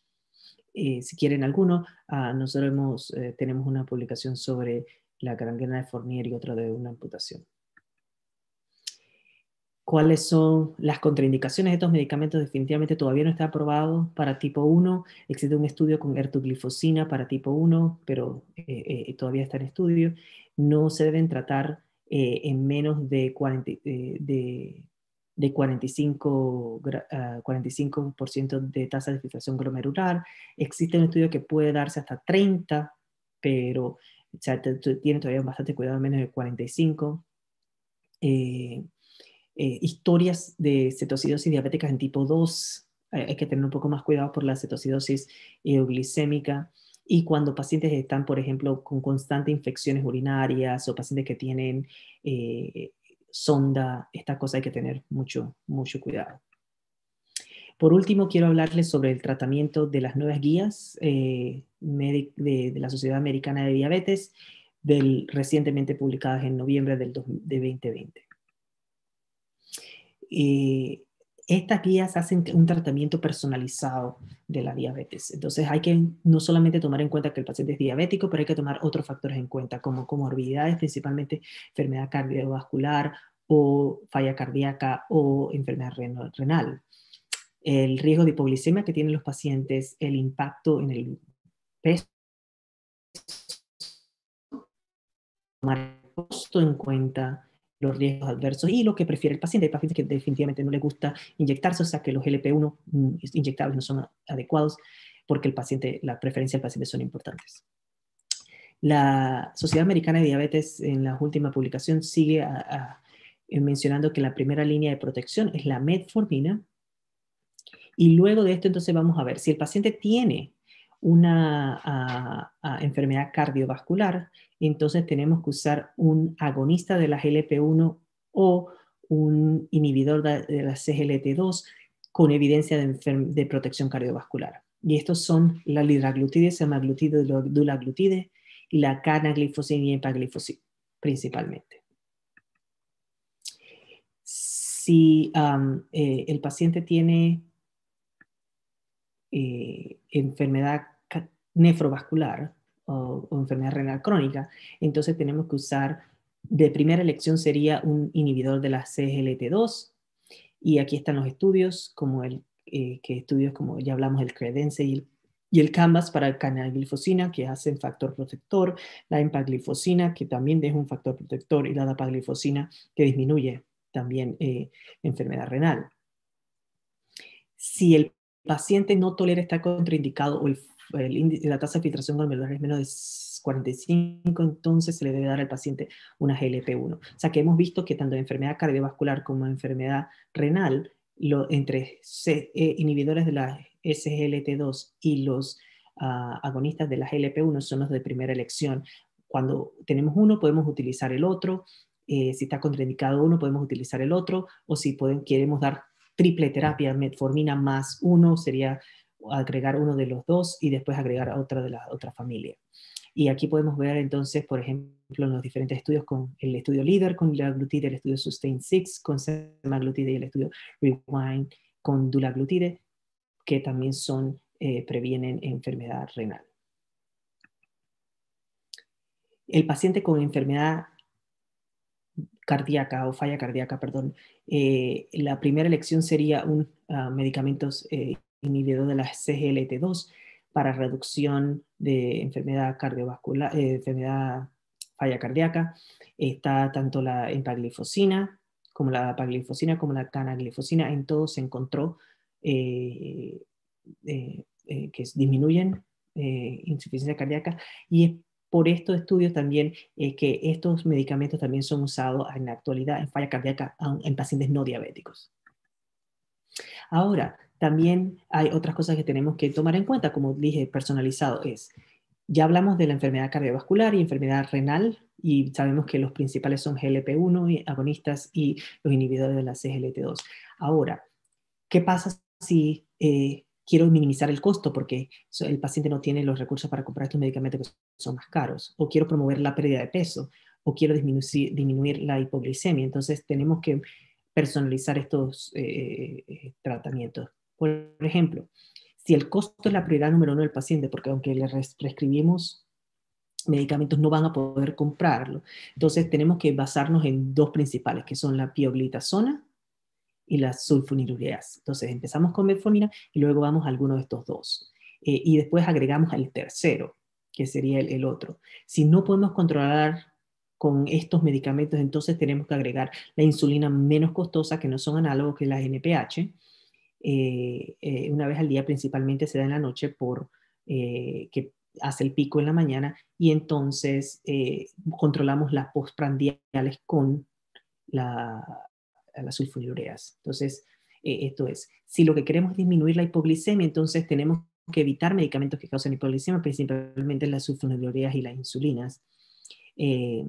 Speaker 3: Eh, si quieren alguno, ah, nosotros eh, tenemos una publicación sobre la gangrena de Fournier y otra de una amputación. ¿Cuáles son las contraindicaciones de estos medicamentos? Definitivamente todavía no está aprobado para tipo 1. Existe un estudio con ertuglifosina para tipo 1, pero eh, todavía está en estudio. No se deben tratar en menos de, 40, de de 45, 45% ah, de tasa de filtración glomerular. Existe un estudio que puede darse hasta 30, pero tiene todavía bastante cuidado, menos de 45. Eh, eh, historias de cetocidosis diabéticas en tipo 2 hay que tener un poco más cuidado por la cetocidosis euglicémica y cuando pacientes están, por ejemplo, con constantes infecciones urinarias o pacientes que tienen eh, sonda, esta cosa hay que tener mucho, mucho cuidado. Por último, quiero hablarles sobre el tratamiento de las nuevas guías eh, de, la Sociedad Americana de Diabetes, del, recientemente publicadas en noviembre del de 2020. Eh, estas guías hacen un tratamiento personalizado de la diabetes. Entonces hay que no solamente tomar en cuenta que el paciente es diabético, pero hay que tomar otros factores en cuenta, como comorbilidades, principalmente enfermedad cardiovascular o falla cardíaca o enfermedad renal. El riesgo de hipoglicemia que tienen los pacientes, el impacto en el peso, tomar esto en cuenta, los riesgos adversos y lo que prefiere el paciente. Hay pacientes que definitivamente no les gusta inyectarse, o sea que los LP1 mm, inyectables no son adecuados porque el paciente, la preferencia del paciente son importantes. La Sociedad Americana de Diabetes en la última publicación sigue mencionando que la primera línea de protección es la metformina y luego de esto entonces vamos a ver si el paciente tiene una enfermedad cardiovascular, entonces tenemos que usar un agonista de la GLP-1 o un inhibidor de, la CGLT2 con evidencia de, protección cardiovascular. Y estos son la liraglutide, semaglutide, dulaglutide y la canaglifosina y empaglifosina principalmente. Si eh, el paciente tiene eh, enfermedad nefrovascular o, enfermedad renal crónica, entonces tenemos que usar, de primera elección sería un inhibidor de la CGLT2, y aquí están los estudios, como el, eh, que estudios como ya hablamos, el Credence y el, y el Canvas para canaglifosina, que hacen factor protector, la empaglifosina, que también es un factor protector, y la dapaglifosina, que disminuye también eh, enfermedad renal. Si el paciente no tolera estar contraindicado o el la tasa de filtración glomerular es menos de 45, entonces se le debe dar al paciente una GLP-1. O sea que hemos visto que tanto en enfermedad cardiovascular como en enfermedad renal, lo, entre eh, inhibidores de la SGLT2 y los ah, agonistas de la GLP-1 son los de primera elección. Cuando tenemos uno, podemos utilizar el otro. Eh, si está contraindicado uno, podemos utilizar el otro. O si pueden, queremos dar triple terapia, metformina más uno, sería agregar uno de los dos y después agregar a otra de la otra familia. Y aquí podemos ver entonces, por ejemplo, los diferentes estudios con el estudio líder con glutide, el estudio Sustain 6 con semaglutide y el estudio Rewind con dulaglutide, que también son, eh, previenen enfermedad renal. El paciente con enfermedad cardíaca o falla cardíaca, perdón, eh, la primera elección sería un uh, medicamentos eh, inhibidor de la CGLT2 para reducción de enfermedad cardiovascular, eh, enfermedad falla cardíaca. Está tanto la empaglifosina como la paglifosina como la canaglifosina. En todos se encontró que disminuyen insuficiencia cardíaca y por estos estudios también que estos medicamentos también son usados en la actualidad en falla cardíaca en pacientes no diabéticos. Ahora, también hay otras cosas que tenemos que tomar en cuenta, como dije, personalizado es, ya hablamos de la enfermedad cardiovascular y enfermedad renal, y sabemos que los principales son GLP-1, agonistas y los inhibidores de la CGLT2. Ahora, ¿qué pasa si eh, quiero minimizar el costo porque el paciente no tiene los recursos para comprar estos medicamentos que son más caros? O quiero promover la pérdida de peso, o quiero disminuir, disminuir la hipoglicemia. Entonces, tenemos que personalizar estos eh, eh, tratamientos. Por ejemplo, si el costo es la prioridad número uno del paciente, porque aunque le prescribimos medicamentos no van a poder comprarlo, entonces tenemos que basarnos en dos principales, que son la pioglitazona y las sulfonilureas. Entonces empezamos con metformina y luego vamos a alguno de estos dos. Eh, y después agregamos al tercero, que sería el, el otro. Si no podemos controlar con estos medicamentos, entonces tenemos que agregar la insulina menos costosa, que no son análogos que la NPH, eh, eh, una vez al día, principalmente se da en la noche por que hace el pico en la mañana y entonces controlamos las postprandiales con la, las sulfonilureas. Entonces, Eh, esto es, si lo que queremos es disminuir la hipoglicemia, entonces tenemos que evitar medicamentos que causan hipoglicemia, principalmente las sulfonilureas y las insulinas. Eh,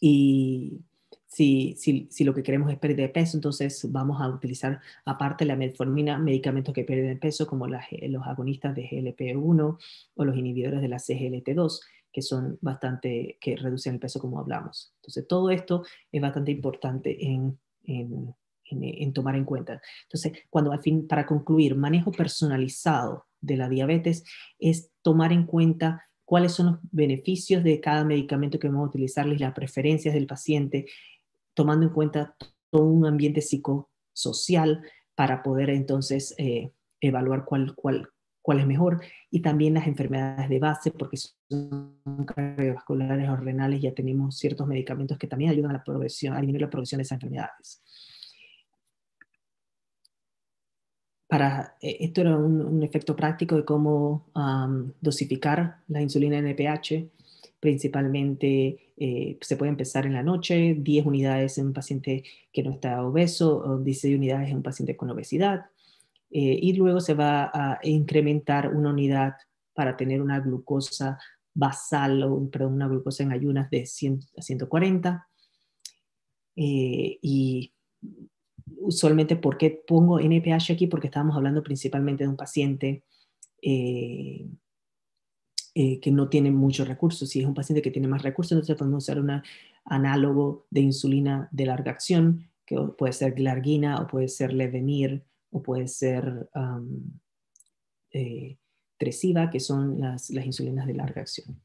Speaker 3: y si, si, si, lo que queremos es perder peso, entonces vamos a utilizar, aparte de la metformina, medicamentos que pierden peso, como las, los agonistas de GLP-1 o los inhibidores de la CGLT2, que son bastante, que reducen el peso como hablamos. Entonces, todo esto es bastante importante en, en, tomar en cuenta. Entonces, cuando al fin, para concluir, manejo personalizado de la diabetes es tomar en cuenta cuáles son los beneficios de cada medicamento que vamos a utilizar las preferencias del paciente, tomando en cuenta todo un ambiente psicosocial para poder entonces eh, evaluar cuál, cuál, cuál es mejor y también las enfermedades de base, porque son cardiovasculares o renales, ya tenemos ciertos medicamentos que también ayudan a, la progresión, a disminuir la progresión de esas enfermedades. Para, eh, esto era un, efecto práctico de cómo dosificar la insulina NPH. Principalmente eh, se puede empezar en la noche, 10 unidades en un paciente que no está obeso, o 16 unidades en un paciente con obesidad. Eh, y luego se va a incrementar una unidad para tener una glucosa basal, o perdón, una glucosa en ayunas de 100 a 140. y usualmente, ¿por qué pongo NPH aquí? Porque estábamos hablando principalmente de un paciente eh, eh, que no tiene muchos recursos. Si es un paciente que tiene más recursos, entonces podemos usar un análogo de insulina de larga acción, que puede ser glargina o puede ser levenir o puede ser eh, tresiva, que son las insulinas de larga acción.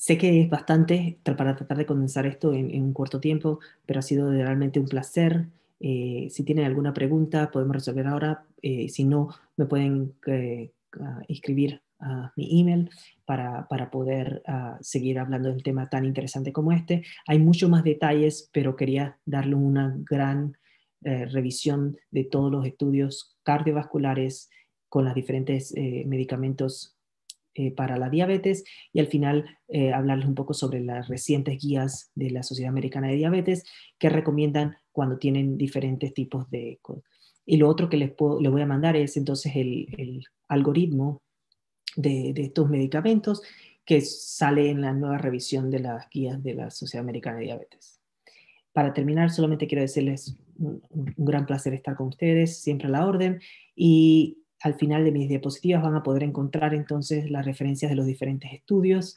Speaker 3: Sé que es bastante para tratar de condensar esto en, un corto tiempo, pero ha sido realmente un placer. Eh, si tienen alguna pregunta, podemos resolver ahora. Eh, si no, me pueden eh, escribir a mi email para, para poder ah, seguir hablando del tema tan interesante como este. Hay muchos más detalles, pero quería darle una gran revisión de todos los estudios cardiovasculares con los diferentes medicamentos eh, para la diabetes y al final eh, hablarles un poco sobre las recientes guías de la Sociedad Americana de Diabetes que recomiendan cuando tienen diferentes tipos de... Y lo otro que les, puedo, les voy a mandar es entonces el, algoritmo de, estos medicamentos que sale en la nueva revisión de las guías de la Sociedad Americana de Diabetes. Para terminar, solamente quiero decirles un, gran placer estar con ustedes, siempre a la orden, y al final de mis diapositivas van a poder encontrar entonces las referencias de los diferentes estudios,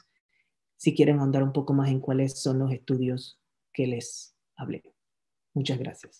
Speaker 3: si quieren ahondar un poco más en cuáles son los estudios que les hablé. Muchas gracias.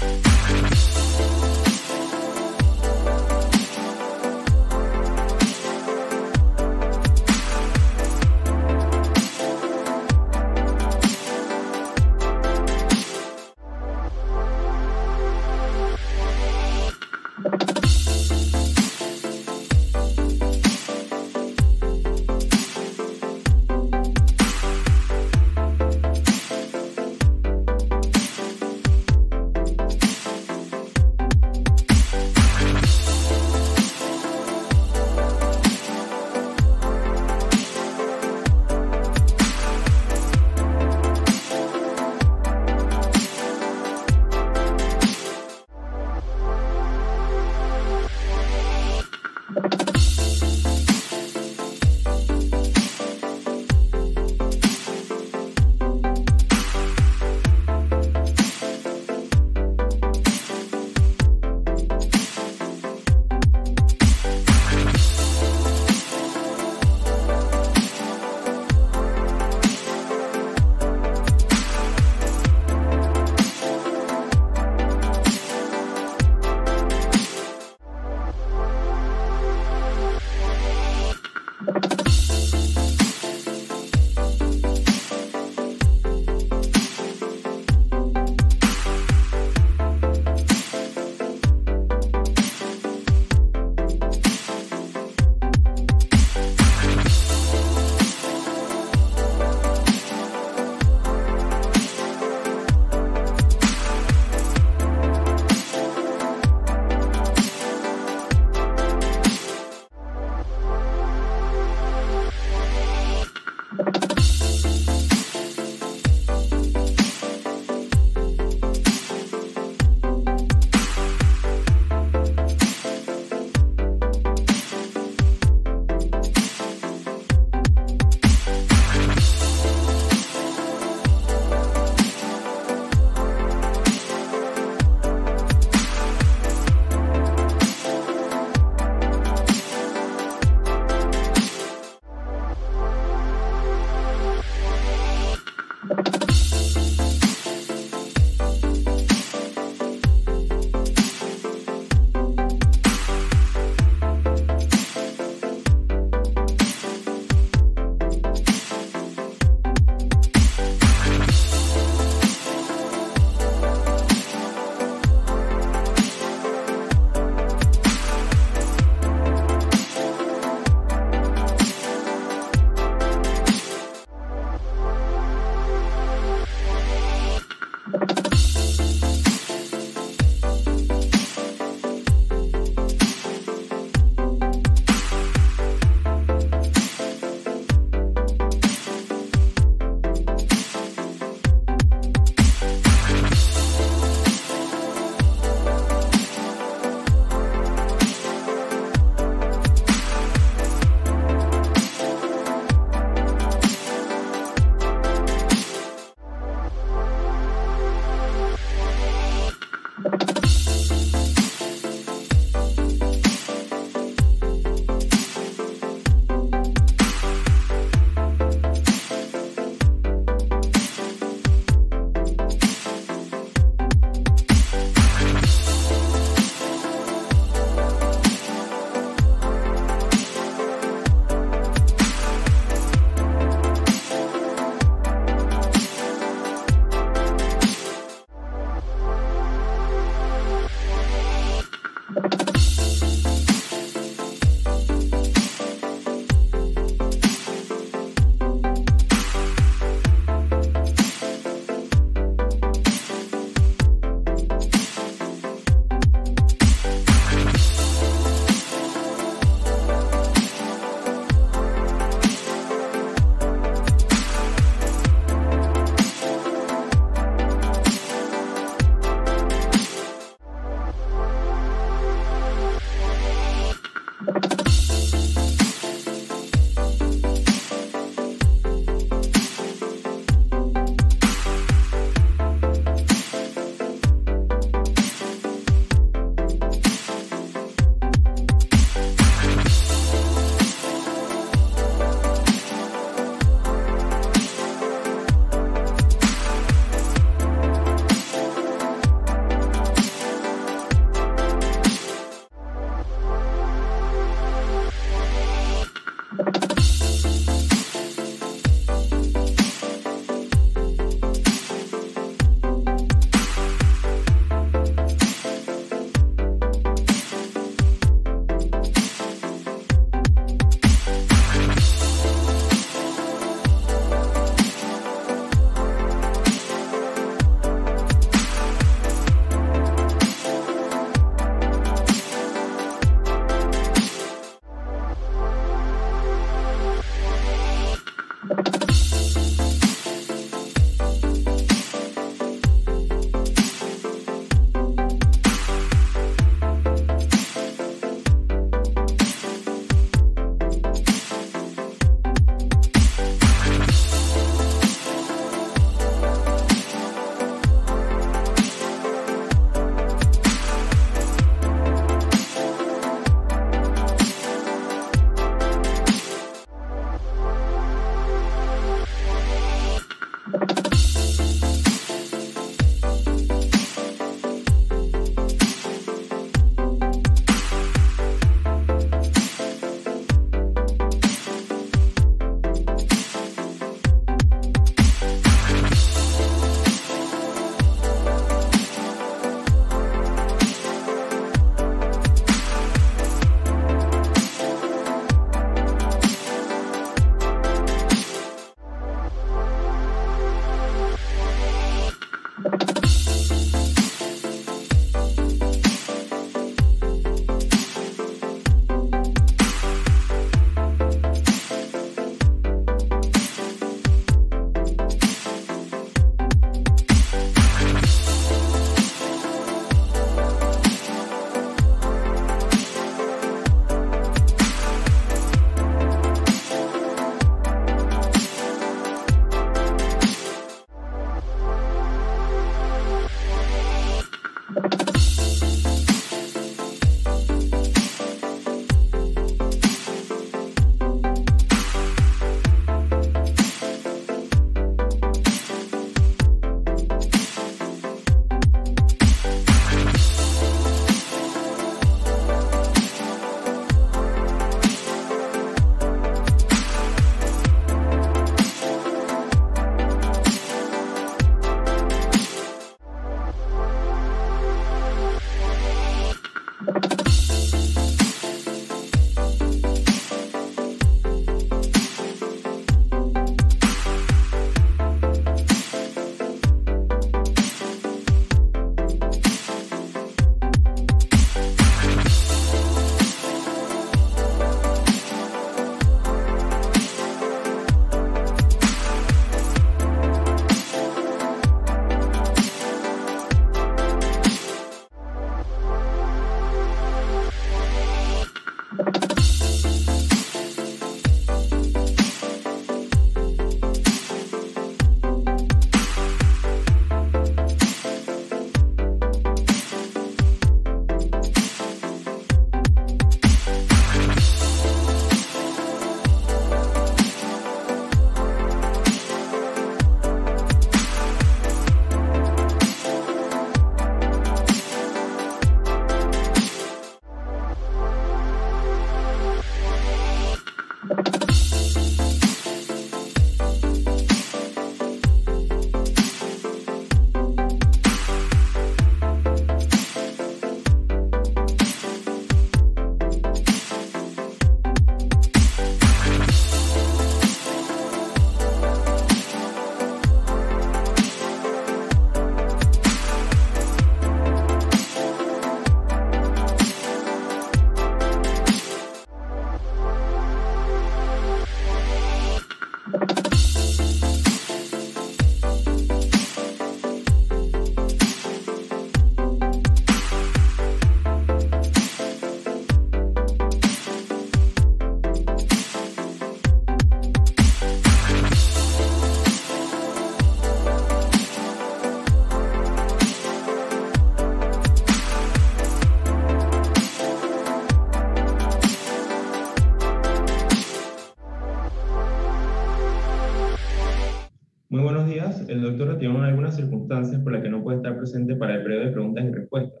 Speaker 4: Circunstancias por las que no puede estar presente para el periodo de preguntas y respuestas,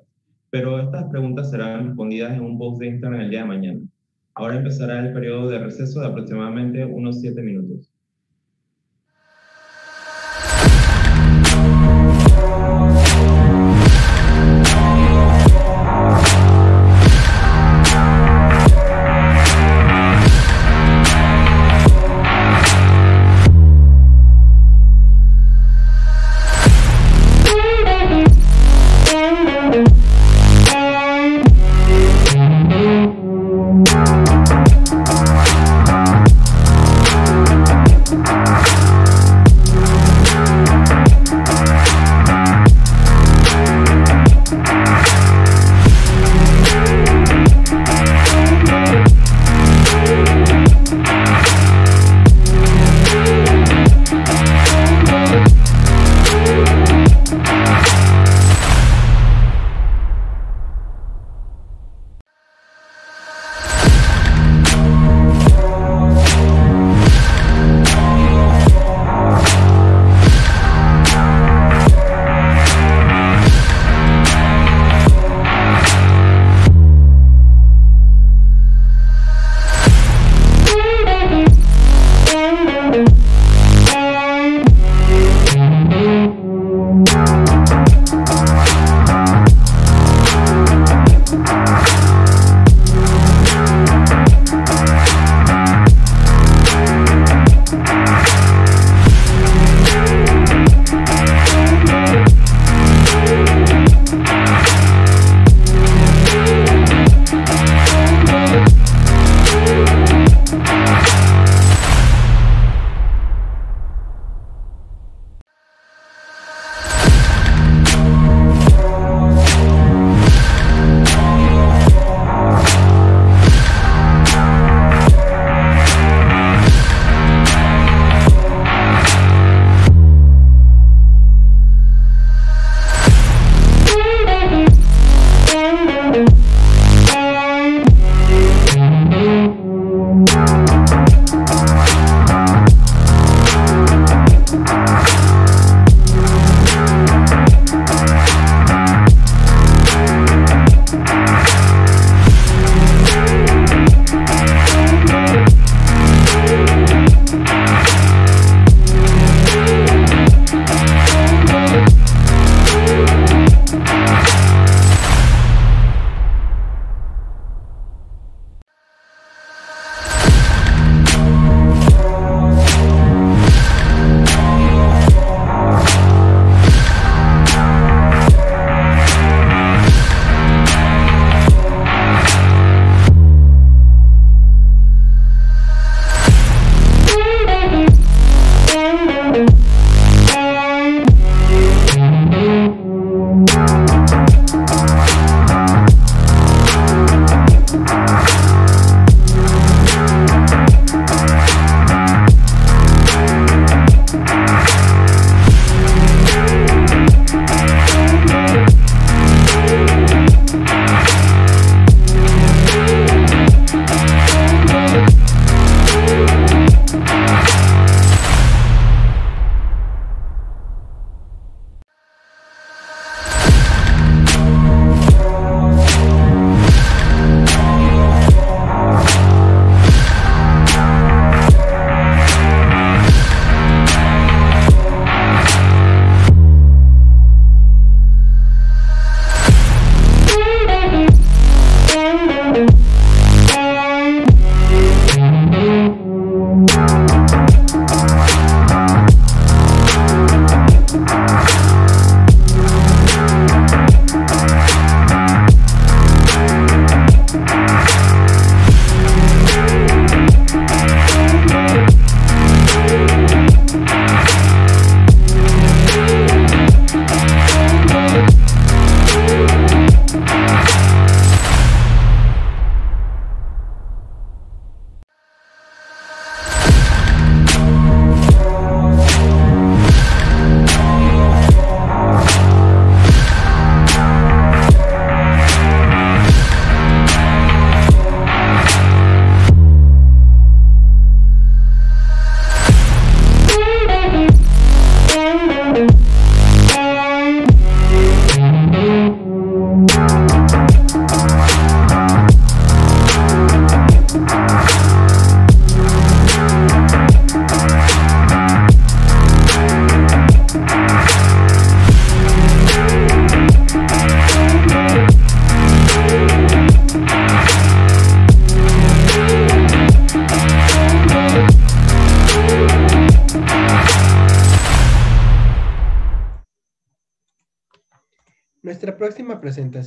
Speaker 4: pero estas preguntas serán respondidas en un post de Instagram el día de mañana. Ahora empezará el periodo de receso de aproximadamente unos 7 minutos.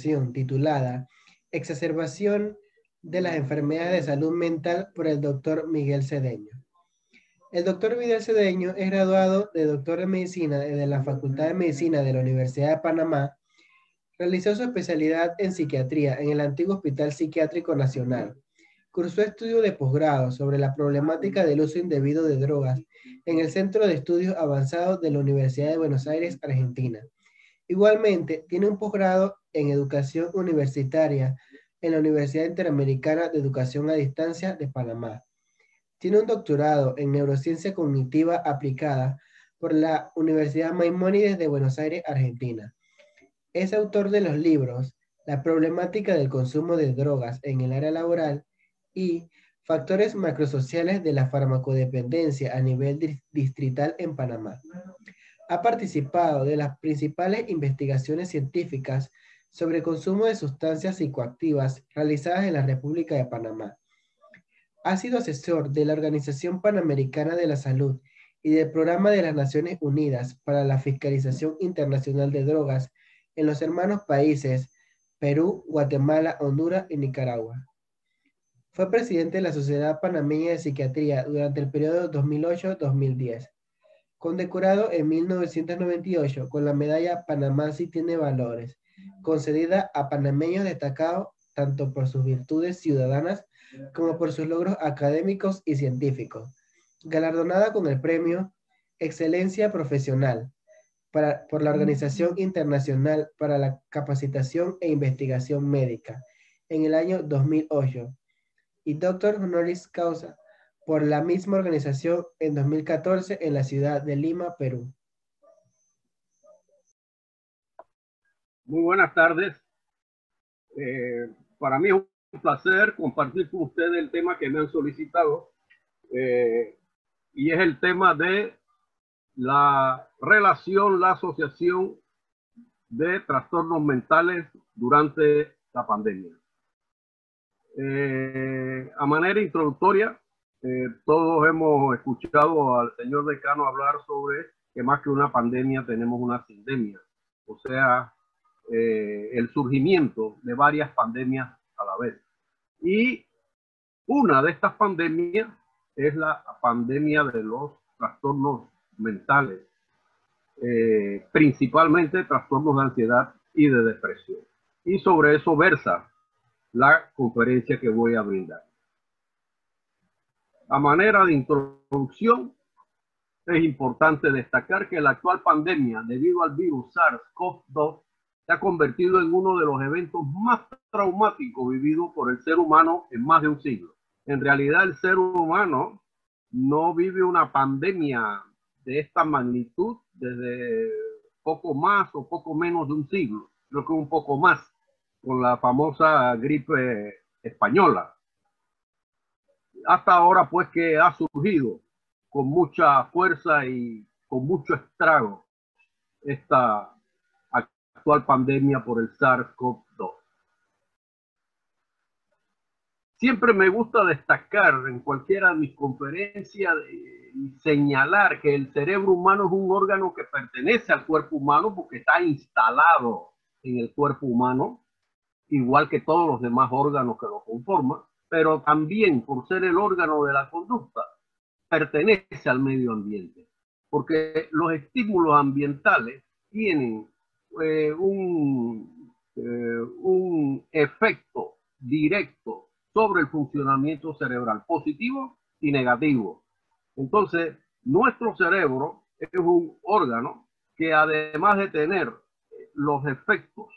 Speaker 5: Presentación, titulada Exacerbación de las enfermedades de salud mental por el doctor Miguel Cedeño. El doctor Miguel Cedeño es graduado de doctor en medicina de la Facultad de Medicina de la Universidad de Panamá. Realizó su especialidad en psiquiatría en el antiguo Hospital Psiquiátrico Nacional. Cursó estudios de posgrado sobre la problemática del uso indebido de drogas en el Centro de Estudios Avanzados de la Universidad de Buenos Aires, Argentina. Igualmente, tiene un posgrado en educación universitaria en la Universidad Interamericana de Educación a Distancia de Panamá. Tiene un doctorado en neurociencia cognitiva aplicada por la Universidad Maimónides de Buenos Aires, Argentina. Es autor de los libros La problemática del consumo de drogas en el área laboral y Factores macrosociales de la farmacodependencia a nivel distrital en Panamá. Ha participado de las principales investigaciones científicas sobre consumo de sustancias psicoactivas realizadas en la República de Panamá. Ha sido asesor de la Organización Panamericana de la Salud y del Programa de las Naciones Unidas para la Fiscalización Internacional de Drogas en los hermanos países Perú, Guatemala, Honduras y Nicaragua. Fue presidente de la Sociedad Panameña de Psiquiatría durante el periodo 2008-2010. Condecorado en 1998 con la medalla Panamá sí tiene valores concedida a panameños destacados tanto por sus virtudes ciudadanas como por sus logros académicos y científicos. Galardonada con el premio Excelencia Profesional por la Organización Internacional para la Capacitación e Investigación Médica en el año 2008 y Doctor Honoris Causa por la misma organización en 2014 en la ciudad de Lima, Perú.
Speaker 6: Muy buenas tardes. Eh, para mí es un placer compartir con ustedes el tema que me han solicitado eh, y es el tema de la relación, la asociación de trastornos mentales durante la pandemia. Eh, a manera introductoria, todos hemos escuchado al señor decano hablar sobre que más que una pandemia tenemos una sindemia, o sea, eh, el surgimiento de varias pandemias a la vez. Y una de estas pandemias es la pandemia de los trastornos mentales, eh, principalmente trastornos de ansiedad y de depresión. Y sobre eso versa la conferencia que voy a brindar. A manera de introducción, es importante destacar que la actual pandemia, debido al virus SARS-CoV-2, se ha convertido en uno de los eventos más traumáticos vividos por el ser humano en más de un siglo. En realidad el ser humano no vive una pandemia de esta magnitud desde poco más o poco menos de un siglo, creo que un poco más, con la famosa gripe española. Hasta ahora pues que ha surgido con mucha fuerza y con mucho estrago esta actual pandemia por el SARS-CoV-2. Siempre me gusta destacar en cualquiera de mis conferencias y señalar que el cerebro humano es un órgano que pertenece al cuerpo humano porque está instalado en el cuerpo humano, igual que todos los demás órganos que lo conforman, pero también por ser el órgano de la conducta, pertenece al medio ambiente, porque los estímulos ambientales tienen eh, un, eh, un efecto directo sobre el funcionamiento cerebral, positivo y negativo. Entonces, nuestro cerebro es un órgano que además de tener los efectos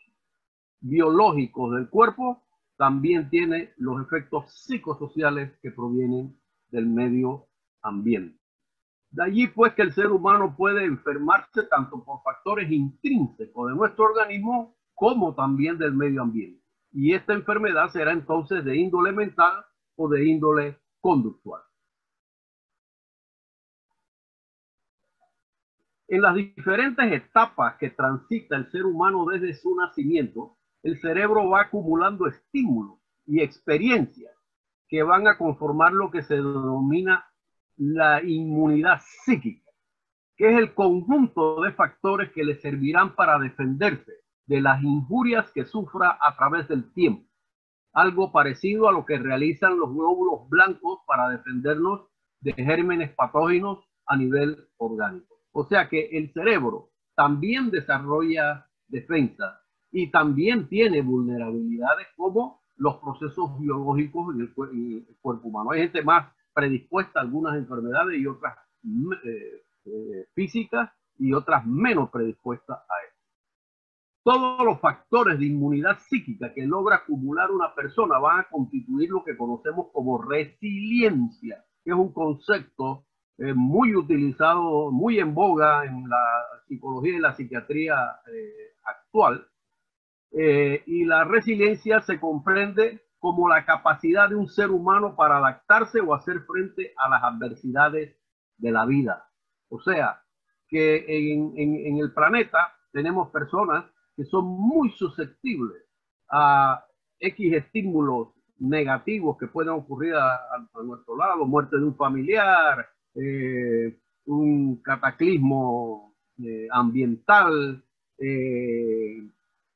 Speaker 6: biológicos del cuerpo, también tiene los efectos psicosociales que provienen del medio ambiente. De allí pues que el ser humano puede enfermarse tanto por factores intrínsecos de nuestro organismo como también del medio ambiente. Y esta enfermedad será entonces de índole mental o de índole conductual. En las diferentes etapas que transita el ser humano desde su nacimiento, el cerebro va acumulando estímulos y experiencias que van a conformar lo que se denomina la inmunidad psíquica, que es el conjunto de factores que le servirán para defenderse de las injurias que sufra a través del tiempo. Algo parecido a lo que realizan los glóbulos blancos para defendernos de gérmenes patógenos a nivel orgánico. O sea que el cerebro también desarrolla defensa y también tiene vulnerabilidades como los procesos biológicos en el, cuerpo humano. Hay gente más predispuesta a algunas enfermedades y otras eh, eh, físicas y otras menos predispuestas a esto. Todos los factores de inmunidad psíquica que logra acumular una persona van a constituir lo que conocemos como resiliencia, que es un concepto eh, muy utilizado, muy en boga en la psicología y la psiquiatría actual, eh, y la resiliencia se comprende como la capacidad de un ser humano para adaptarse o hacer frente a las adversidades de la vida. O sea, que en, el planeta tenemos personas que son muy susceptibles a X estímulos negativos que pueden ocurrir a, nuestro lado, muerte de un familiar, eh, un cataclismo eh, ambiental, eh,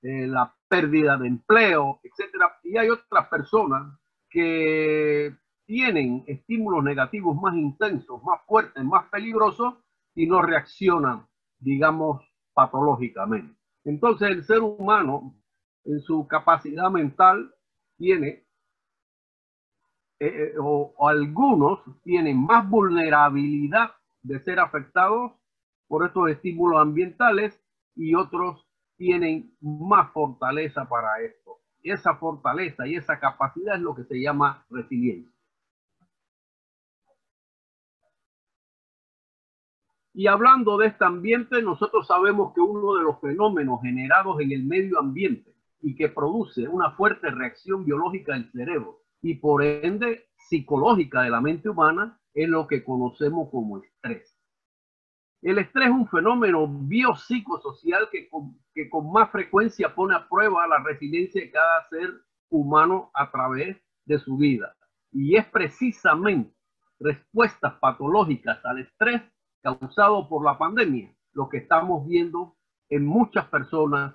Speaker 6: la pérdida de empleo, etcétera. Y hay otras personas que tienen estímulos negativos más intensos, más fuertes, más peligrosos y no reaccionan, digamos, patológicamente. Entonces el ser humano, en su capacidad mental, tiene, eh, eh, o, o algunos tienen más vulnerabilidad de ser afectados por estos estímulos ambientales y otros tienen más fortaleza para esto. Esa fortaleza y esa capacidad es lo que se llama resiliencia. Y hablando de este ambiente, nosotros sabemos que uno de los fenómenos generados en el medio ambiente y que produce una fuerte reacción biológica del cerebro y por ende psicológica de la mente humana es lo que conocemos como estrés. El estrés es un fenómeno biopsicosocial que con, que con más frecuencia pone a prueba la resiliencia de cada ser humano a través de su vida. Y es precisamente respuestas patológicas al estrés causado por la pandemia lo que estamos viendo en muchas personas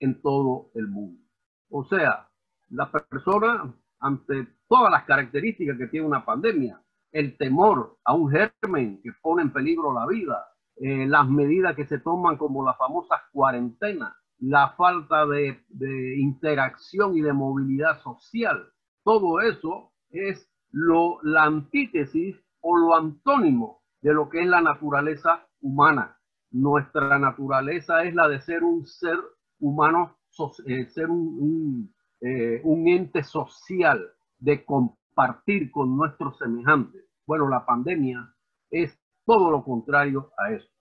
Speaker 6: en todo el mundo. O sea, la persona ante todas las características que tiene una pandemia, el temor a un germen que pone en peligro la vida, eh, las medidas que se toman como las famosas cuarentenas, la falta de, interacción y de movilidad social. Todo eso es lo, la antítesis o lo antónimo de lo que es la naturaleza humana. Nuestra naturaleza es la de ser un ser humano, eh, ser un, eh, un ente social, de compartir con nuestros semejantes. Bueno, la pandemia es todo lo contrario a eso.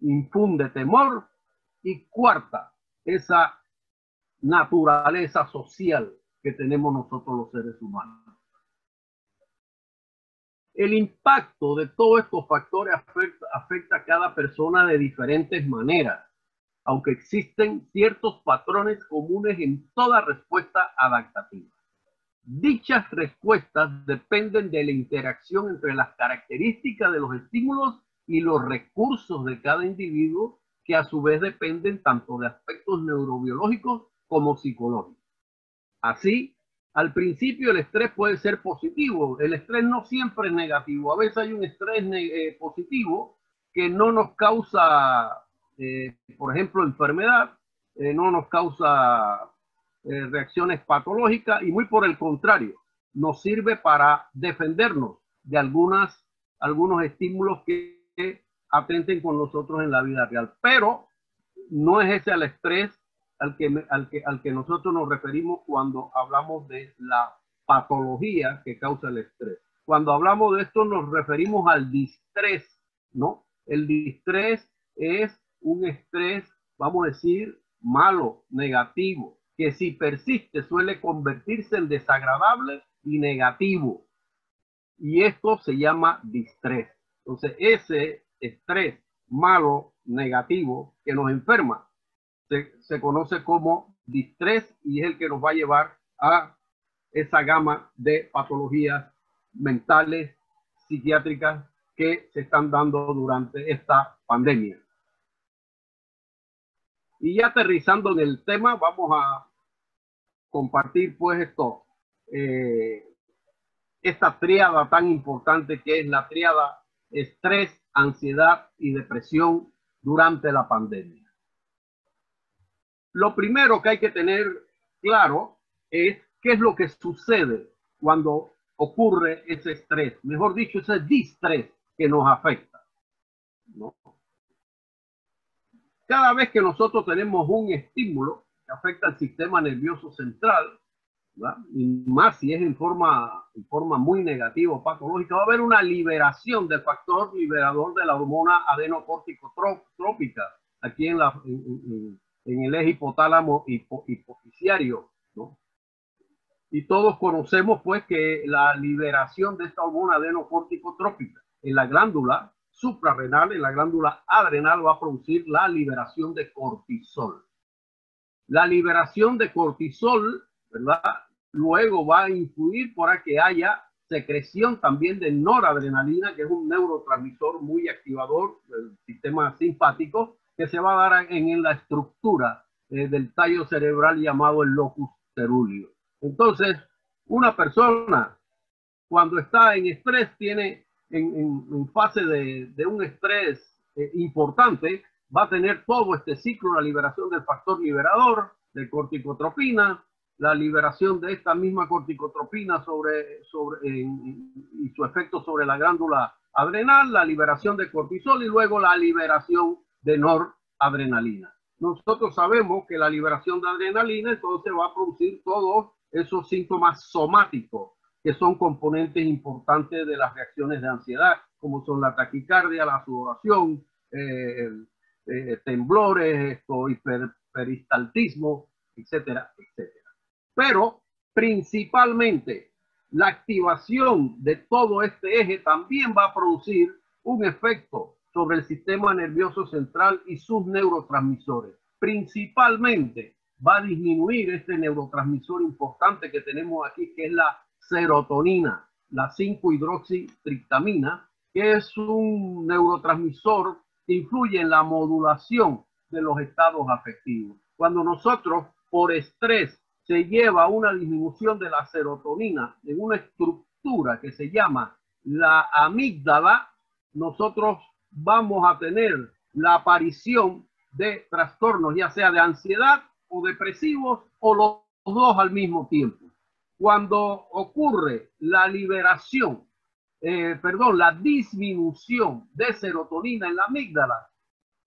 Speaker 6: Infunde temor y cuarta, esa naturaleza social que tenemos nosotros los seres humanos. El impacto de todos estos factores afecta, afecta a cada persona de diferentes maneras, aunque existen ciertos patrones comunes en toda respuesta adaptativa. Dichas respuestas dependen de la interacción entre las características de los estímulos y los recursos de cada individuo, que a su vez dependen tanto de aspectos neurobiológicos como psicológicos. Así, al principio el estrés puede ser positivo, el estrés no siempre es negativo, a veces hay un estrés eh, positivo que no nos causa, eh, por ejemplo, enfermedad, eh, no nos causa eh, reacciones patológicas y muy por el contrario, nos sirve para defendernos de algunas, algunos estímulos que atenten con nosotros en la vida real. Pero no es ese el estrés al que, al que, al que nosotros nos referimos cuando hablamos de la patología que causa el estrés. Cuando hablamos de esto nos referimos al distrés, ¿no? El distrés es un estrés, vamos a decir, malo, negativo, que si persiste suele convertirse en desagradable y negativo. Y esto se llama distrés. Entonces, ese estrés malo, negativo, que nos enferma, se, se conoce como distrés y es el que nos va a llevar a esa gama de patologías mentales, psiquiátricas que se están dando durante esta pandemia. Y ya aterrizando en el tema, vamos a compartir pues esto, eh, esta triada tan importante que es la triada estrés, ansiedad y depresión durante la pandemia. Lo primero que hay que tener claro es qué es lo que sucede cuando ocurre ese estrés, mejor dicho, ese distrés que nos afecta. Cada vez que nosotros tenemos un estímulo que afecta al sistema nervioso central, y más si es en forma, en forma muy negativa o patológica, va a haber una liberación del factor liberador de la hormona adenocorticotrópica aquí en, la, en, el eje hipotálamo hipofisiario. ¿no? Y todos conocemos pues que la liberación de esta hormona adenocorticotrópica en la glándula suprarrenal, en la glándula adrenal, va a producir la liberación de cortisol. La liberación de cortisol, ¿verdad? Luego va a influir para que haya secreción también de noradrenalina, que es un neurotransmisor muy activador del sistema simpático, que se va a dar en, la estructura eh, del tallo cerebral llamado el locus ceruleo. Entonces, una persona cuando está en estrés, tiene en, fase de, un estrés eh, importante, va a tener todo este ciclo, la liberación del factor liberador, de corticotropina, la liberación de esta misma corticotropina sobre, sobre, y su efecto sobre la glándula adrenal, la liberación de cortisol y luego la liberación de noradrenalina. Nosotros sabemos que la liberación de adrenalina entonces va a producir todos esos síntomas somáticos que son componentes importantes de las reacciones de ansiedad, como son la taquicardia, la sudoración, eh, eh, temblores, esto, etcétera, etcétera. Pero principalmente la activación de todo este eje también va a producir un efecto sobre el sistema nervioso central y sus neurotransmisores. Principalmente va a disminuir este neurotransmisor importante que tenemos aquí, que es la serotonina, la 5-hidroxitriptamina, que es un neurotransmisor que influye en la modulación de los estados afectivos. Cuando nosotros por estrés se lleva una disminución de la serotonina en una estructura que se llama la amígdala, nosotros vamos a tener la aparición de trastornos, ya sea de ansiedad o depresivos o los dos al mismo tiempo. Cuando ocurre la liberación, eh, perdón, la disminución de serotonina en la amígdala,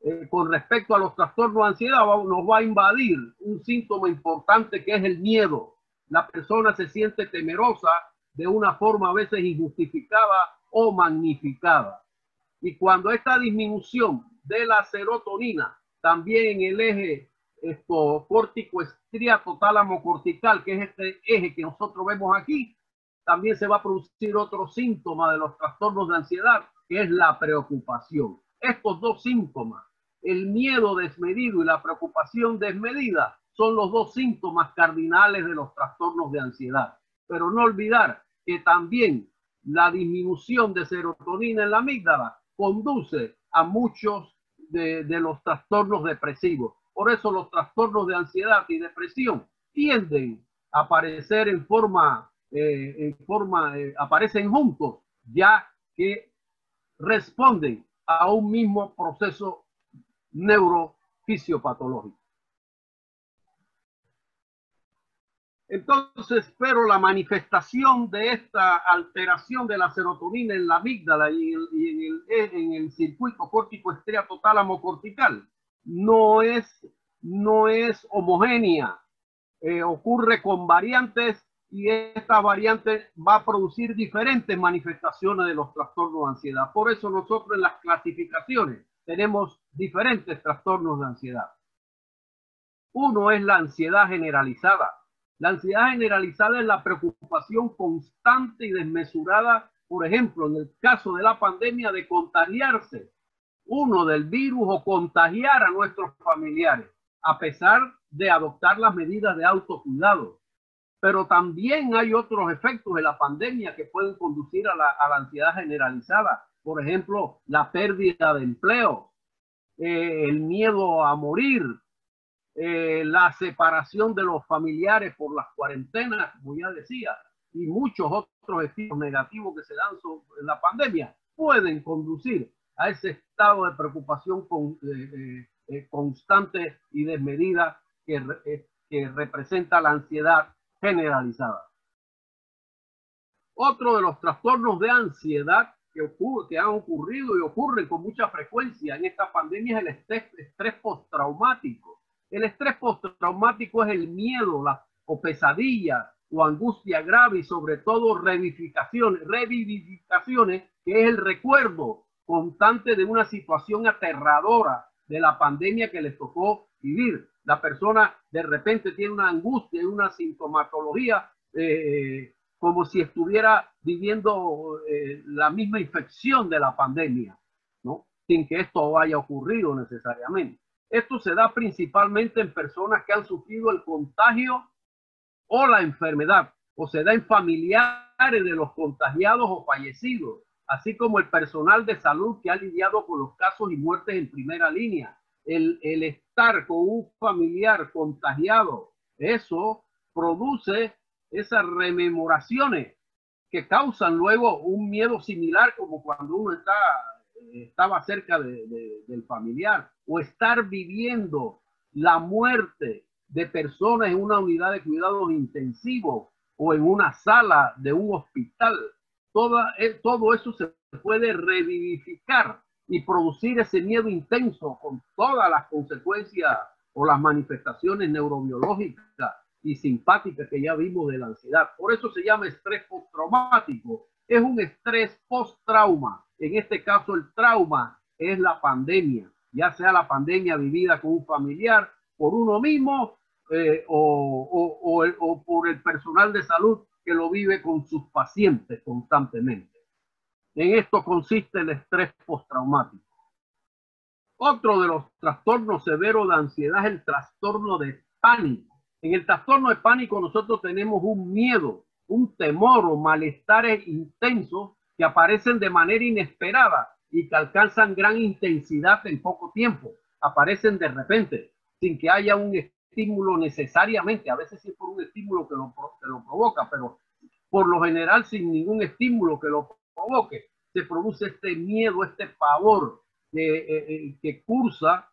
Speaker 6: eh, con respecto a los trastornos de ansiedad, nos va a invadir un síntoma importante que es el miedo. La persona se siente temerosa de una forma a veces injustificada o magnificada. Y cuando esta disminución de la serotonina, también en el eje esto, córtico estriato tálamo cortical, que es este eje que nosotros vemos aquí, también se va a producir otro síntoma de los trastornos de ansiedad, que es la preocupación. Estos dos síntomas el miedo desmedido y la preocupación desmedida son los dos síntomas cardinales de los trastornos de ansiedad. Pero no olvidar que también la disminución de serotonina en la amígdala conduce a muchos de, los trastornos depresivos. Por eso los trastornos de ansiedad y depresión tienden a aparecer en forma, eh, en forma, eh, aparecen juntos, ya que responden a un mismo proceso neurofisiopatológico. Entonces, pero la manifestación de esta alteración de la serotonina en la amígdala y, en, el, en, el, circuito córtico estriato tálamo cortical no es, no es homogénea. Eh, ocurre con variantes y esta variante va a producir diferentes manifestaciones de los trastornos de ansiedad. Por eso nosotros en las clasificaciones tenemos diferentes trastornos de ansiedad. Uno es la ansiedad generalizada. La ansiedad generalizada es la preocupación constante y desmesurada, por ejemplo, en el caso de la pandemia, de contagiarse uno del virus o contagiar a nuestros familiares, a pesar de adoptar las medidas de autocuidado. Pero también hay otros efectos de la pandemia que pueden conducir a la, a la ansiedad generalizada, por ejemplo, la pérdida de empleo, eh, el miedo a morir, eh, la separación de los familiares por las cuarentenas, como ya decía, y muchos otros estilos negativos que se dan sobre la pandemia, pueden conducir a ese estado de preocupación con, eh, eh, constante y desmedida que representa la ansiedad generalizada. Otro de los trastornos de ansiedad que, ocurre, que han ocurrido y ocurren con mucha frecuencia en esta pandemia el estrés, estrés postraumático. El estrés postraumático es el miedo la, o pesadilla o angustia grave y sobre todo revivificaciones, revivificaciones, que es el recuerdo constante de una situación aterradora de la pandemia que les tocó vivir. La persona de repente tiene una angustia una sintomatología eh, como si estuviera viviendo eh, la misma infección de la pandemia, ¿no? Sin que esto haya ocurrido necesariamente. Esto se da principalmente en personas que han sufrido el contagio o la enfermedad, o se da en familiares de los contagiados o fallecidos, así como el personal de salud que ha lidiado con los casos y muertes en primera línea. El, el estar con un familiar contagiado, eso produce esas rememoraciones que causan luego un miedo similar como cuando uno está, estaba cerca del familiar o estar viviendo la muerte de personas en una unidad de cuidados intensivos o en una sala de un hospital. Eh, todo eso se puede revivificar y producir ese miedo intenso con todas las consecuencias o las manifestaciones neurobiológicas y simpática que ya vimos de la ansiedad. Por eso se llama estrés postraumático. Es un estrés post-trauma. En este caso, el trauma es la pandemia, ya sea la pandemia vivida con un familiar, por uno mismo eh, o, o, o por el personal de salud que lo vive con sus pacientes constantemente. En esto consiste el estrés postraumático. Otro de los trastornos severos de ansiedad es el trastorno de pánico. En el trastorno de pánico nosotros tenemos un miedo, un temor o malestares intensos que aparecen de manera inesperada y que alcanzan gran intensidad en poco tiempo. Aparecen de repente, sin que haya un estímulo necesariamente. A veces sí por un estímulo que lo, provoca, pero por lo general sin ningún estímulo que lo provoque. Se produce este miedo, este pavor que, eh, eh, que cursa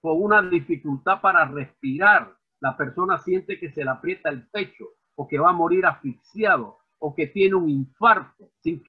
Speaker 6: con una dificultad para respirar, la persona siente que se le aprieta el pecho o que va a morir asfixiado o que tiene un infarto sin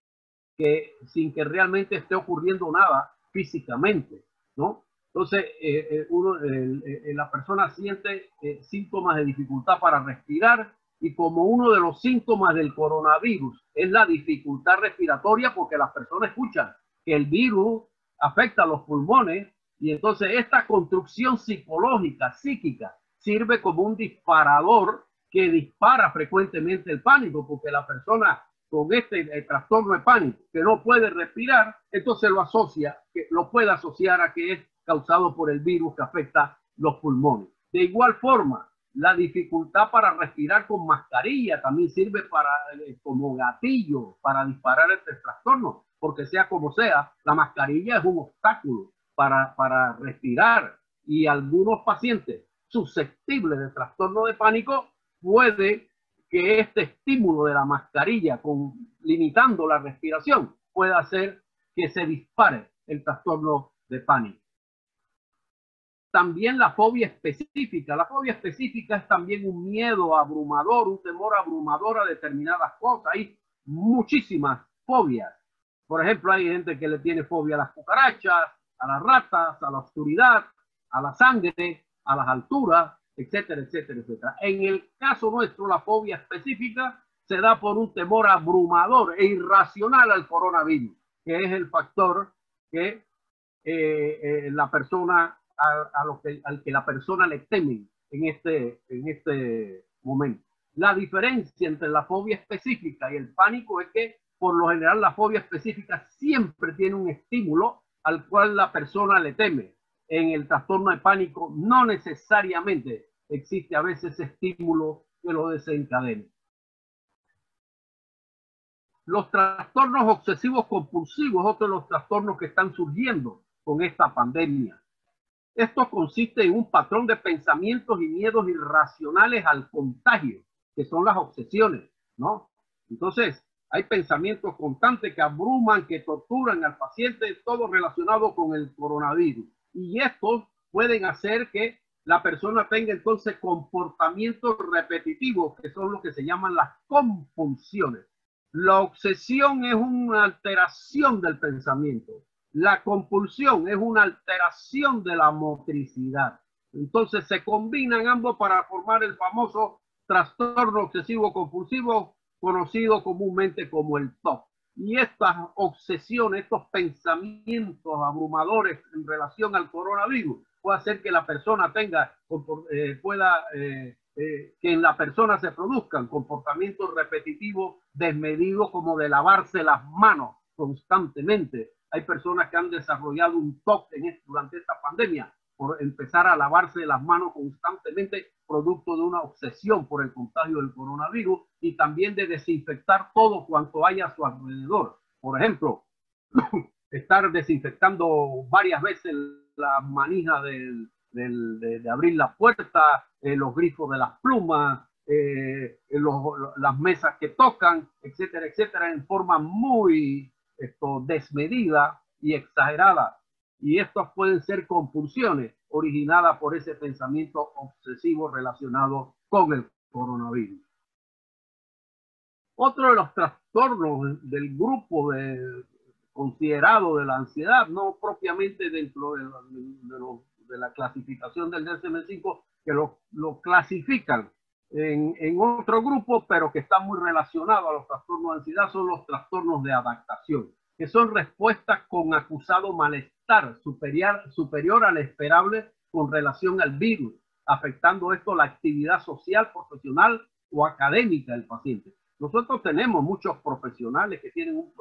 Speaker 6: que, sin que realmente esté ocurriendo nada físicamente, ¿no? Entonces, eh, eh, uno, eh, la persona siente síntomas de dificultad para respirar y como uno de los síntomas del coronavirus es la dificultad respiratoria porque las personas escuchan que el virus afecta los pulmones y entonces esta construcción psicológica, psíquica, sirve como un disparador que dispara frecuentemente el pánico, porque la persona con este eh, trastorno de pánico que no puede respirar, entonces lo asocia, que lo puede asociar a que es causado por el virus que afecta los pulmones. De igual forma, la dificultad para respirar con mascarilla también sirve para, eh, como gatillo para disparar este trastorno, porque sea como sea, la mascarilla es un obstáculo para, para respirar y algunos pacientes susceptible de trastorno de pánico, puede que este estímulo de la mascarilla, con, limitando la respiración, pueda hacer que se dispare el trastorno de pánico. También la fobia específica. La fobia específica es también un miedo abrumador, un temor abrumador a determinadas cosas. Hay muchísimas fobias. Por ejemplo, hay gente que le tiene fobia a las cucarachas, a las ratas, a la oscuridad, a la sangre, a las alturas, etcétera, etcétera, etcétera. En el caso nuestro, la fobia específica se da por un temor abrumador e irracional al coronavirus, que es el factor que eh, eh, la persona, a, al que la persona le teme en este, en este momento. La diferencia entre la fobia específica y el pánico es que por lo general la fobia específica siempre tiene un estímulo al cual la persona le teme en el trastorno de pánico no necesariamente existe a veces estímulo que lo desencadene. Los trastornos obsesivos compulsivos, otro de los trastornos que están surgiendo con esta pandemia. Esto consiste en un patrón de pensamientos y miedos irracionales al contagio, que son las obsesiones, ¿no? Entonces, hay pensamientos constantes que abruman, que torturan al paciente, todo relacionado con el coronavirus. Y estos pueden hacer que la persona tenga entonces comportamientos repetitivos, que son lo que se llaman las compulsiones. La obsesión es una alteración del pensamiento. La compulsión es una alteración de la motricidad. Entonces se combinan ambos para formar el famoso trastorno obsesivo compulsivo conocido comúnmente como el TOC. Y estas obsesiones, estos pensamientos abrumadores en relación al coronavirus, puede hacer que la persona tenga, eh, pueda, eh, eh, que en la persona se produzcan comportamientos repetitivos desmedidos como de lavarse las manos constantemente. Hay personas que han desarrollado un en, durante esta pandemia por empezar a lavarse las manos constantemente, producto de una obsesión por el contagio del coronavirus y también de desinfectar todo cuanto haya a su alrededor. Por ejemplo, estar desinfectando varias veces la manija de, abrir la puerta, eh, los grifos de las plumas, eh, las mesas que tocan, etcétera, etcétera, en forma muy esto, desmedida y exagerada y estas pueden ser compulsiones originadas por ese pensamiento obsesivo relacionado con el coronavirus. Otro de los trastornos del grupo de, considerado de la ansiedad, no propiamente dentro de, la clasificación del DSM-5, que lo, lo clasifican en, en, otro grupo, pero que está muy relacionado a los trastornos de ansiedad, son los trastornos de adaptación, que son respuestas con acusado malestar superior, superior al esperable con relación al virus, afectando esto la actividad social, profesional o académica del paciente. Nosotros tenemos muchos profesionales que tienen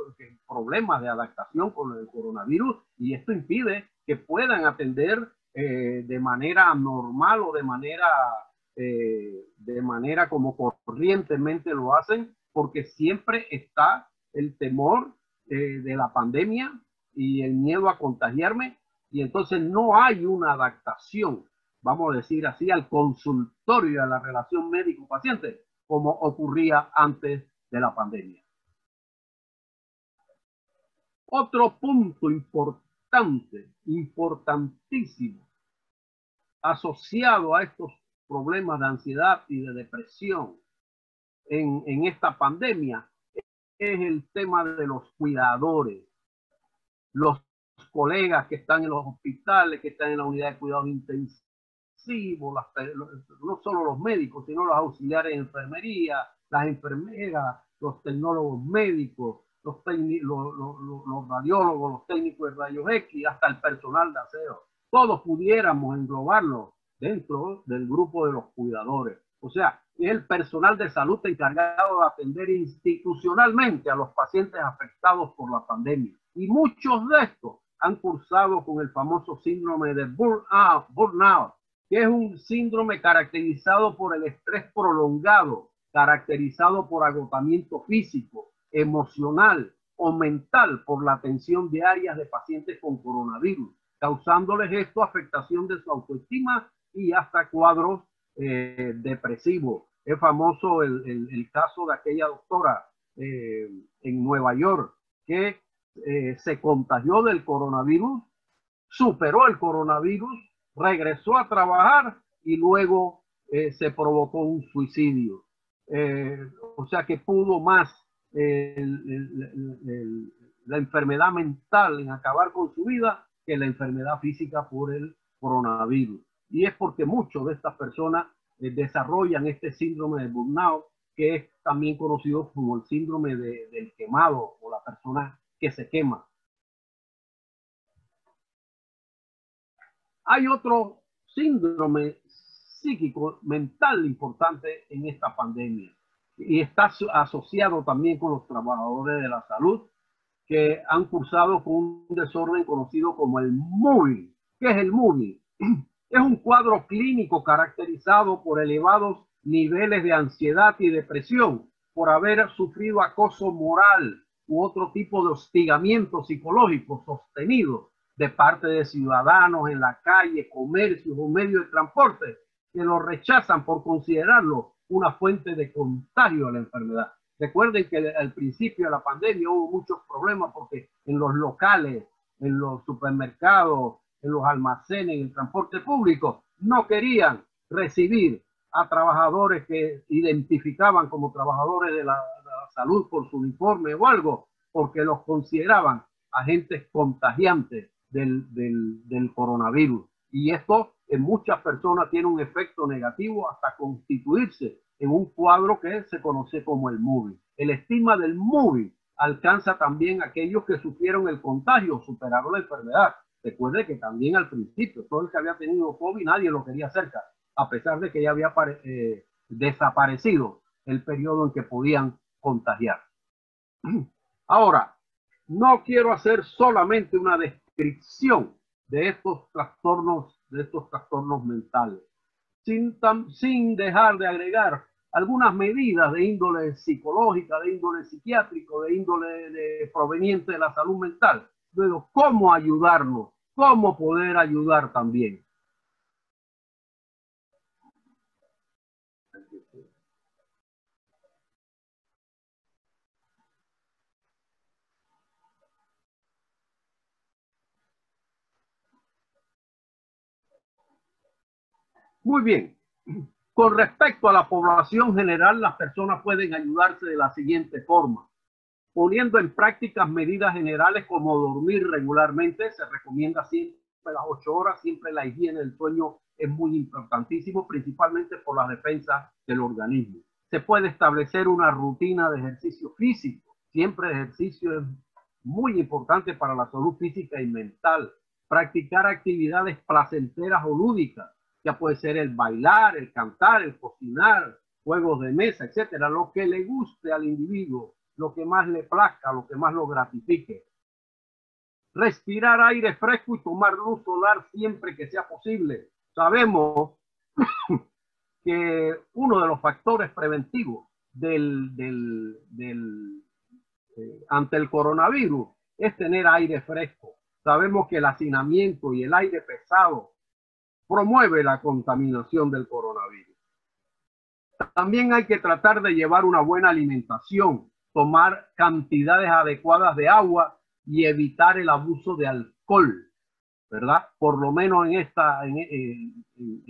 Speaker 6: problemas de adaptación con el coronavirus y esto impide que puedan atender eh, de manera normal o de manera, eh, de manera como corrientemente lo hacen, porque siempre está el temor eh, de la pandemia y el miedo a contagiarme y entonces no hay una adaptación, vamos a decir así, al consultorio a la relación médico-paciente como ocurría antes de la pandemia. Otro punto importante, importantísimo, asociado a estos problemas de ansiedad y de depresión en, en esta pandemia es el tema de los cuidadores los colegas que están en los hospitales, que están en la unidad de cuidados intensivos, no solo los médicos, sino los auxiliares de enfermería, las enfermeras, los tecnólogos médicos, los, los, radiólogos, los técnicos de rayos X, hasta el personal de aseo. Todos pudiéramos englobarlo dentro del grupo de los cuidadores. O sea, es el personal de salud encargado de atender institucionalmente a los pacientes afectados por la pandemia. Y muchos de estos han cursado con el famoso síndrome de burnout, que es un síndrome caracterizado por el estrés prolongado, caracterizado por agotamiento físico, emocional o mental por la atención diaria de pacientes con coronavirus, causándoles esto afectación de su autoestima y hasta cuadros eh, depresivos. Es famoso el, caso de aquella doctora eh, en Nueva York que eh, se contagió del coronavirus, superó el coronavirus, regresó a trabajar y luego se provocó un suicidio. O sea que pudo más la enfermedad mental en acabar con su vida que la enfermedad física por el coronavirus. Y es porque muchos de estas personas desarrollan este síndrome de burnout, que es también conocido como el síndrome del quemado o la persona que se quema. Hay otro síndrome psíquico mental importante en esta pandemia y está asociado también con los trabajadores de la salud que han cursado con un desorden conocido como el MUI. ¿Qué es el MUI? Es un cuadro clínico caracterizado por elevados niveles de ansiedad y depresión por haber sufrido acoso moral, u otro tipo de hostigamiento psicológico sostenido de parte de ciudadanos en la calle, comercios o medios de transporte que lo rechazan por considerarlo una fuente de contagio de la enfermedad. Recuerden que al principio de la pandemia hubo muchos problemas porque en los locales, en los supermercados, en los almacenes, en el transporte público, no querían recibir a trabajadores que identificaban como trabajadores de la, salud por su uniforme o algo, porque los consideraban agentes contagiantes del, coronavirus. Y esto en muchas personas tiene un efecto negativo hasta constituirse en un cuadro que se conoce como el MUVI. El estigma del MUVI alcanza también a aquellos que sufrieron el contagio, superaron la enfermedad. Recuerde que también al principio, todo el que había tenido COVID, nadie lo quería cerca, a pesar de que ya había eh, desaparecido el periodo en que podían contagiar. Ahora, no quiero hacer solamente una descripción de estos trastornos, de estos trastornos mentales, sin, sin dejar de agregar algunas medidas de índole psicológica, de índole psiquiátrico, de índole de, proveniente de la salud mental. Luego, ¿cómo ayudarnos? ¿Cómo poder ayudar también? Muy bien. Con respecto a la población general, las personas pueden ayudarse de la siguiente forma. Poniendo en práctica medidas generales como dormir regularmente, se recomienda siempre las ocho horas, siempre la higiene del sueño es muy importantísimo, principalmente por la defensa del organismo. Se puede establecer una rutina de ejercicio físico, siempre ejercicio es muy importante para la salud física y mental. Practicar actividades placenteras o lúdicas, ya puede ser el bailar, el cantar, el cocinar, juegos de mesa, etcétera, lo que le guste al individuo, lo que más le plazca, lo que más lo gratifique. Respirar aire fresco y tomar luz solar siempre que sea posible. Sabemos que uno de los factores preventivos del, eh, ante el coronavirus es tener aire fresco. Sabemos que el hacinamiento y el aire pesado promueve la contaminación del coronavirus. También hay que tratar de llevar una buena alimentación, tomar cantidades adecuadas de agua y evitar el abuso de alcohol, ¿verdad? Por lo menos en esta, en,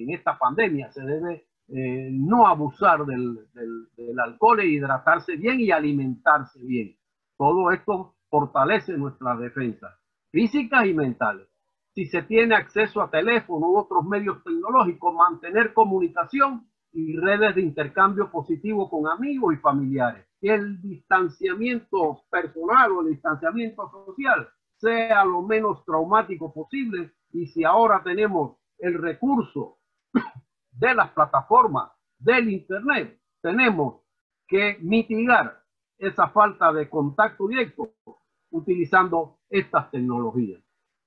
Speaker 6: esta pandemia se debe eh, no abusar del, del, del alcohol e hidratarse bien y alimentarse bien. Todo esto fortalece nuestras defensas físicas y mentales si se tiene acceso a teléfono u otros medios tecnológicos, mantener comunicación y redes de intercambio positivo con amigos y familiares. El distanciamiento personal o el distanciamiento social sea lo menos traumático posible y si ahora tenemos el recurso de las plataformas del Internet, tenemos que mitigar esa falta de contacto directo utilizando estas tecnologías.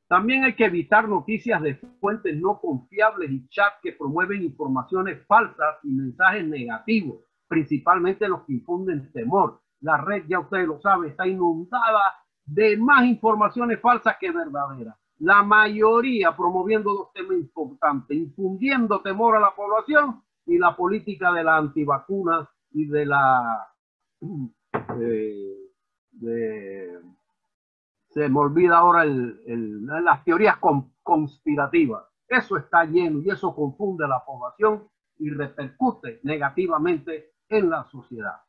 Speaker 6: También hay que evitar noticias de fuentes no confiables y chats que promueven informaciones falsas y mensajes negativos, principalmente los que infunden temor. La red, ya ustedes lo saben, está inundada de más informaciones falsas que verdaderas. La mayoría promoviendo dos temas importantes, infundiendo temor a la población y la política de la antivacuna y de la eh, se me olvida ahora el, las teorías con, conspirativas. Eso está lleno y eso confunde a la población y repercute negativamente en la sociedad.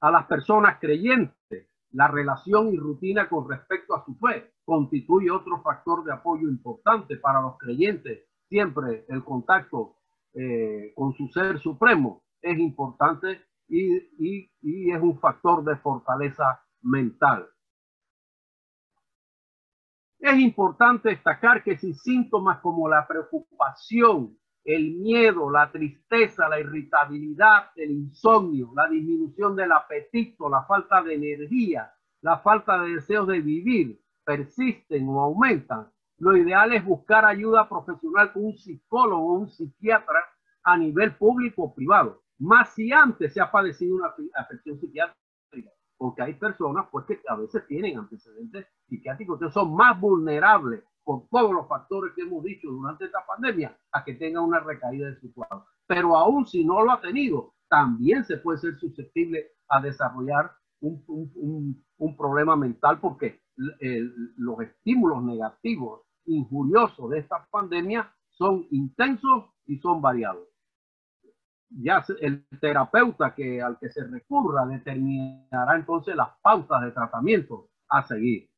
Speaker 6: A las personas creyentes, la relación y rutina con respecto a su fe constituye otro factor de apoyo importante para los creyentes. Siempre el contacto eh, con su ser supremo es importante y, y, es un factor de fortaleza mental. Es importante destacar que sin síntomas como la preocupación, el miedo, la tristeza, la irritabilidad, el insomnio, la disminución del apetito, la falta de energía, la falta de deseos de vivir persisten o aumentan, lo ideal es buscar ayuda profesional con un psicólogo o un psiquiatra a nivel público o privado, más si antes se ha padecido una afección psiquiátrica porque hay personas pues, que a veces tienen antecedentes psiquiátricos, que son más vulnerables por todos los factores que hemos dicho durante esta pandemia a que tenga una recaída de su cuadro. Pero aún si no lo ha tenido, también se puede ser susceptible a desarrollar un, un, un, problema mental porque los estímulos negativos, injuriosos de esta pandemia son intensos y son variados. Ya el terapeuta que, al que se recurra determinará entonces las pautas de tratamiento a seguir.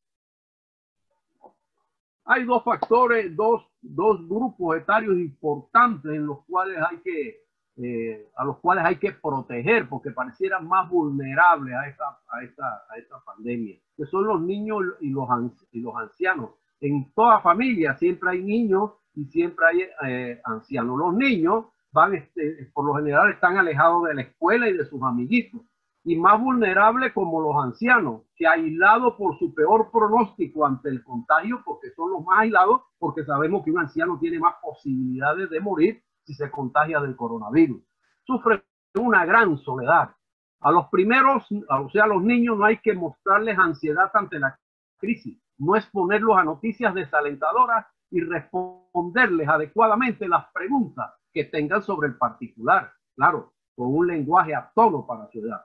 Speaker 6: Hay dos factores, dos, dos grupos etarios importantes en los cuales hay que, eh, a los cuales hay que proteger porque parecieran más vulnerables a esta, a esta, a esta pandemia, que son los niños y los, y los ancianos. En toda familia siempre hay niños y siempre hay eh, ancianos. Los niños van, este, por lo general, están alejados de la escuela y de sus amiguitos y más vulnerables como los ancianos, que aislados por su peor pronóstico ante el contagio, porque son los más aislados, porque sabemos que un anciano tiene más posibilidades de morir si se contagia del coronavirus. Sufre una gran soledad. A los primeros, o sea, a los niños no hay que mostrarles ansiedad ante la crisis, no exponerlos a noticias desalentadoras y responderles adecuadamente las preguntas que tengan sobre el particular, claro, con un lenguaje a tono para su edad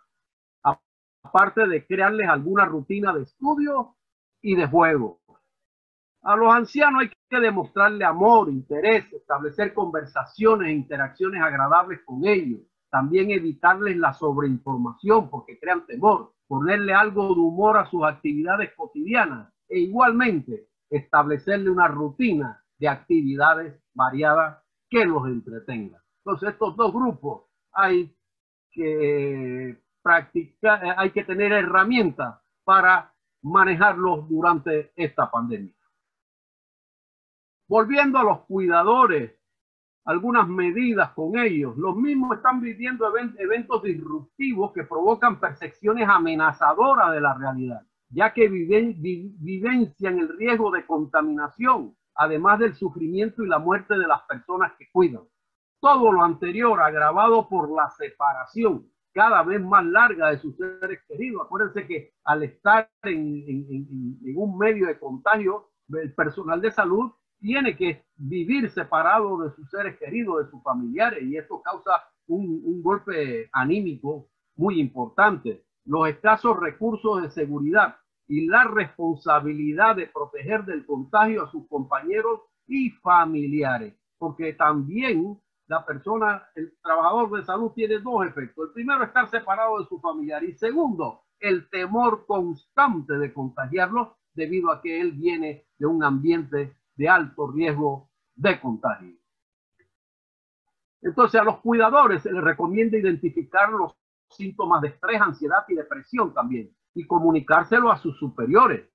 Speaker 6: aparte de crearles alguna rutina de estudio y de juego. A los ancianos hay que demostrarle amor, interés, establecer conversaciones e interacciones agradables con ellos. También evitarles la sobreinformación porque crean temor. Ponerle algo de humor a sus actividades cotidianas e igualmente establecerle una rutina de actividades variadas que los entretenga. Entonces estos dos grupos hay que practicar, eh, hay que tener herramientas para manejarlos durante esta pandemia. Volviendo a los cuidadores, algunas medidas con ellos. Los mismos están viviendo eventos disruptivos que provocan percepciones amenazadoras de la realidad, ya que viven, vivencian el riesgo de contaminación, además del sufrimiento y la muerte de las personas que cuidan. Todo lo anterior agravado por la separación cada vez más larga de sus seres queridos. Acuérdense que al estar en, un medio de contagio, el personal de salud tiene que vivir separado de sus seres queridos, de sus familiares, y esto causa un, un golpe anímico muy importante. Los escasos recursos de seguridad y la responsabilidad de proteger del contagio a sus compañeros y familiares, porque también la persona, el trabajador de salud tiene dos efectos. El primero, estar separado de su familiar y segundo, el temor constante de contagiarlo debido a que él viene de un ambiente de alto riesgo de contagio. Entonces a los cuidadores se les recomienda identificar los síntomas de estrés, ansiedad y depresión también y comunicárselo a sus superiores.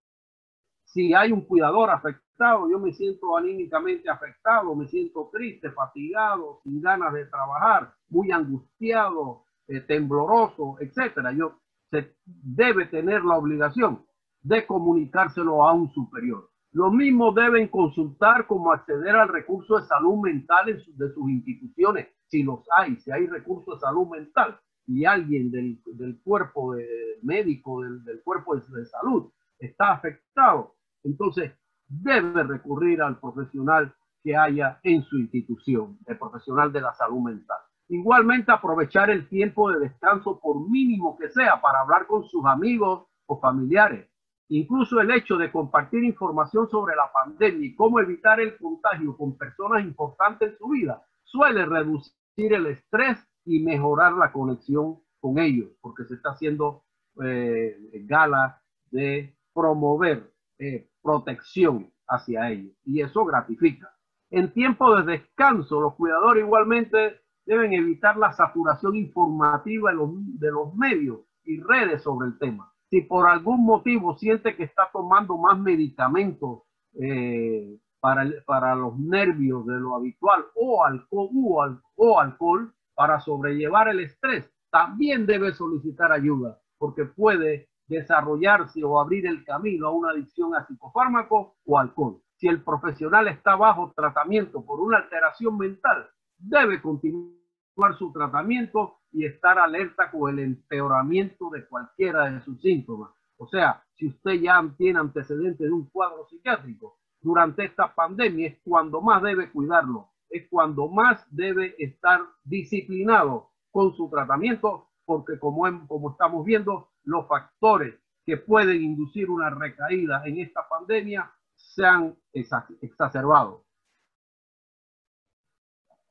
Speaker 6: Si hay un cuidador afectado, yo me siento anímicamente afectado, me siento triste, fatigado, sin ganas de trabajar, muy angustiado, eh, tembloroso, etcétera. Yo se debe tener la obligación de comunicárselo a un superior. Lo mismo deben consultar cómo acceder al recurso de salud mental de sus instituciones, si los hay, si hay recursos de salud mental y alguien del, del cuerpo de médico, del, del cuerpo de, de salud está afectado. Entonces, debe recurrir al profesional que haya en su institución, el profesional de la salud mental. Igualmente aprovechar el tiempo de descanso por mínimo que sea para hablar con sus amigos o familiares. Incluso el hecho de compartir información sobre la pandemia y cómo evitar el contagio con personas importantes en su vida suele reducir el estrés y mejorar la conexión con ellos, porque se está haciendo eh, gala de promover eh, protección hacia ellos y eso gratifica. En tiempo de descanso, los cuidadores igualmente deben evitar la saturación informativa de los, de los medios y redes sobre el tema. Si por algún motivo siente que está tomando más medicamentos eh, para, para los nervios de lo habitual o alcohol, o alcohol para sobrellevar el estrés, también debe solicitar ayuda porque puede desarrollarse o abrir el camino a una adicción a psicofármaco o alcohol. Si el profesional está bajo tratamiento por una alteración mental, debe continuar su tratamiento y estar alerta con el empeoramiento de cualquiera de sus síntomas. O sea, si usted ya tiene antecedentes de un cuadro psiquiátrico, durante esta pandemia es cuando más debe cuidarlo, es cuando más debe estar disciplinado con su tratamiento, porque como, estamos viendo, los factores que pueden inducir una recaída en esta pandemia se han exacerbado.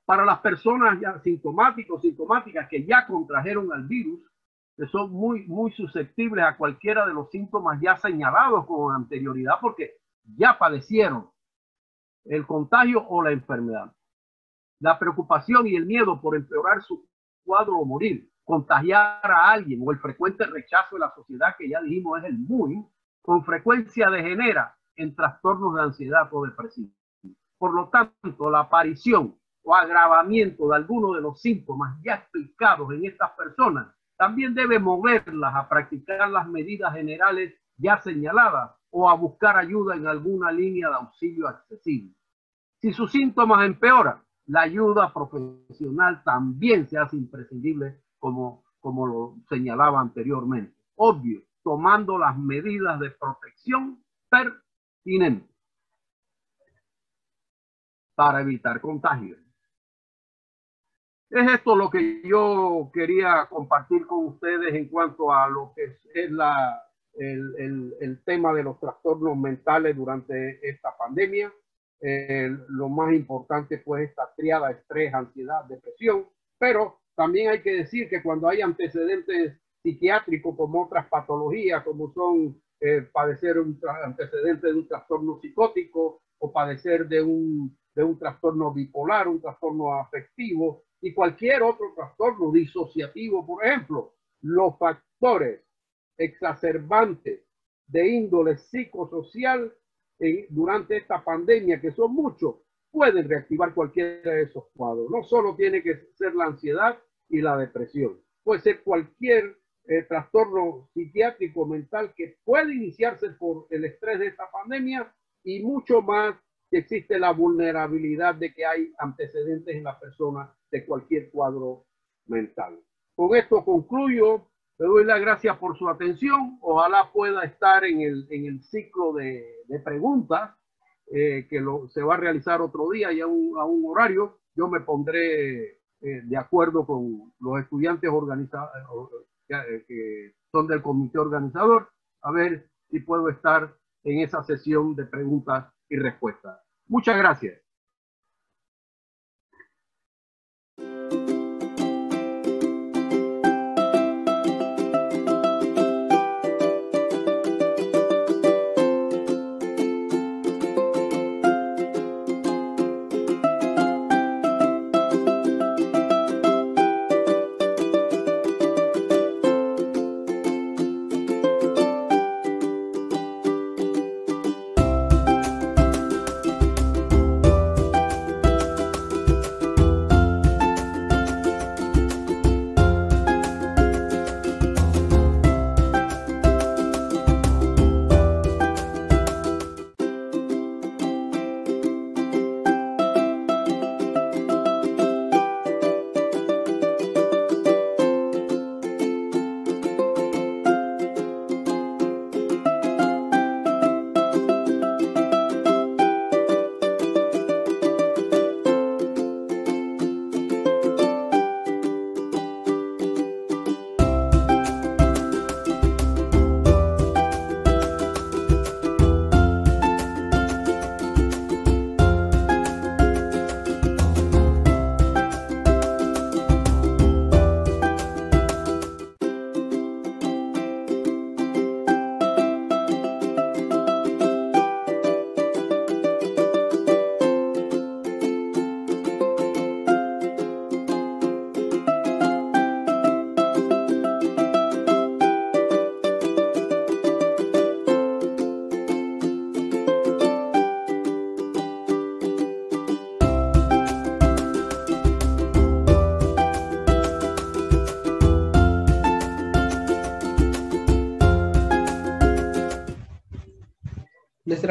Speaker 6: Para las personas ya sintomáticos, sintomáticas que ya contrajeron al virus, que son muy, muy susceptibles a cualquiera de los síntomas ya señalados con anterioridad, porque ya padecieron el contagio o la enfermedad. La preocupación y el miedo por empeorar su cuadro o morir, contagiar a alguien o el frecuente rechazo de la sociedad que ya dijimos es el muy, con frecuencia degenera en trastornos de ansiedad o depresión. Por lo tanto, la aparición o agravamiento de alguno de los síntomas ya explicados en estas personas también debe moverlas a practicar las medidas generales ya señaladas o a buscar ayuda en alguna línea de auxilio accesible. Si sus síntomas empeoran, la ayuda profesional también se hace imprescindible, como, como lo señalaba anteriormente. Obvio, tomando las medidas de protección pertinentes para evitar contagios. Es esto lo que yo quería compartir con ustedes en cuanto a lo que es la, el, el, tema de los trastornos mentales durante esta pandemia. Lo más importante fue esta triada, estrés, ansiedad, depresión, pero también hay que decir que cuando hay antecedentes psiquiátricos como otras patologías, como son eh, padecer un antecedente de un trastorno psicótico o padecer de un, de un trastorno bipolar, un trastorno afectivo y cualquier otro trastorno disociativo, por ejemplo, los factores exacerbantes de índole psicosocial durante esta pandemia, que son muchos, pueden reactivar cualquiera de esos cuadros. No solo tiene que ser la ansiedad y la depresión, puede ser cualquier eh, trastorno psiquiátrico mental que puede iniciarse por el estrés de esta pandemia y mucho más que existe la vulnerabilidad de que hay antecedentes en la persona de cualquier cuadro mental. Con esto concluyo le doy las gracias por su atención. Ojalá pueda estar en el, en el ciclo de, preguntas eh, que lo, se va a realizar otro día y a un, a un horario. Yo me pondré eh, de acuerdo con los estudiantes organizados eh, que son del comité organizador a ver si puedo estar en esa sesión de preguntas y respuestas. Muchas gracias.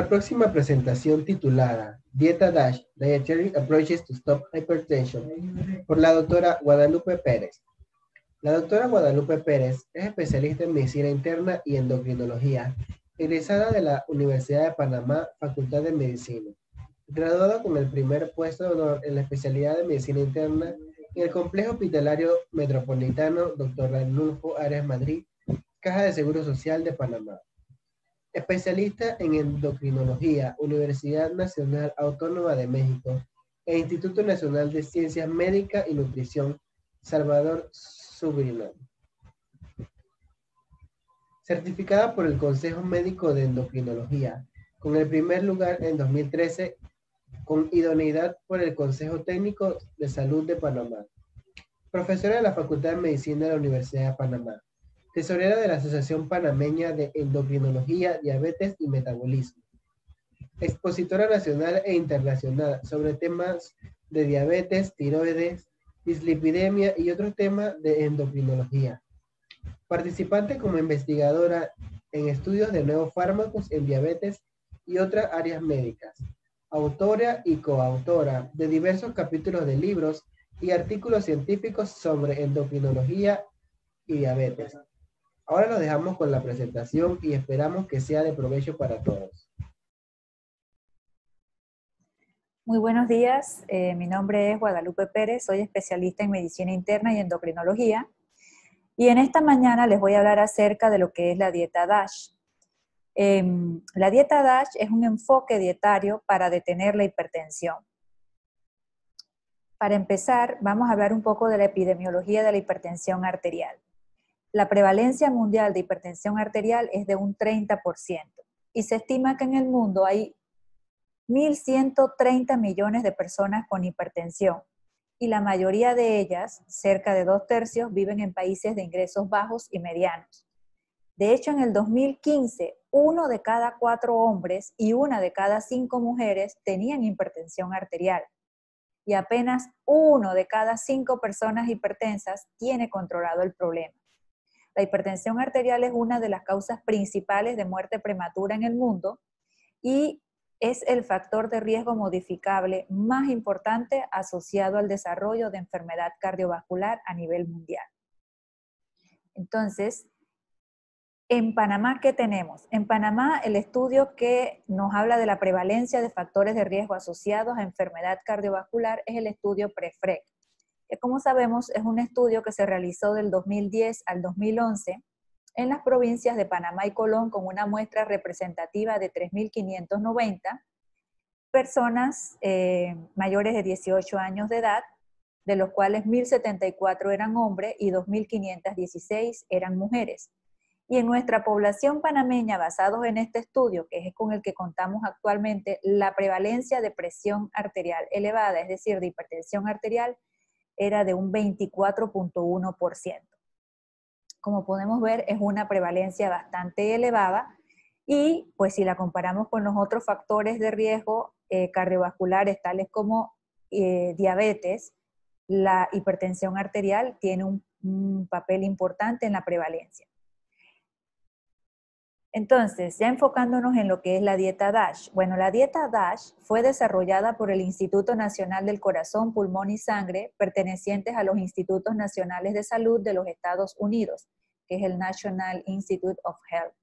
Speaker 5: Nuestra próxima presentación titulada Dieta DASH, Dietary Approaches to Stop Hypertension, por la doctora Guadalupe Pérez. La doctora Guadalupe Pérez es especialista en medicina interna y endocrinología, egresada de la Universidad de Panamá, Facultad de Medicina. Graduada con el primer puesto de honor en la especialidad de medicina interna en el Complejo Hospitalario Metropolitano Dr. Ranulfo Arias Madrid, Caja de Seguro Social de Panamá. Especialista en endocrinología, Universidad Nacional Autónoma de México e Instituto Nacional de Ciencias Médicas y Nutrición, Salvador Certificada por el Consejo Médico de Endocrinología, con el primer lugar en 2013, con idoneidad por el Consejo Técnico de Salud de Panamá. Profesora de la Facultad de Medicina de la Universidad de Panamá. Tesorera de la Asociación Panameña de Endocrinología, Diabetes y Metabolismo. Expositora nacional e internacional sobre temas de diabetes, tiroides, dislipidemia y otros temas de endocrinología. Participante como investigadora en estudios de nuevos fármacos en diabetes y otras áreas médicas. Autora y coautora de diversos capítulos de libros y artículos científicos sobre endocrinología y diabetes. Ahora lo dejamos con la presentación y esperamos que sea de provecho para todos.
Speaker 7: Muy buenos días, eh, mi nombre es Guadalupe Pérez, soy especialista en medicina interna y endocrinología y en esta mañana les voy a hablar acerca de lo que es la dieta DASH. Em, la dieta DASH es un enfoque dietario para detener la hipertensión. Para empezar, vamos a hablar un poco de la epidemiología de la hipertensión arterial. La prevalencia mundial de hipertensión arterial es de un 30% y se estima que en el mundo hay 1.130 millones de personas con hipertensión y la mayoría de ellas, cerca de dos tercios, viven en países de ingresos bajos y medianos. De hecho, en el 2015, uno de cada cuatro hombres y una de cada cinco mujeres tenían hipertensión arterial y apenas uno de cada cinco personas hipertensas tiene controlado el problema. La hipertensión arterial es una de las causas principales de muerte prematura en el mundo y es el factor de riesgo modificable más importante asociado al desarrollo de enfermedad cardiovascular a nivel mundial. Entonces, en Panamá, ¿qué tenemos? En Panamá, el estudio que nos habla de la prevalencia de factores de riesgo asociados a enfermedad cardiovascular es el estudio PREFREC, que como sabemos es un estudio que se realizó del 2010 al 2011 en las provincias de Panamá y Colón con una muestra representativa de 3.590 personas eh, mayores de 18 años de edad, de los cuales 1.074 eran hombres y 2.516 eran mujeres. Y en nuestra población panameña, basados en este estudio, que es con el que contamos actualmente, la prevalencia de presión arterial elevada, es decir, de hipertensión arterial, era de un 24.1% como podemos ver, es una prevalencia bastante elevada y pues si la comparamos con los otros factores de riesgo eh, cardiovasculares tales como eh, diabetes, la hipertensión arterial tiene un papel importante en la prevalencia. Entonces, ya enfocándonos en lo que es la dieta DASH. Bueno, la dieta DASH fue desarrollada por el Instituto Nacional del Corazón, Pulmón y Sangre, pertenecientes a los Institutos Nacionales de Salud de los Estados Unidos, que es el National Institute of Health.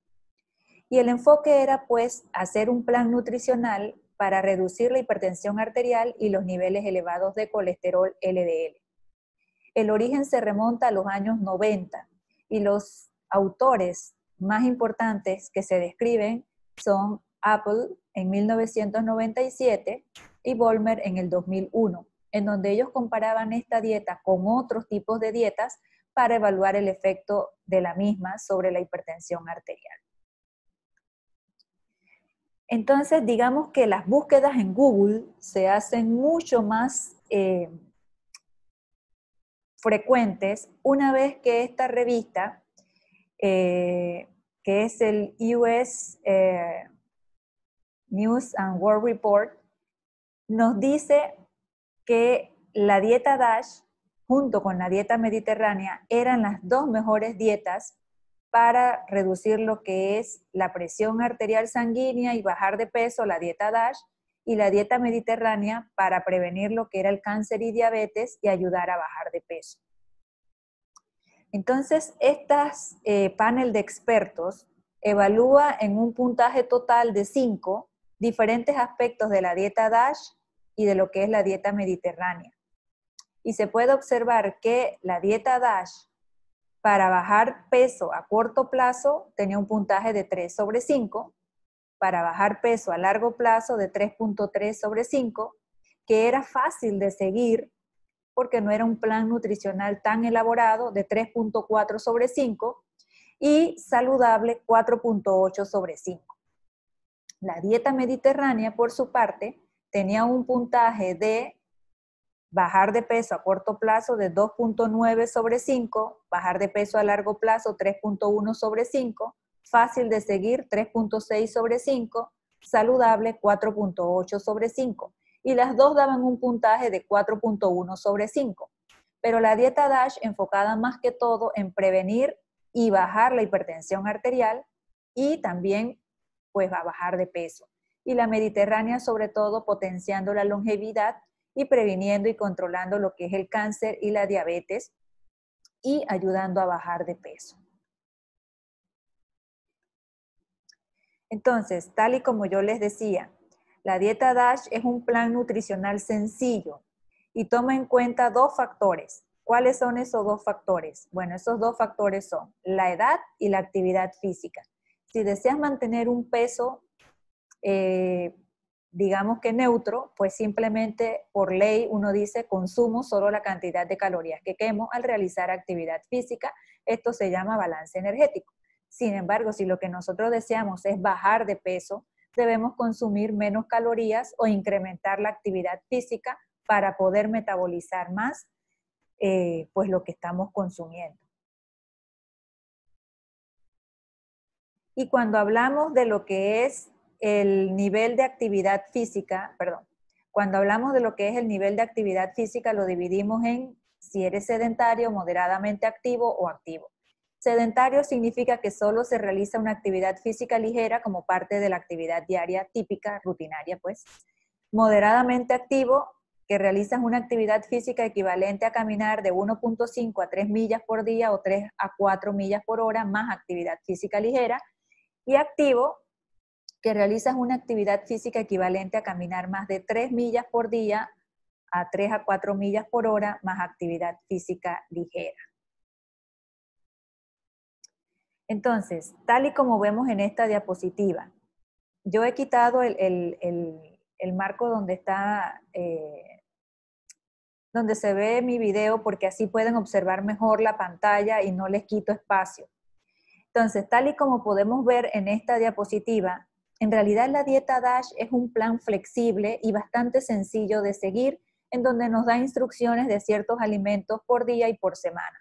Speaker 7: Y el enfoque era pues hacer un plan nutricional para reducir la hipertensión arterial y los niveles elevados de colesterol LDL. El origen se remonta a los años 90 y los autores más importantes que se describen son Apple en 1997 y Volmer en el 2001, en donde ellos comparaban esta dieta con otros tipos de dietas para evaluar el efecto de la misma sobre la hipertensión arterial. Entonces, digamos que las búsquedas en Google se hacen mucho más eh, frecuentes una vez que esta revista eh, que es el US eh, News and World Report, nos dice que la dieta DASH junto con la dieta mediterránea eran las dos mejores dietas para reducir lo que es la presión arterial sanguínea y bajar de peso, la dieta DASH, y la dieta mediterránea para prevenir lo que era el cáncer y diabetes y ayudar a bajar de peso. Entonces, estas eh, panel de expertos evalúa en un puntaje total de 5 diferentes aspectos de la dieta DASH y de lo que es la dieta mediterránea. Y se puede observar que la dieta DASH para bajar peso a corto plazo tenía un puntaje de 3 sobre 5, para bajar peso a largo plazo de 3.3 sobre 5, que era fácil de seguir porque no era un plan nutricional tan elaborado de 3.4 sobre 5 y saludable 4.8 sobre 5. La dieta mediterránea, por su parte, tenía un puntaje de bajar de peso a corto plazo de 2.9 sobre 5, bajar de peso a largo plazo 3.1 sobre 5, fácil de seguir 3.6 sobre 5, saludable 4.8 sobre 5. Y las dos daban un puntaje de 4.1 sobre 5. Pero la dieta DASH enfocada más que todo en prevenir y bajar la hipertensión arterial y también pues a bajar de peso. Y la mediterránea sobre todo potenciando la longevidad y previniendo y controlando lo que es el cáncer y la diabetes y ayudando a bajar de peso. Entonces, tal y como yo les decía, la dieta DASH es un plan nutricional sencillo y toma en cuenta dos factores. ¿Cuáles son esos dos factores? Bueno, esos dos factores son la edad y la actividad física. Si deseas mantener un peso eh, digamos que neutro, pues simplemente por ley uno dice consumo solo la cantidad de calorías que quemo al realizar actividad física. Esto se llama balance energético. Sin embargo, si lo que nosotros deseamos es bajar de peso, debemos consumir menos calorías o incrementar la actividad física para poder metabolizar más eh, pues lo que estamos consumiendo. Y cuando hablamos de lo que es el nivel de actividad física, perdón, cuando hablamos de lo que es el nivel de actividad física, lo dividimos en si eres sedentario, moderadamente activo o activo. Sedentario significa que solo se realiza una actividad física ligera como parte de la actividad diaria típica, rutinaria, pues. Moderadamente activo, que realizas una actividad física equivalente a caminar de 1.5 a 3 millas por día o 3 a 4 millas por hora más actividad física ligera. Y activo, que realizas una actividad física equivalente a caminar más de 3 millas por día a 3 a 4 millas por hora más actividad física ligera. Entonces, tal y como vemos en esta diapositiva, yo he quitado el, marco donde está, eh, donde se ve mi video porque así pueden observar mejor la pantalla y no les quito espacio. Entonces, tal y como podemos ver en esta diapositiva, en realidad la dieta DASH es un plan flexible y bastante sencillo de seguir, en donde nos da instrucciones de ciertos alimentos por día y por semana.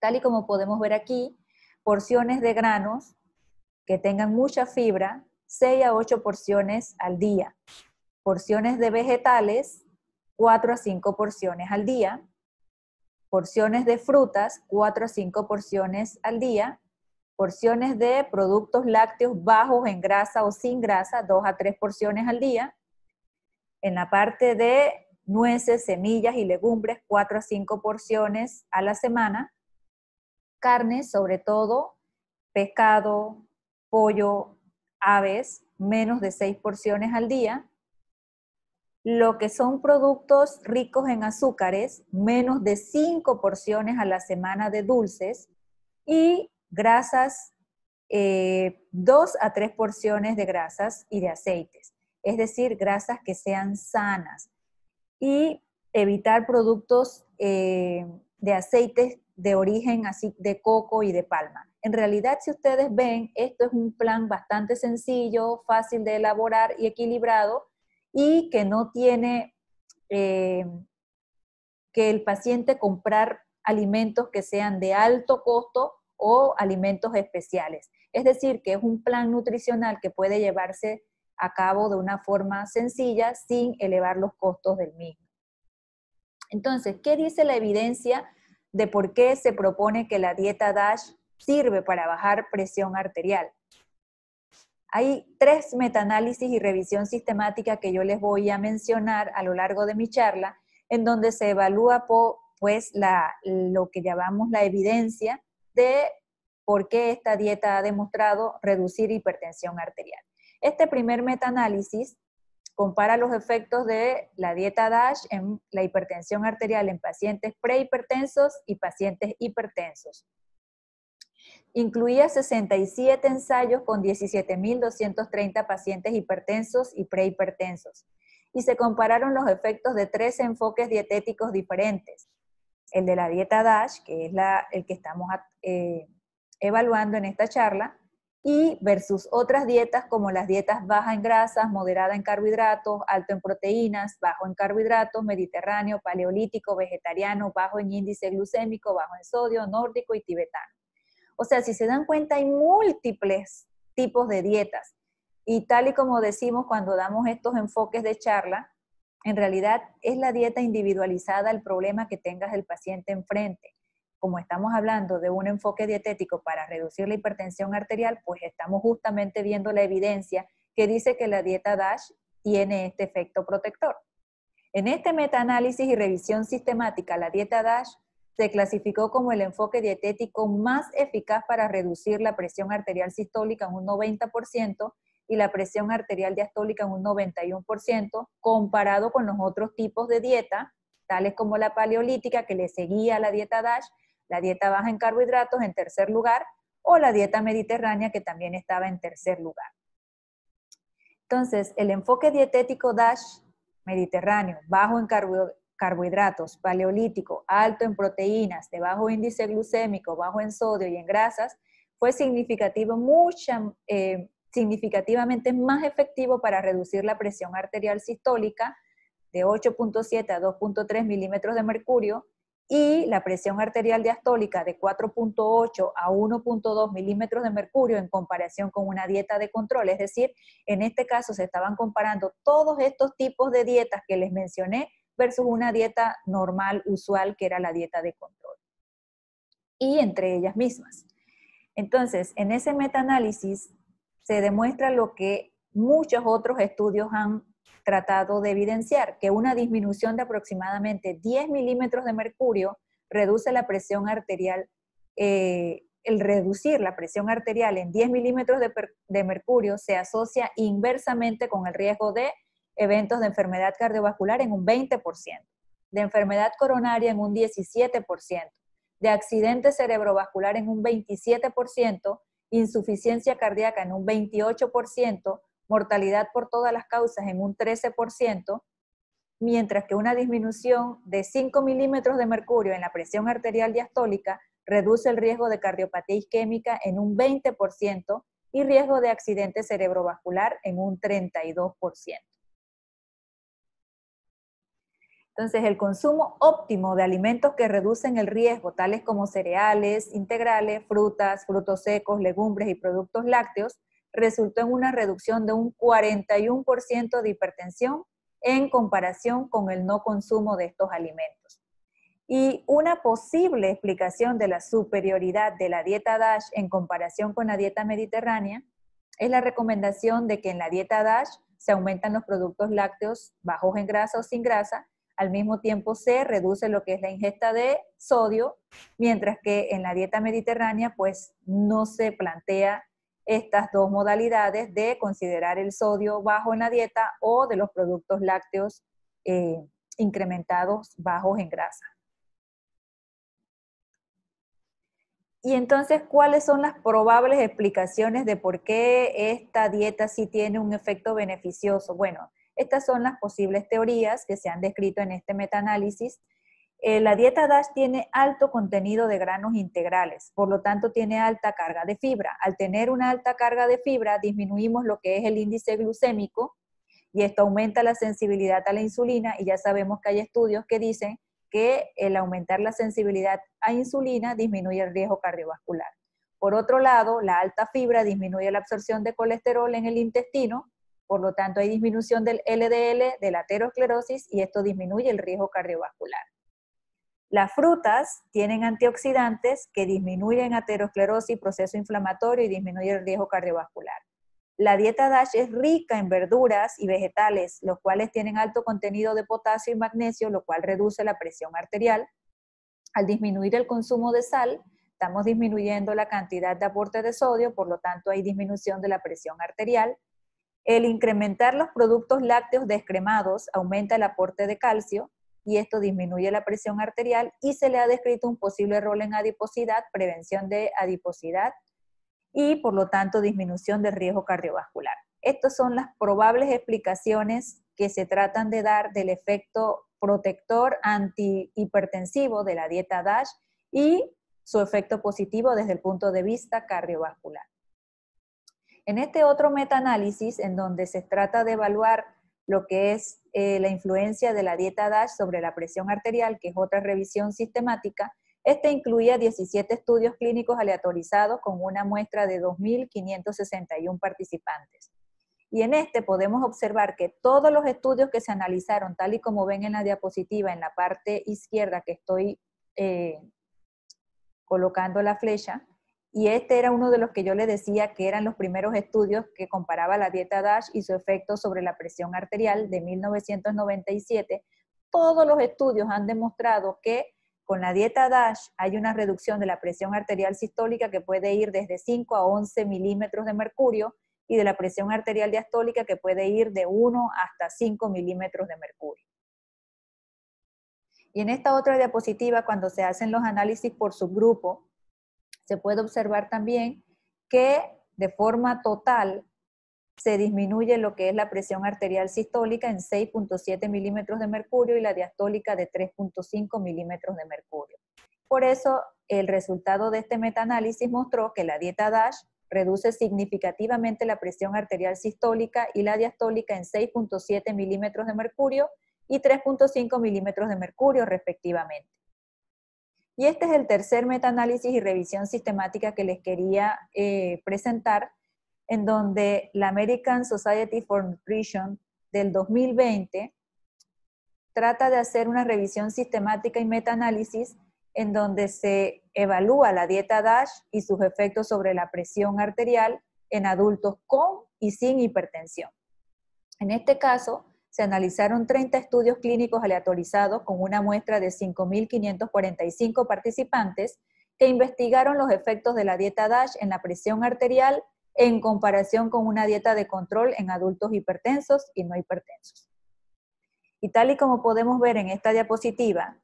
Speaker 7: Tal y como podemos ver aquí, porciones de granos que tengan mucha fibra, 6 a 8 porciones al día. Porciones de vegetales, 4 a 5 porciones al día. Porciones de frutas, 4 a 5 porciones al día porciones de productos lácteos bajos en grasa o sin grasa, dos a tres porciones al día. En la parte de nueces, semillas y legumbres, cuatro a cinco porciones a la semana. Carnes, sobre todo, pescado, pollo, aves, menos de seis porciones al día. Lo que son productos ricos en azúcares, menos de cinco porciones a la semana de dulces. Y grasas, eh, dos a tres porciones de grasas y de aceites, es decir, grasas que sean sanas. Y evitar productos eh, de aceites de origen así de coco y de palma. En realidad, si ustedes ven, esto es un plan bastante sencillo, fácil de elaborar y equilibrado y que no tiene eh, que el paciente comprar alimentos que sean de alto costo o alimentos especiales. Es decir, que es un plan nutricional que puede llevarse a cabo de una forma sencilla sin elevar los costos del mismo. Entonces, ¿qué dice la evidencia de por qué se propone que la dieta DASH sirve para bajar presión arterial? Hay tres metaanálisis y revisión sistemática que yo les voy a mencionar a lo largo de mi charla, en donde se evalúa pues la, lo que llamamos la evidencia de por qué esta dieta ha demostrado reducir hipertensión arterial. Este primer metaanálisis compara los efectos de la dieta DASH en la hipertensión arterial en pacientes prehipertensos y pacientes hipertensos. Incluía 67 ensayos con 17.230 pacientes hipertensos y prehipertensos. Y se compararon los efectos de tres enfoques dietéticos diferentes. El de la dieta DASH, que es la, el que estamos eh, evaluando en esta charla, y versus otras dietas como las dietas baja en grasas, moderada en carbohidratos, alto en proteínas, bajo en carbohidratos, mediterráneo, paleolítico, vegetariano, bajo en índice glucémico, bajo en sodio, nórdico y tibetano. O sea, si se dan cuenta, hay múltiples tipos de dietas. Y tal y como decimos cuando damos estos enfoques de charla, en realidad es la dieta individualizada el problema que tengas el paciente enfrente como estamos hablando de un enfoque dietético para reducir la hipertensión arterial, pues estamos justamente viendo la evidencia que dice que la dieta DASH tiene este efecto protector. En este metaanálisis y revisión sistemática, la dieta DASH se clasificó como el enfoque dietético más eficaz para reducir la presión arterial sistólica en un 90% y la presión arterial diastólica en un 91%, comparado con los otros tipos de dieta, tales como la paleolítica, que le seguía a la dieta DASH, la dieta baja en carbohidratos en tercer lugar o la dieta mediterránea que también estaba en tercer lugar. Entonces, el enfoque dietético DASH mediterráneo, bajo en carbohidratos, paleolítico, alto en proteínas, de bajo índice glucémico, bajo en sodio y en grasas, fue significativo, mucha, eh, significativamente más efectivo para reducir la presión arterial sistólica de 8.7 a 2.3 milímetros de mercurio y la presión arterial diastólica de 4.8 a 1.2 milímetros de mercurio en comparación con una dieta de control. Es decir, en este caso se estaban comparando todos estos tipos de dietas que les mencioné versus una dieta normal, usual, que era la dieta de control. Y entre ellas mismas. Entonces, en ese metaanálisis se demuestra lo que muchos otros estudios han tratado de evidenciar que una disminución de aproximadamente 10 milímetros de mercurio reduce la presión arterial, eh, el reducir la presión arterial en 10 milímetros de, de mercurio se asocia inversamente con el riesgo de eventos de enfermedad cardiovascular en un 20%, de enfermedad coronaria en un 17%, de accidente cerebrovascular en un 27%, insuficiencia cardíaca en un 28%, mortalidad por todas las causas en un 13%, mientras que una disminución de 5 milímetros de mercurio en la presión arterial diastólica reduce el riesgo de cardiopatía isquémica en un 20% y riesgo de accidente cerebrovascular en un 32%. Entonces, el consumo óptimo de alimentos que reducen el riesgo, tales como cereales integrales, frutas, frutos secos, legumbres y productos lácteos, resultó en una reducción de un 41% de hipertensión en comparación con el no consumo de estos alimentos. Y una posible explicación de la superioridad de la dieta DASH en comparación con la dieta mediterránea es la recomendación de que en la dieta DASH se aumentan los productos lácteos bajos en grasa o sin grasa, al mismo tiempo se reduce lo que es la ingesta de sodio, mientras que en la dieta mediterránea pues no se plantea estas dos modalidades de considerar el sodio bajo en la dieta o de los productos lácteos eh, incrementados bajos en grasa. Y entonces, ¿cuáles son las probables explicaciones de por qué esta dieta sí tiene un efecto beneficioso? Bueno, estas son las posibles teorías que se han descrito en este metaanálisis eh, la dieta DASH tiene alto contenido de granos integrales, por lo tanto tiene alta carga de fibra. Al tener una alta carga de fibra, disminuimos lo que es el índice glucémico y esto aumenta la sensibilidad a la insulina y ya sabemos que hay estudios que dicen que el aumentar la sensibilidad a insulina disminuye el riesgo cardiovascular. Por otro lado, la alta fibra disminuye la absorción de colesterol en el intestino, por lo tanto hay disminución del LDL, de la aterosclerosis y esto disminuye el riesgo cardiovascular. Las frutas tienen antioxidantes que disminuyen aterosclerosis, proceso inflamatorio y disminuyen el riesgo cardiovascular. La dieta DASH es rica en verduras y vegetales, los cuales tienen alto contenido de potasio y magnesio, lo cual reduce la presión arterial. Al disminuir el consumo de sal, estamos disminuyendo la cantidad de aporte de sodio, por lo tanto hay disminución de la presión arterial. El incrementar los productos lácteos descremados aumenta el aporte de calcio y esto disminuye la presión arterial y se le ha descrito un posible rol en adiposidad, prevención de adiposidad y por lo tanto disminución del riesgo cardiovascular. Estas son las probables explicaciones que se tratan de dar del efecto protector antihipertensivo de la dieta DASH y su efecto positivo desde el punto de vista cardiovascular. En este otro metaanálisis, en donde se trata de evaluar lo que es eh, la influencia de la dieta DASH sobre la presión arterial, que es otra revisión sistemática, este incluía 17 estudios clínicos aleatorizados con una muestra de 2.561 participantes. Y en este podemos observar que todos los estudios que se analizaron, tal y como ven en la diapositiva en la parte izquierda que estoy eh, colocando la flecha, y este era uno de los que yo le decía que eran los primeros estudios que comparaba la dieta DASH y su efecto sobre la presión arterial de 1997. Todos los estudios han demostrado que con la dieta DASH hay una reducción de la presión arterial sistólica que puede ir desde 5 a 11 milímetros de mercurio y de la presión arterial diastólica que puede ir de 1 hasta 5 milímetros de mercurio. Y en esta otra diapositiva, cuando se hacen los análisis por subgrupo, se puede observar también que de forma total se disminuye lo que es la presión arterial sistólica en 6.7 milímetros de mercurio y la diastólica de 3.5 milímetros de mercurio. Por eso, el resultado de este metaanálisis mostró que la dieta DASH reduce significativamente la presión arterial sistólica y la diastólica en 6.7 milímetros de mercurio y 3.5 milímetros de mercurio respectivamente. Y este es el tercer metaanálisis y revisión sistemática que les quería eh, presentar, en donde la American Society for Nutrition del 2020 trata de hacer una revisión sistemática y metaanálisis en donde se evalúa la dieta DASH y sus efectos sobre la presión arterial en adultos con y sin hipertensión. En este caso, se analizaron 30 estudios clínicos aleatorizados con una muestra de 5.545 participantes que investigaron los efectos de la dieta DASH en la presión arterial en comparación con una dieta de control en adultos hipertensos y no hipertensos. Y tal y como podemos ver en esta diapositiva,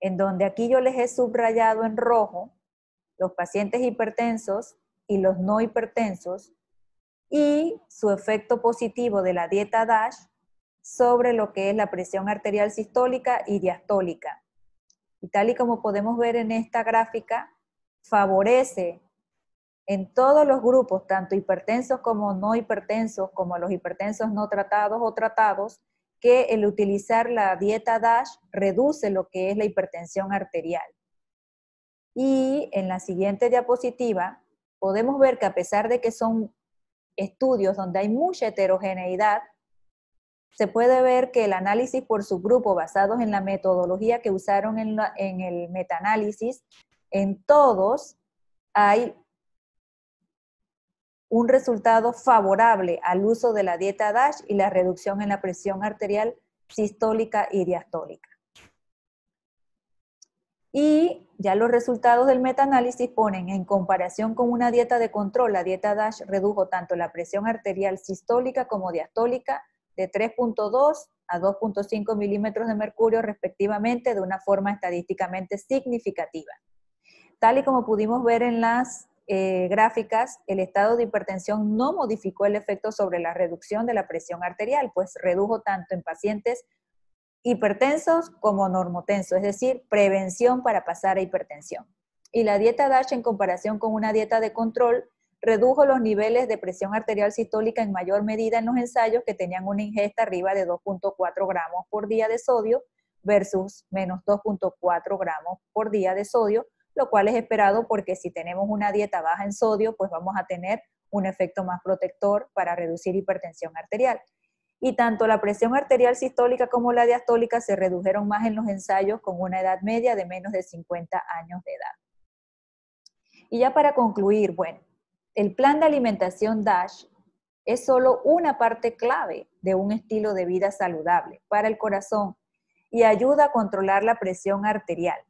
Speaker 7: en donde aquí yo les he subrayado en rojo los pacientes hipertensos y los no hipertensos y su efecto positivo de la dieta DASH sobre lo que es la presión arterial sistólica y diastólica. Y tal y como podemos ver en esta gráfica, favorece en todos los grupos, tanto hipertensos como no hipertensos, como los hipertensos no tratados o tratados, que el utilizar la dieta DASH reduce lo que es la hipertensión arterial. Y en la siguiente diapositiva podemos ver que a pesar de que son estudios donde hay mucha heterogeneidad, se puede ver que el análisis por subgrupo basados en la metodología que usaron en, en el metaanálisis, en todos hay un resultado favorable al uso de la dieta DASH y la reducción en la presión arterial sistólica y diastólica. Y ya los resultados del metaanálisis ponen en comparación con una dieta de control, la dieta DASH redujo tanto la presión arterial sistólica como diastólica de 3.2 a 2.5 milímetros de mercurio respectivamente de una forma estadísticamente significativa. Tal y como pudimos ver en las eh, gráficas, el estado de hipertensión no modificó el efecto sobre la reducción de la presión arterial, pues redujo tanto en pacientes hipertensos como normotensos, es decir, prevención para pasar a hipertensión. Y la dieta DASH en comparación con una dieta de control redujo los niveles de presión arterial sistólica en mayor medida en los ensayos que tenían una ingesta arriba de 2.4 gramos por día de sodio versus menos 2.4 gramos por día de sodio, lo cual es esperado porque si tenemos una dieta baja en sodio, pues vamos a tener un efecto más protector para reducir hipertensión arterial. Y tanto la presión arterial sistólica como la diastólica se redujeron más en los ensayos con una edad media de menos de 50 años de edad. Y ya para concluir, bueno, el plan de alimentación DASH es solo una parte clave de un estilo de vida saludable para el corazón y ayuda a controlar la presión arterial.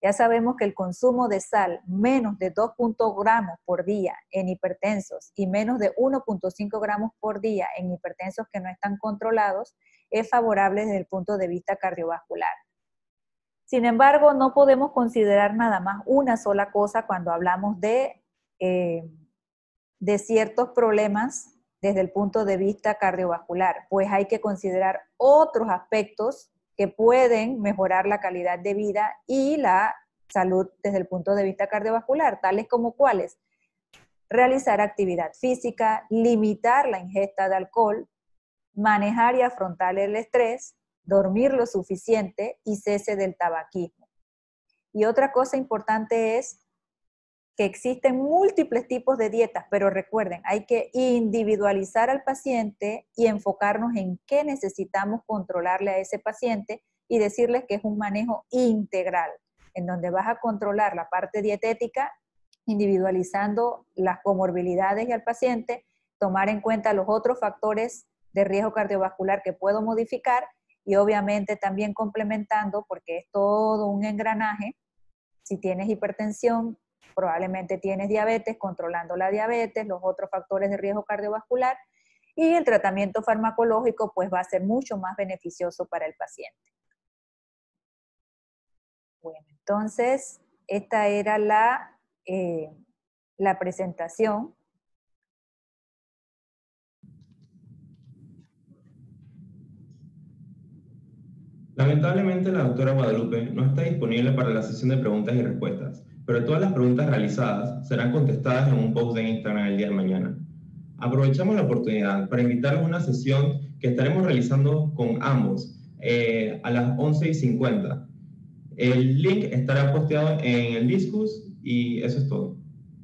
Speaker 7: Ya sabemos que el consumo de sal menos de 2 gramos por día en hipertensos y menos de 1.5 gramos por día en hipertensos que no están controlados es favorable desde el punto de vista cardiovascular. Sin embargo, no podemos considerar nada más una sola cosa cuando hablamos de, eh, de ciertos problemas desde el punto de vista cardiovascular, pues hay que considerar otros aspectos que pueden mejorar la calidad de vida y la salud desde el punto de vista cardiovascular, tales como cuáles. Realizar actividad física, limitar la ingesta de alcohol, manejar y afrontar el estrés, dormir lo suficiente y cese del tabaquismo. Y otra cosa importante es que existen múltiples tipos de dietas, pero recuerden, hay que individualizar al paciente y enfocarnos en qué necesitamos controlarle a ese paciente y decirles que es un manejo integral, en donde vas a controlar la parte dietética, individualizando las comorbilidades y al paciente, tomar en cuenta los otros factores de riesgo cardiovascular que puedo modificar y obviamente también complementando, porque es todo un engranaje, si tienes hipertensión, probablemente tienes diabetes, controlando la diabetes, los otros factores de riesgo cardiovascular y el tratamiento farmacológico pues va a ser mucho más beneficioso para el paciente. Bueno, entonces esta era la, eh, la presentación.
Speaker 4: Lamentablemente la doctora Guadalupe no está disponible para la sesión de preguntas y respuestas pero todas las preguntas realizadas serán contestadas en un post de Instagram el día de mañana. Aprovechamos la oportunidad para invitarlos a una sesión que estaremos realizando con ambos eh, a las 11 y 50. El link estará posteado en el Discus y eso es todo.